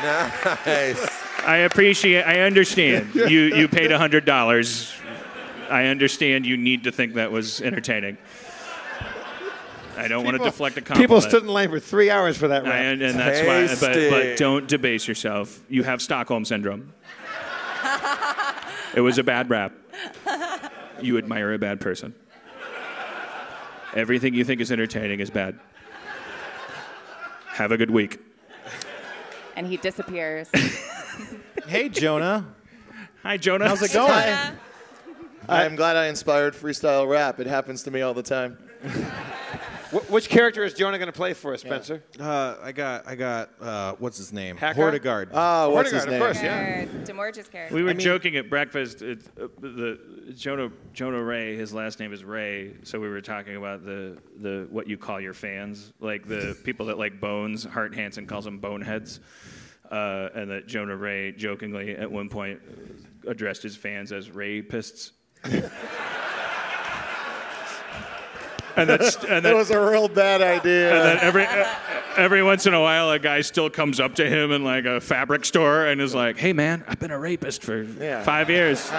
Nice. I appreciate. I understand. You you paid hundred dollars. I understand. You need to think that was entertaining. I don't want to deflect a compliment. People stood in line for three hours for that I, rap. and, and that's why. But, Tasty. but don't debase yourself. You have Stockholm syndrome. it was a bad rap. You admire a bad person. Everything you think is entertaining is bad. Have a good week. And he disappears. Hey, Jonah. Hi, Jonah. How's it going? Jonah. I'm glad I inspired freestyle rap. It happens to me all the time. Wh- which character is Jonah going to play for us, Spencer? Uh, I got, I got, uh, what's his name? Hacker? Hortigard. Ah, what's his Hortigard, of course, yeah. Demorge's character. We were I mean- joking at breakfast. It, uh, the Jonah Jonah Ray, his last name is Ray. So we were talking about the the what you call your fans, like the people that like Bones. Hart Hanson calls them boneheads. uh, and that Jonah Ray jokingly at one point addressed his fans as rapists. and that's and That was a real bad idea. and then every every once in a while, a guy still comes up to him in like a fabric store and is like, "Hey, man, I've been a rapist for Yeah. five years.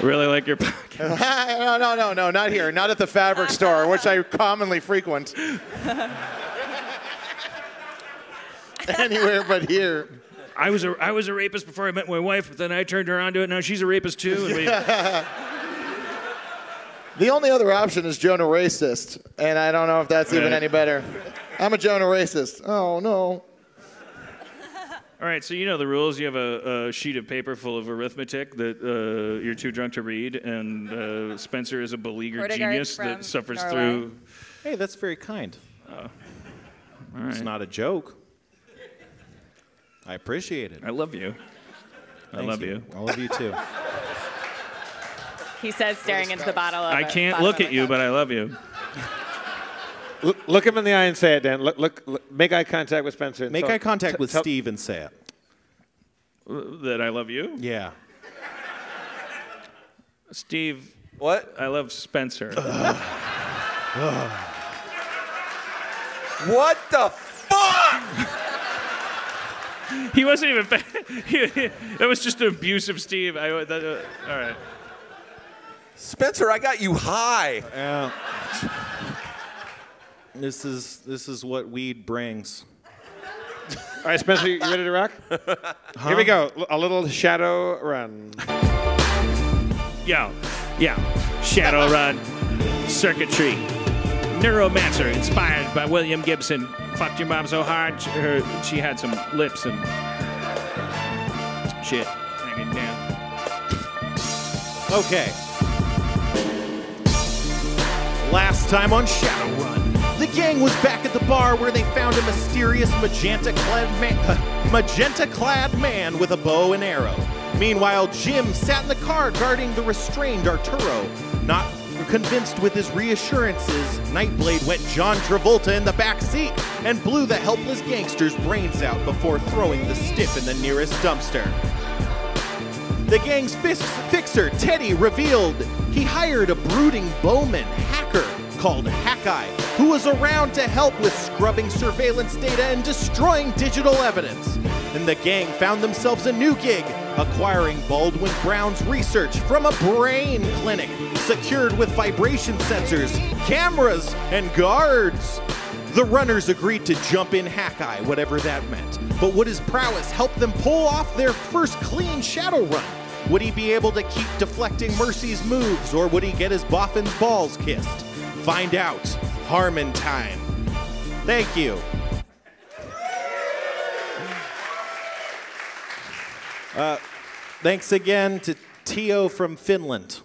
really like your podcast." no, no, no, no, not here. Not at the fabric store, which I commonly frequent. Anywhere but here. I was a I was a rapist before I met my wife, but then I turned her onto it. Now she's a rapist too. And we, The only other option is Jonah racist, and I don't know if that's even any better. I'm a Jonah racist. Oh no. All right, so you know the rules. You have a, a sheet of paper full of arithmetic that uh, you're too drunk to read, and uh, Spencer is a beleaguered Portuguese genius from that suffers Norway. through. Hey, that's very kind. All It's right. not a joke. I appreciate it. I love you. I Thanks, love you. I love you too. He says, staring into the bottle of I a- can't look at you, but I love you. Look, look him in the eye and say it, Dan. Look, look, look make eye contact with Spencer. and Make tell- eye contact t- with tell- Steve and say it. That I love you, Yeah. Steve. What? I love Spencer. What the fuck? he wasn't even. Fa- he, he- that was just an abusive Steve. I, that, uh, all right. Spencer, I got you high. Yeah. This is this is what weed brings. All right, Spencer, you ready to rock? Here we go. A little shadow run. Yo, yeah, shadow run, Circuitry, Neuromancer, inspired by William Gibson. Fucked your mom so hard, she, her, she had some lips and shit hanging down. Okay. Last time on Shadowrun, the gang was back at the bar where they found a mysterious magenta-clad man, magenta-clad man with a bow and arrow. Meanwhile, Jim sat in the car guarding the restrained Arturo. Not convinced with his reassurances, Nightblade went John Travolta in the back seat and blew the helpless gangster's brains out before throwing the stiff in the nearest dumpster. The gang's fixer, Teddy, revealed he hired a brooding bowman hacker called Hackeye, who was around to help with scrubbing surveillance data and destroying digital evidence. And the gang found themselves a new gig, acquiring Baldwin Brown's research from a brain clinic, secured with vibration sensors, cameras, and guards. The runners agreed to jump in Hackeye, whatever that meant. But would his prowess help them pull off their first clean shadow run? Would he be able to keep deflecting Mercy's moves, or would he get his boffin's balls kissed? Find out. Harmon time. Thank you. Uh, thanks again to Tio from Finland.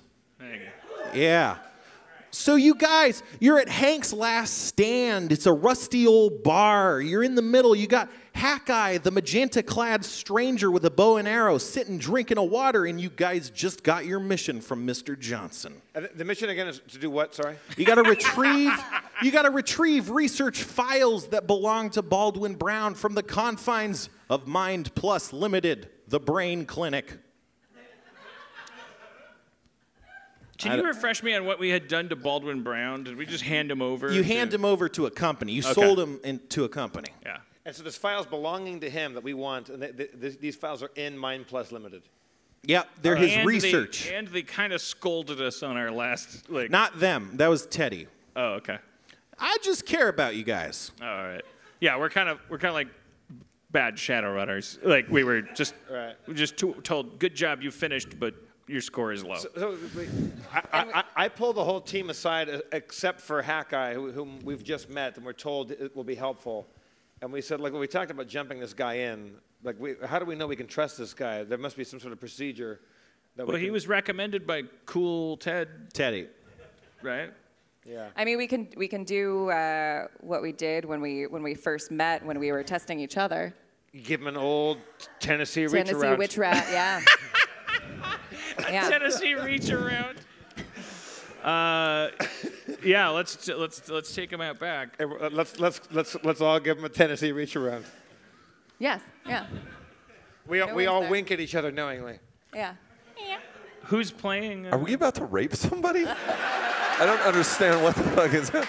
Yeah. So you guys, you're at Hank's Last Stand. It's a rusty old bar. You're in the middle. You got Hackeye, the magenta-clad stranger with a bow and arrow, sitting drinking a water, and you guys just got your mission from Mr. Johnson. And the mission again is to do what? Sorry. You got to retrieve you got to retrieve research files that belong to Baldwin Brown from the confines of Mind Plus Limited, the brain clinic. Can you refresh me on what we had done to Baldwin Brown? Did we just hand him over? You to- hand him over to a company. You Okay. sold him in, to a company. Yeah. And so there's files belonging to him that we want, and th- th- th- these files are in Mind Plus Limited. Yep, they're uh, his And they- research. and they kind of scolded us on our last like. Not them. That was Teddy. Oh, okay. I just care about you guys. All right. Yeah, we're kind of we're kind of like bad shadow runners. Like we were just Right. we just to- told, "Good job, you finished, but your score is low." So we- I, I, I, I pulled the whole team aside uh, except for Hackeye, whom we've just met, and we're told it will be helpful. And we said, like, when we talked about jumping this guy in, like, we, how do we know we can trust this guy? There must be some sort of procedure. That well, we he can- was recommended by Cool Ted, Teddy. right? Yeah. I mean, we can we can do uh, what we did when we when we first met when we were testing each other. Give him an old Tennessee witch rat. Tennessee around. witch rat, yeah. yeah. Tennessee reach around. Uh, yeah, let's let's let's take him out back. Hey, Let's let's let's let's all give him a Tennessee reach around. Yes. Yeah. We, No we all there. wink at each other knowingly. Yeah. Yeah. Who's playing? uh, Are we about to rape somebody? I don't understand what the fuck is what the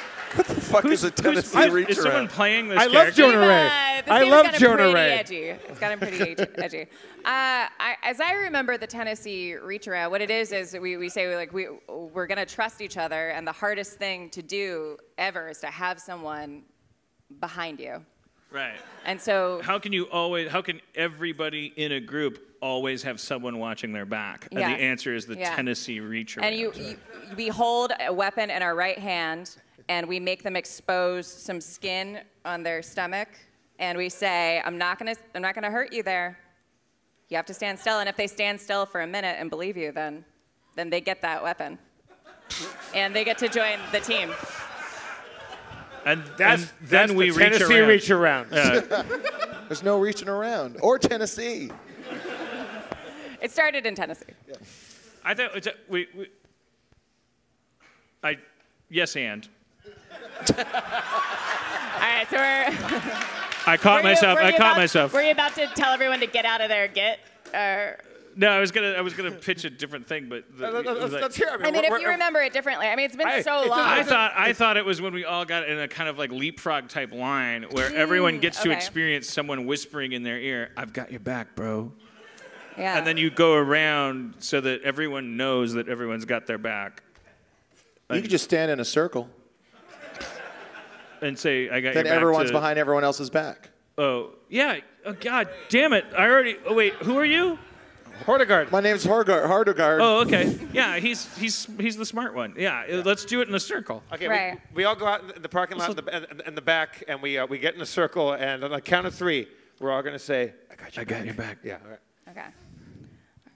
fuck who's, is a Tennessee is, reach is someone playing this I love character? Jonah Ray. uh, this I game love has gotten Jonah pretty Ray. edgy. It's gotten pretty edgy. edgy. Uh, I, as I remember the Tennessee reach around, what it is is we, we say like we we're gonna trust each other, and the hardest thing to do ever is to have someone behind you. Right. And so How can you always? How can everybody in a group always have someone watching their back? And Yes. the answer is the Yeah. Tennessee reach around. And you, you, we hold a weapon in our right hand, and we make them expose some skin on their stomach, and we say, "I'm not gonna, I'm not gonna hurt you there. You have to stand still." And if they stand still for a minute and believe you, then, then they get that weapon, and they get to join the team. And, That's, and that's then we the reach Tennessee around. reach around. Yeah. There's no reaching around. Or Tennessee. It started in Tennessee. I thought it's a, we, we. I. Yes, and All right, so we're. I caught were you- myself. were I caught about- myself. Were you about to tell everyone to get out of there? Get. Or, No, I was gonna. I was gonna pitch a different thing, but. The, Let's, let's- like- let's hear. I mean, I mean, if you remember it differently, I mean, it's been Hey, so long. I thought I thought it was when we all got in a kind of like leapfrog type line where everyone gets to experience someone whispering in their ear, "I've got your back, bro," yeah. and then you go around so that everyone knows that everyone's got their back, You could just stand in a circle. and say, "I got Then your back." everyone's to- behind everyone else's back. Oh yeah. Oh God damn it! I already. Oh wait, who are you? Hordegard. My name's Hargard. Hardegard. Oh okay. Yeah, he's he's he's the smart one. Yeah, let's do it in a circle. Okay, Right. we, we all go out in the parking lot in the, in, in the back, and we, uh, we get in a circle, and on the count of three, we're all going to say, I got your I got your back. Yeah, all right. okay.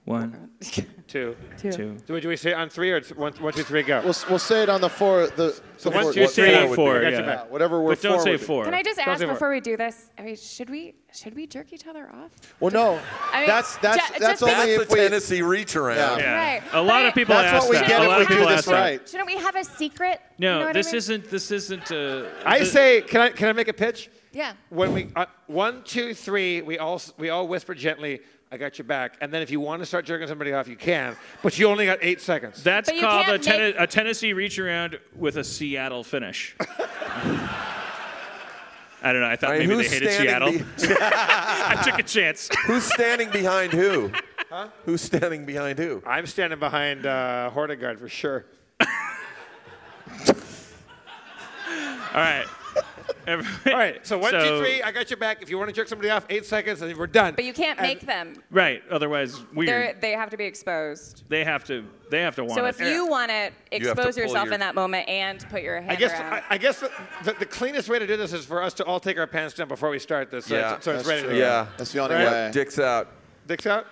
One, Two. two. Do, do we say it on three, or it's one, one two, three, go? We'll, we'll say it on the four. The, So the one, four, two, what three, four would four, be. I got your yeah. Whatever we're But don't four say four. Can I just Don't ask say more. before we do this? I mean, should we should we jerk each other off? Well, no. I mean, that's that's ju- that's only That's if a we. Tennessee reach around. Yeah. Yeah. Right. A lot But of people That's ask what we that. get a if we do this right. Shouldn't we have a secret? No, you know this I mean? isn't. This isn't. Uh, I the- say, can I, can I make a pitch? Yeah. When we, uh, one, two, three, we all, we all whisper gently, I got your back. And then if you want to start jerking somebody off, you can, but you only got eight seconds. That's But you called a, can't ten- make- a Tennessee reach around with a Seattle finish. I don't know. I thought All right, maybe who's they hated Seattle. be- I took a chance. who's standing behind who? Huh? Who's standing behind who? I'm standing behind uh, Hordegard for sure. All right. Everybody- All right, so one, two, three, I got your back. If you want to jerk somebody off, eight seconds, and we're done. But you can't And- make them. Right. Otherwise, weird. They're, they have to be exposed. they have to. They have to want So it. if you want to have to expose pull yourself your- in that moment and put your hand I guess. I, I guess the, the, the cleanest way to do this is for us to all take our pants down before we start this. So, Yeah. it's, so it's That's ready true. to go. Yeah. That's the only Right. way. Dicks out. Dicks out.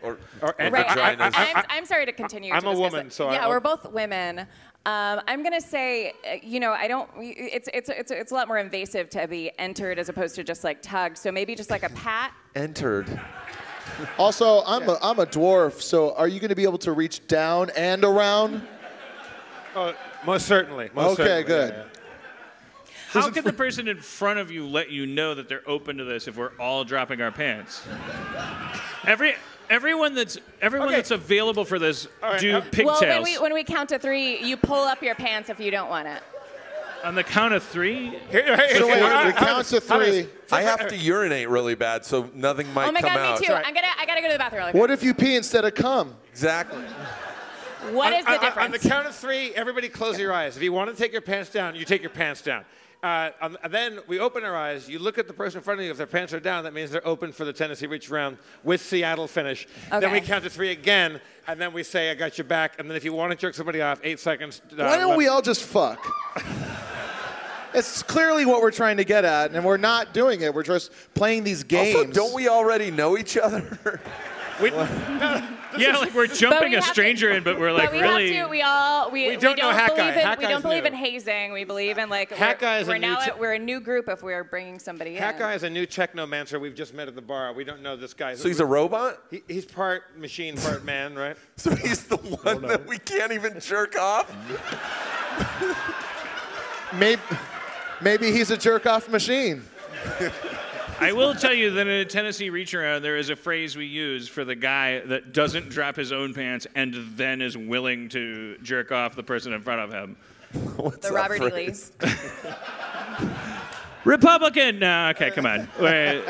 Or, Or, and, Right. I, I, I, I'm, I'm sorry to continue. I'm to a woman, it. so yeah, I- we're both women. Um, I'm gonna say, uh, you know, I don't. It's it's it's it's a lot more invasive to be entered as opposed to just like tugged. So maybe just like a pat. entered. Also, I'm a I'm a dwarf, so are you going to be able to reach down and around? oh, most certainly. Most Okay, certainly. good. Yeah, yeah. How can the person in front of you let you know that they're open to this if we're all dropping our pants? Every everyone that's everyone Okay. that's available for this right, do uh, pigtails Well, when we when we count to three, you pull up your pants if you don't want it. on the count of three. Here- here- So wait, here- we count does- to three. I have to urinate really bad, so nothing might come out. oh my come God, out. me too. Sorry. I'm gonna I gotta go to the bathroom. Really What if you pee instead of cum? Exactly. quick. What is on, the on- difference? On the count of three, everybody close your eyes. If you want to take your pants down, you take your pants down. Uh, and then we open our eyes. You look at the person in front of you. If their pants are down, that means they're open for the Tennessee Reach round with Seattle finish. Then we count to three again, and then we say, "I got your back." And then if you want to jerk somebody off, eight seconds. Uh, Why don't left. we all just fuck? It's clearly what we're trying to get at, and we're not doing it. We're just playing these games. Also, don't we already know each other? We, Yeah, like we're jumping we a have to- stranger in, but we're like but we really. have to. We all we, We don't know don't Hack believe Guy. in Hack we don't believe new. in hazing. We believe in like Hack we're, Guy is a we're new now te- at, we're a new group if we're bringing somebody in. Hat guy is a new technomancer we've just met at the bar. We don't know this guy. so he's a robot? He, he's part machine, part man, right? So he's the one that we can't even jerk off? Maybe, maybe he's a jerk off machine. I will tell you that in a Tennessee reach around, there is a phrase we use for the guy that doesn't drop his own pants and then is willing to jerk off the person in front of him. What's The that Robert E. phrase? Lee. Republican. No, okay, come on. Wait,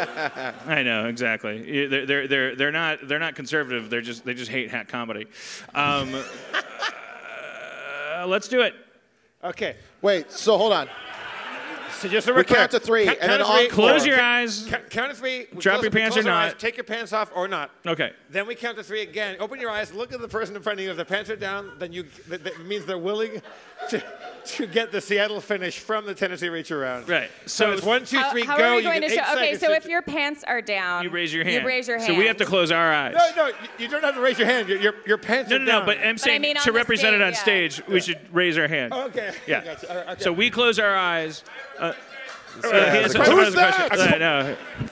I know exactly. They're, they're, they're, they're not they're not conservative. They're just they just hate hack comedy. Um, uh, let's do it. Okay. Wait, so hold on. So just so We we're clear, count to three, count- and count then to three. encore. Close your eyes. Count, count to three. we Drop close- your pants or not. eyes, take your pants off or not. Okay. Then we count to three again. Open your eyes. Look at the person in front of you. If their pants are down, then you that, that means they're willing to, to get the Seattle finish from the Tennessee reach around. Right. So, So it's one, two, How, three, how are we You going to show? Okay, so if your pants are down, You raise your hand. You raise your hand. So we have to close our eyes. no, no, you, you don't have to raise your hand. Your, your, your pants No, are no, down. no. But I'm saying mean to the represent it on stage, stage, we should raise our hand. okay. Yeah. Gotcha. All right, okay. So we close our eyes. Guy he has has a a- question. has a question. Uh, no.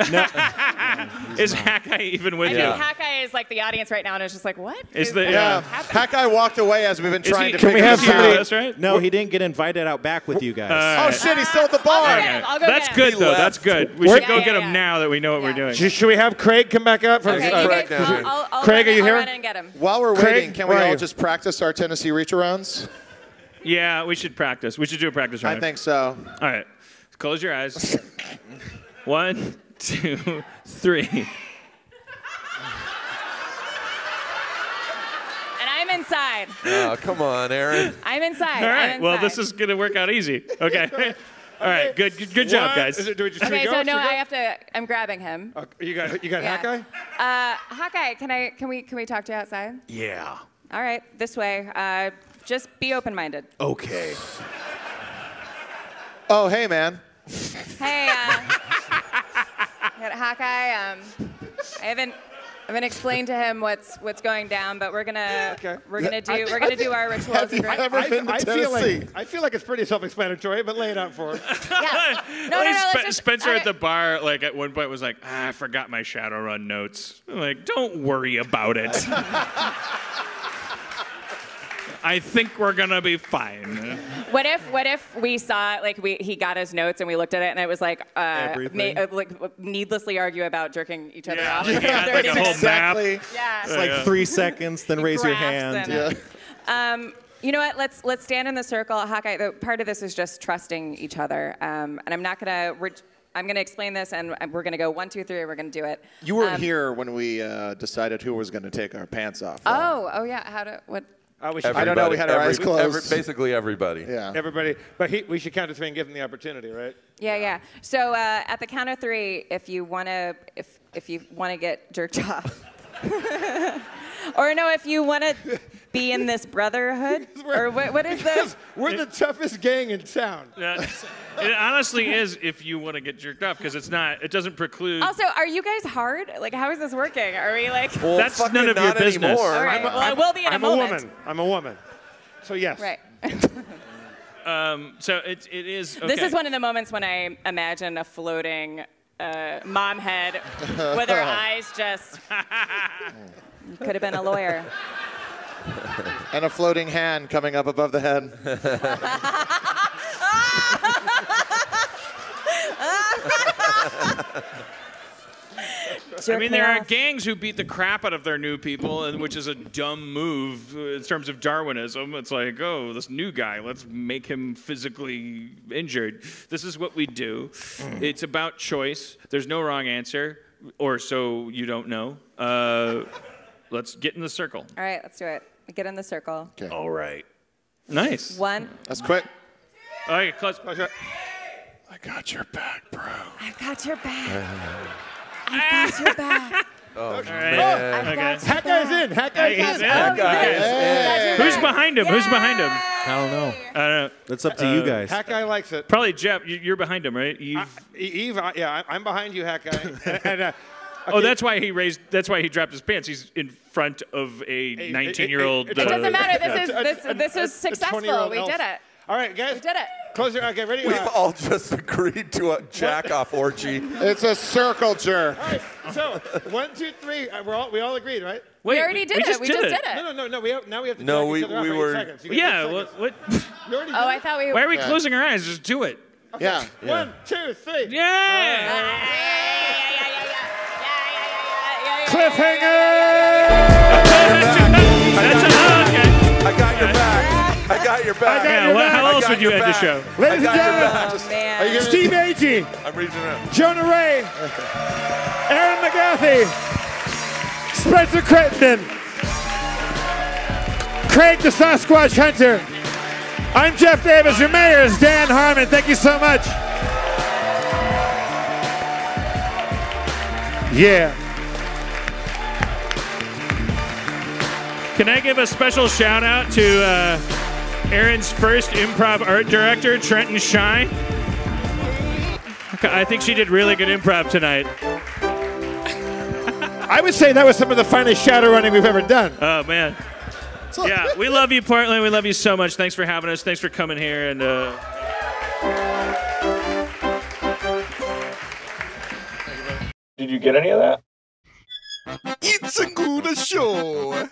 Is Hawkeye even with I you? think Hawkeye is like the audience right now, and it's just like, what? Is the Yeah. yeah. That walked away as we've been Is trying he- to can figure we have this somebody- out. That's right. No, he didn't get invited out back with you guys. Oh shit, he's still at the bar. I'll go get him. I'll go That's get him. good though. That's good. We Where- should go Yeah, get him yeah. now that we know what we're doing. Should, should we have Craig come back up? For, Okay, Uh, you Craig guys, I'll. I'll, I'll Craig, are you I'll here? get him. While we're waiting, can we all just practice our Tennessee reach arounds? Yeah, we should practice. We should do a practice round. I think so. All right. Close your eyes. One, two, three. And I'm inside. Oh, come on, Erin. I'm inside. All right. I'm Well, this is gonna work out easy. Okay. All right. Good. Good, good job, guys. Is it, do we just, Okay, we go? so no. I have to. I'm grabbing him. Uh, you got you got Yeah. Hawkeye? Uh, Hawkeye, can I? Can we? Can we talk to you outside? Yeah. All right, this way. Uh, just be open-minded. Okay. Oh, hey, man. Hey, uh, got Hawkeye. Um, I haven't. I haven't explained to him what's what's going down, but we're gonna Okay. we're gonna do I- we're gonna do our rituals. Have you ever I, been to I feel Tennessee? like I feel like it's pretty self-explanatory, but lay it out for him. yeah. No, no, Like, no. Spe- let's just- Spencer okay. at the bar, like at one point, was like, ah, "I forgot my Shadowrun notes." I'm like, don't worry about it. I think we're gonna be fine. What if what if we saw like we he got his notes and we looked at it and it was like uh, Everything. uh, like needlessly argue about jerking each other Yeah. off. Yeah, for like a whole minutes. map. Exactly. Yeah. It's like three seconds, then raise your Graphs hand. and- Um, you know what? Let's let's stand in the circle. Hawkeye. The, part of this is just trusting each other, um, and I'm not gonna. Re- I'm gonna explain this, and we're gonna go one, two, three. We're gonna do it. You weren't Um, here when we uh, decided who was going to take our pants off. though. Oh, oh yeah. How to what? We should, I don't know, we had our eyes closed. basically everybody. Yeah. everybody, but he, we should count to three and give him the opportunity, right? Yeah, yeah. So uh, at the count of three, if you wanna, if if you wanna get jerked off, or no, if you wanna be in this brotherhood, or what, what is the? We're the toughest gang in town. Yeah, it honestly is if you want to get jerked off because it's not. It doesn't preclude. Also, are you guys hard? Like, how is this working? Are we like? Well, That's fucking none of your not business. Anymore. All right. well, I will be in I'm a a moment. woman. I'm a woman. So yes. Right. Um, so it, it is. Okay. This is one of the moments when I imagine a floating uh, mom head with her eyes just. You could have been a lawyer. And a floating hand coming up above the head. I mean, there are gangs who beat the crap out of their new people, and which is a dumb move in terms of Darwinism. It's like, oh, this new guy, let's make him physically injured. This is what we do. It's about choice. There's no wrong answer, or so you don't know. Uh, let's get in the circle. All right, let's do it. Get in the circle. Okay. All right. Nice. One. That's quick. All right, close. close your- I got your back, bro. I've got your back. I've got your back. All right. I've Okay. got your Hat guy's in. Hat guy's in. in. Oh, guy is Got Who's behind him? Who's behind him? I don't know. I don't know. That's up to you guys. Hat guy likes it. Probably Jeff. you- You're behind him, right? Eve. Uh, Eve, uh, yeah, I- I'm behind you, Hat guy. And, and, uh, Oh, that's why he raised. That's why he dropped his pants. He's in front of a a- 19-year-old. a- It doesn't uh, matter. This is this a- this a- a successful. 20-year-old We elf. did it. All right, guys. We did it. Close your. Eyes. Okay, ready? We've Uh, all just agreed to a jack off orgy. It's a circle jerk. all right. So one, two, three. Uh, we're all we all agreed, right? Wait, We already did it. just we just did it. No, no, no, no. We have, now we have to. No, we- each other we were- Seconds. You get Yeah. What? what? You already Oh, did I it? thought we. Why are we Yeah. closing our eyes? Just do it. Yeah. One, two, three. Yeah. That's an, oh, okay. I got your back. I got your back. Yeah, well, how else would you your end the show? Ladies and gentlemen, back. Just- Man. Are you gonna- Steve Agee, I'm reaching out. Jonah Ray, Erin McGathy, Spencer Crittenden, Craig the Sasquatch Hunter. I'm Jeff Davis. Your mayor is Dan Harmon. Thank you so much. Yeah. Can I give a special shout out to uh, Erin's first improv art director, Trenton Shine? I think she did really good improv tonight. I would say that was some of the finest shadow running we've ever done. Oh man. Yeah, we love you, Portland. We love you so much. Thanks for having us. Thanks for coming here. And uh, did you get any of that? It's a good show.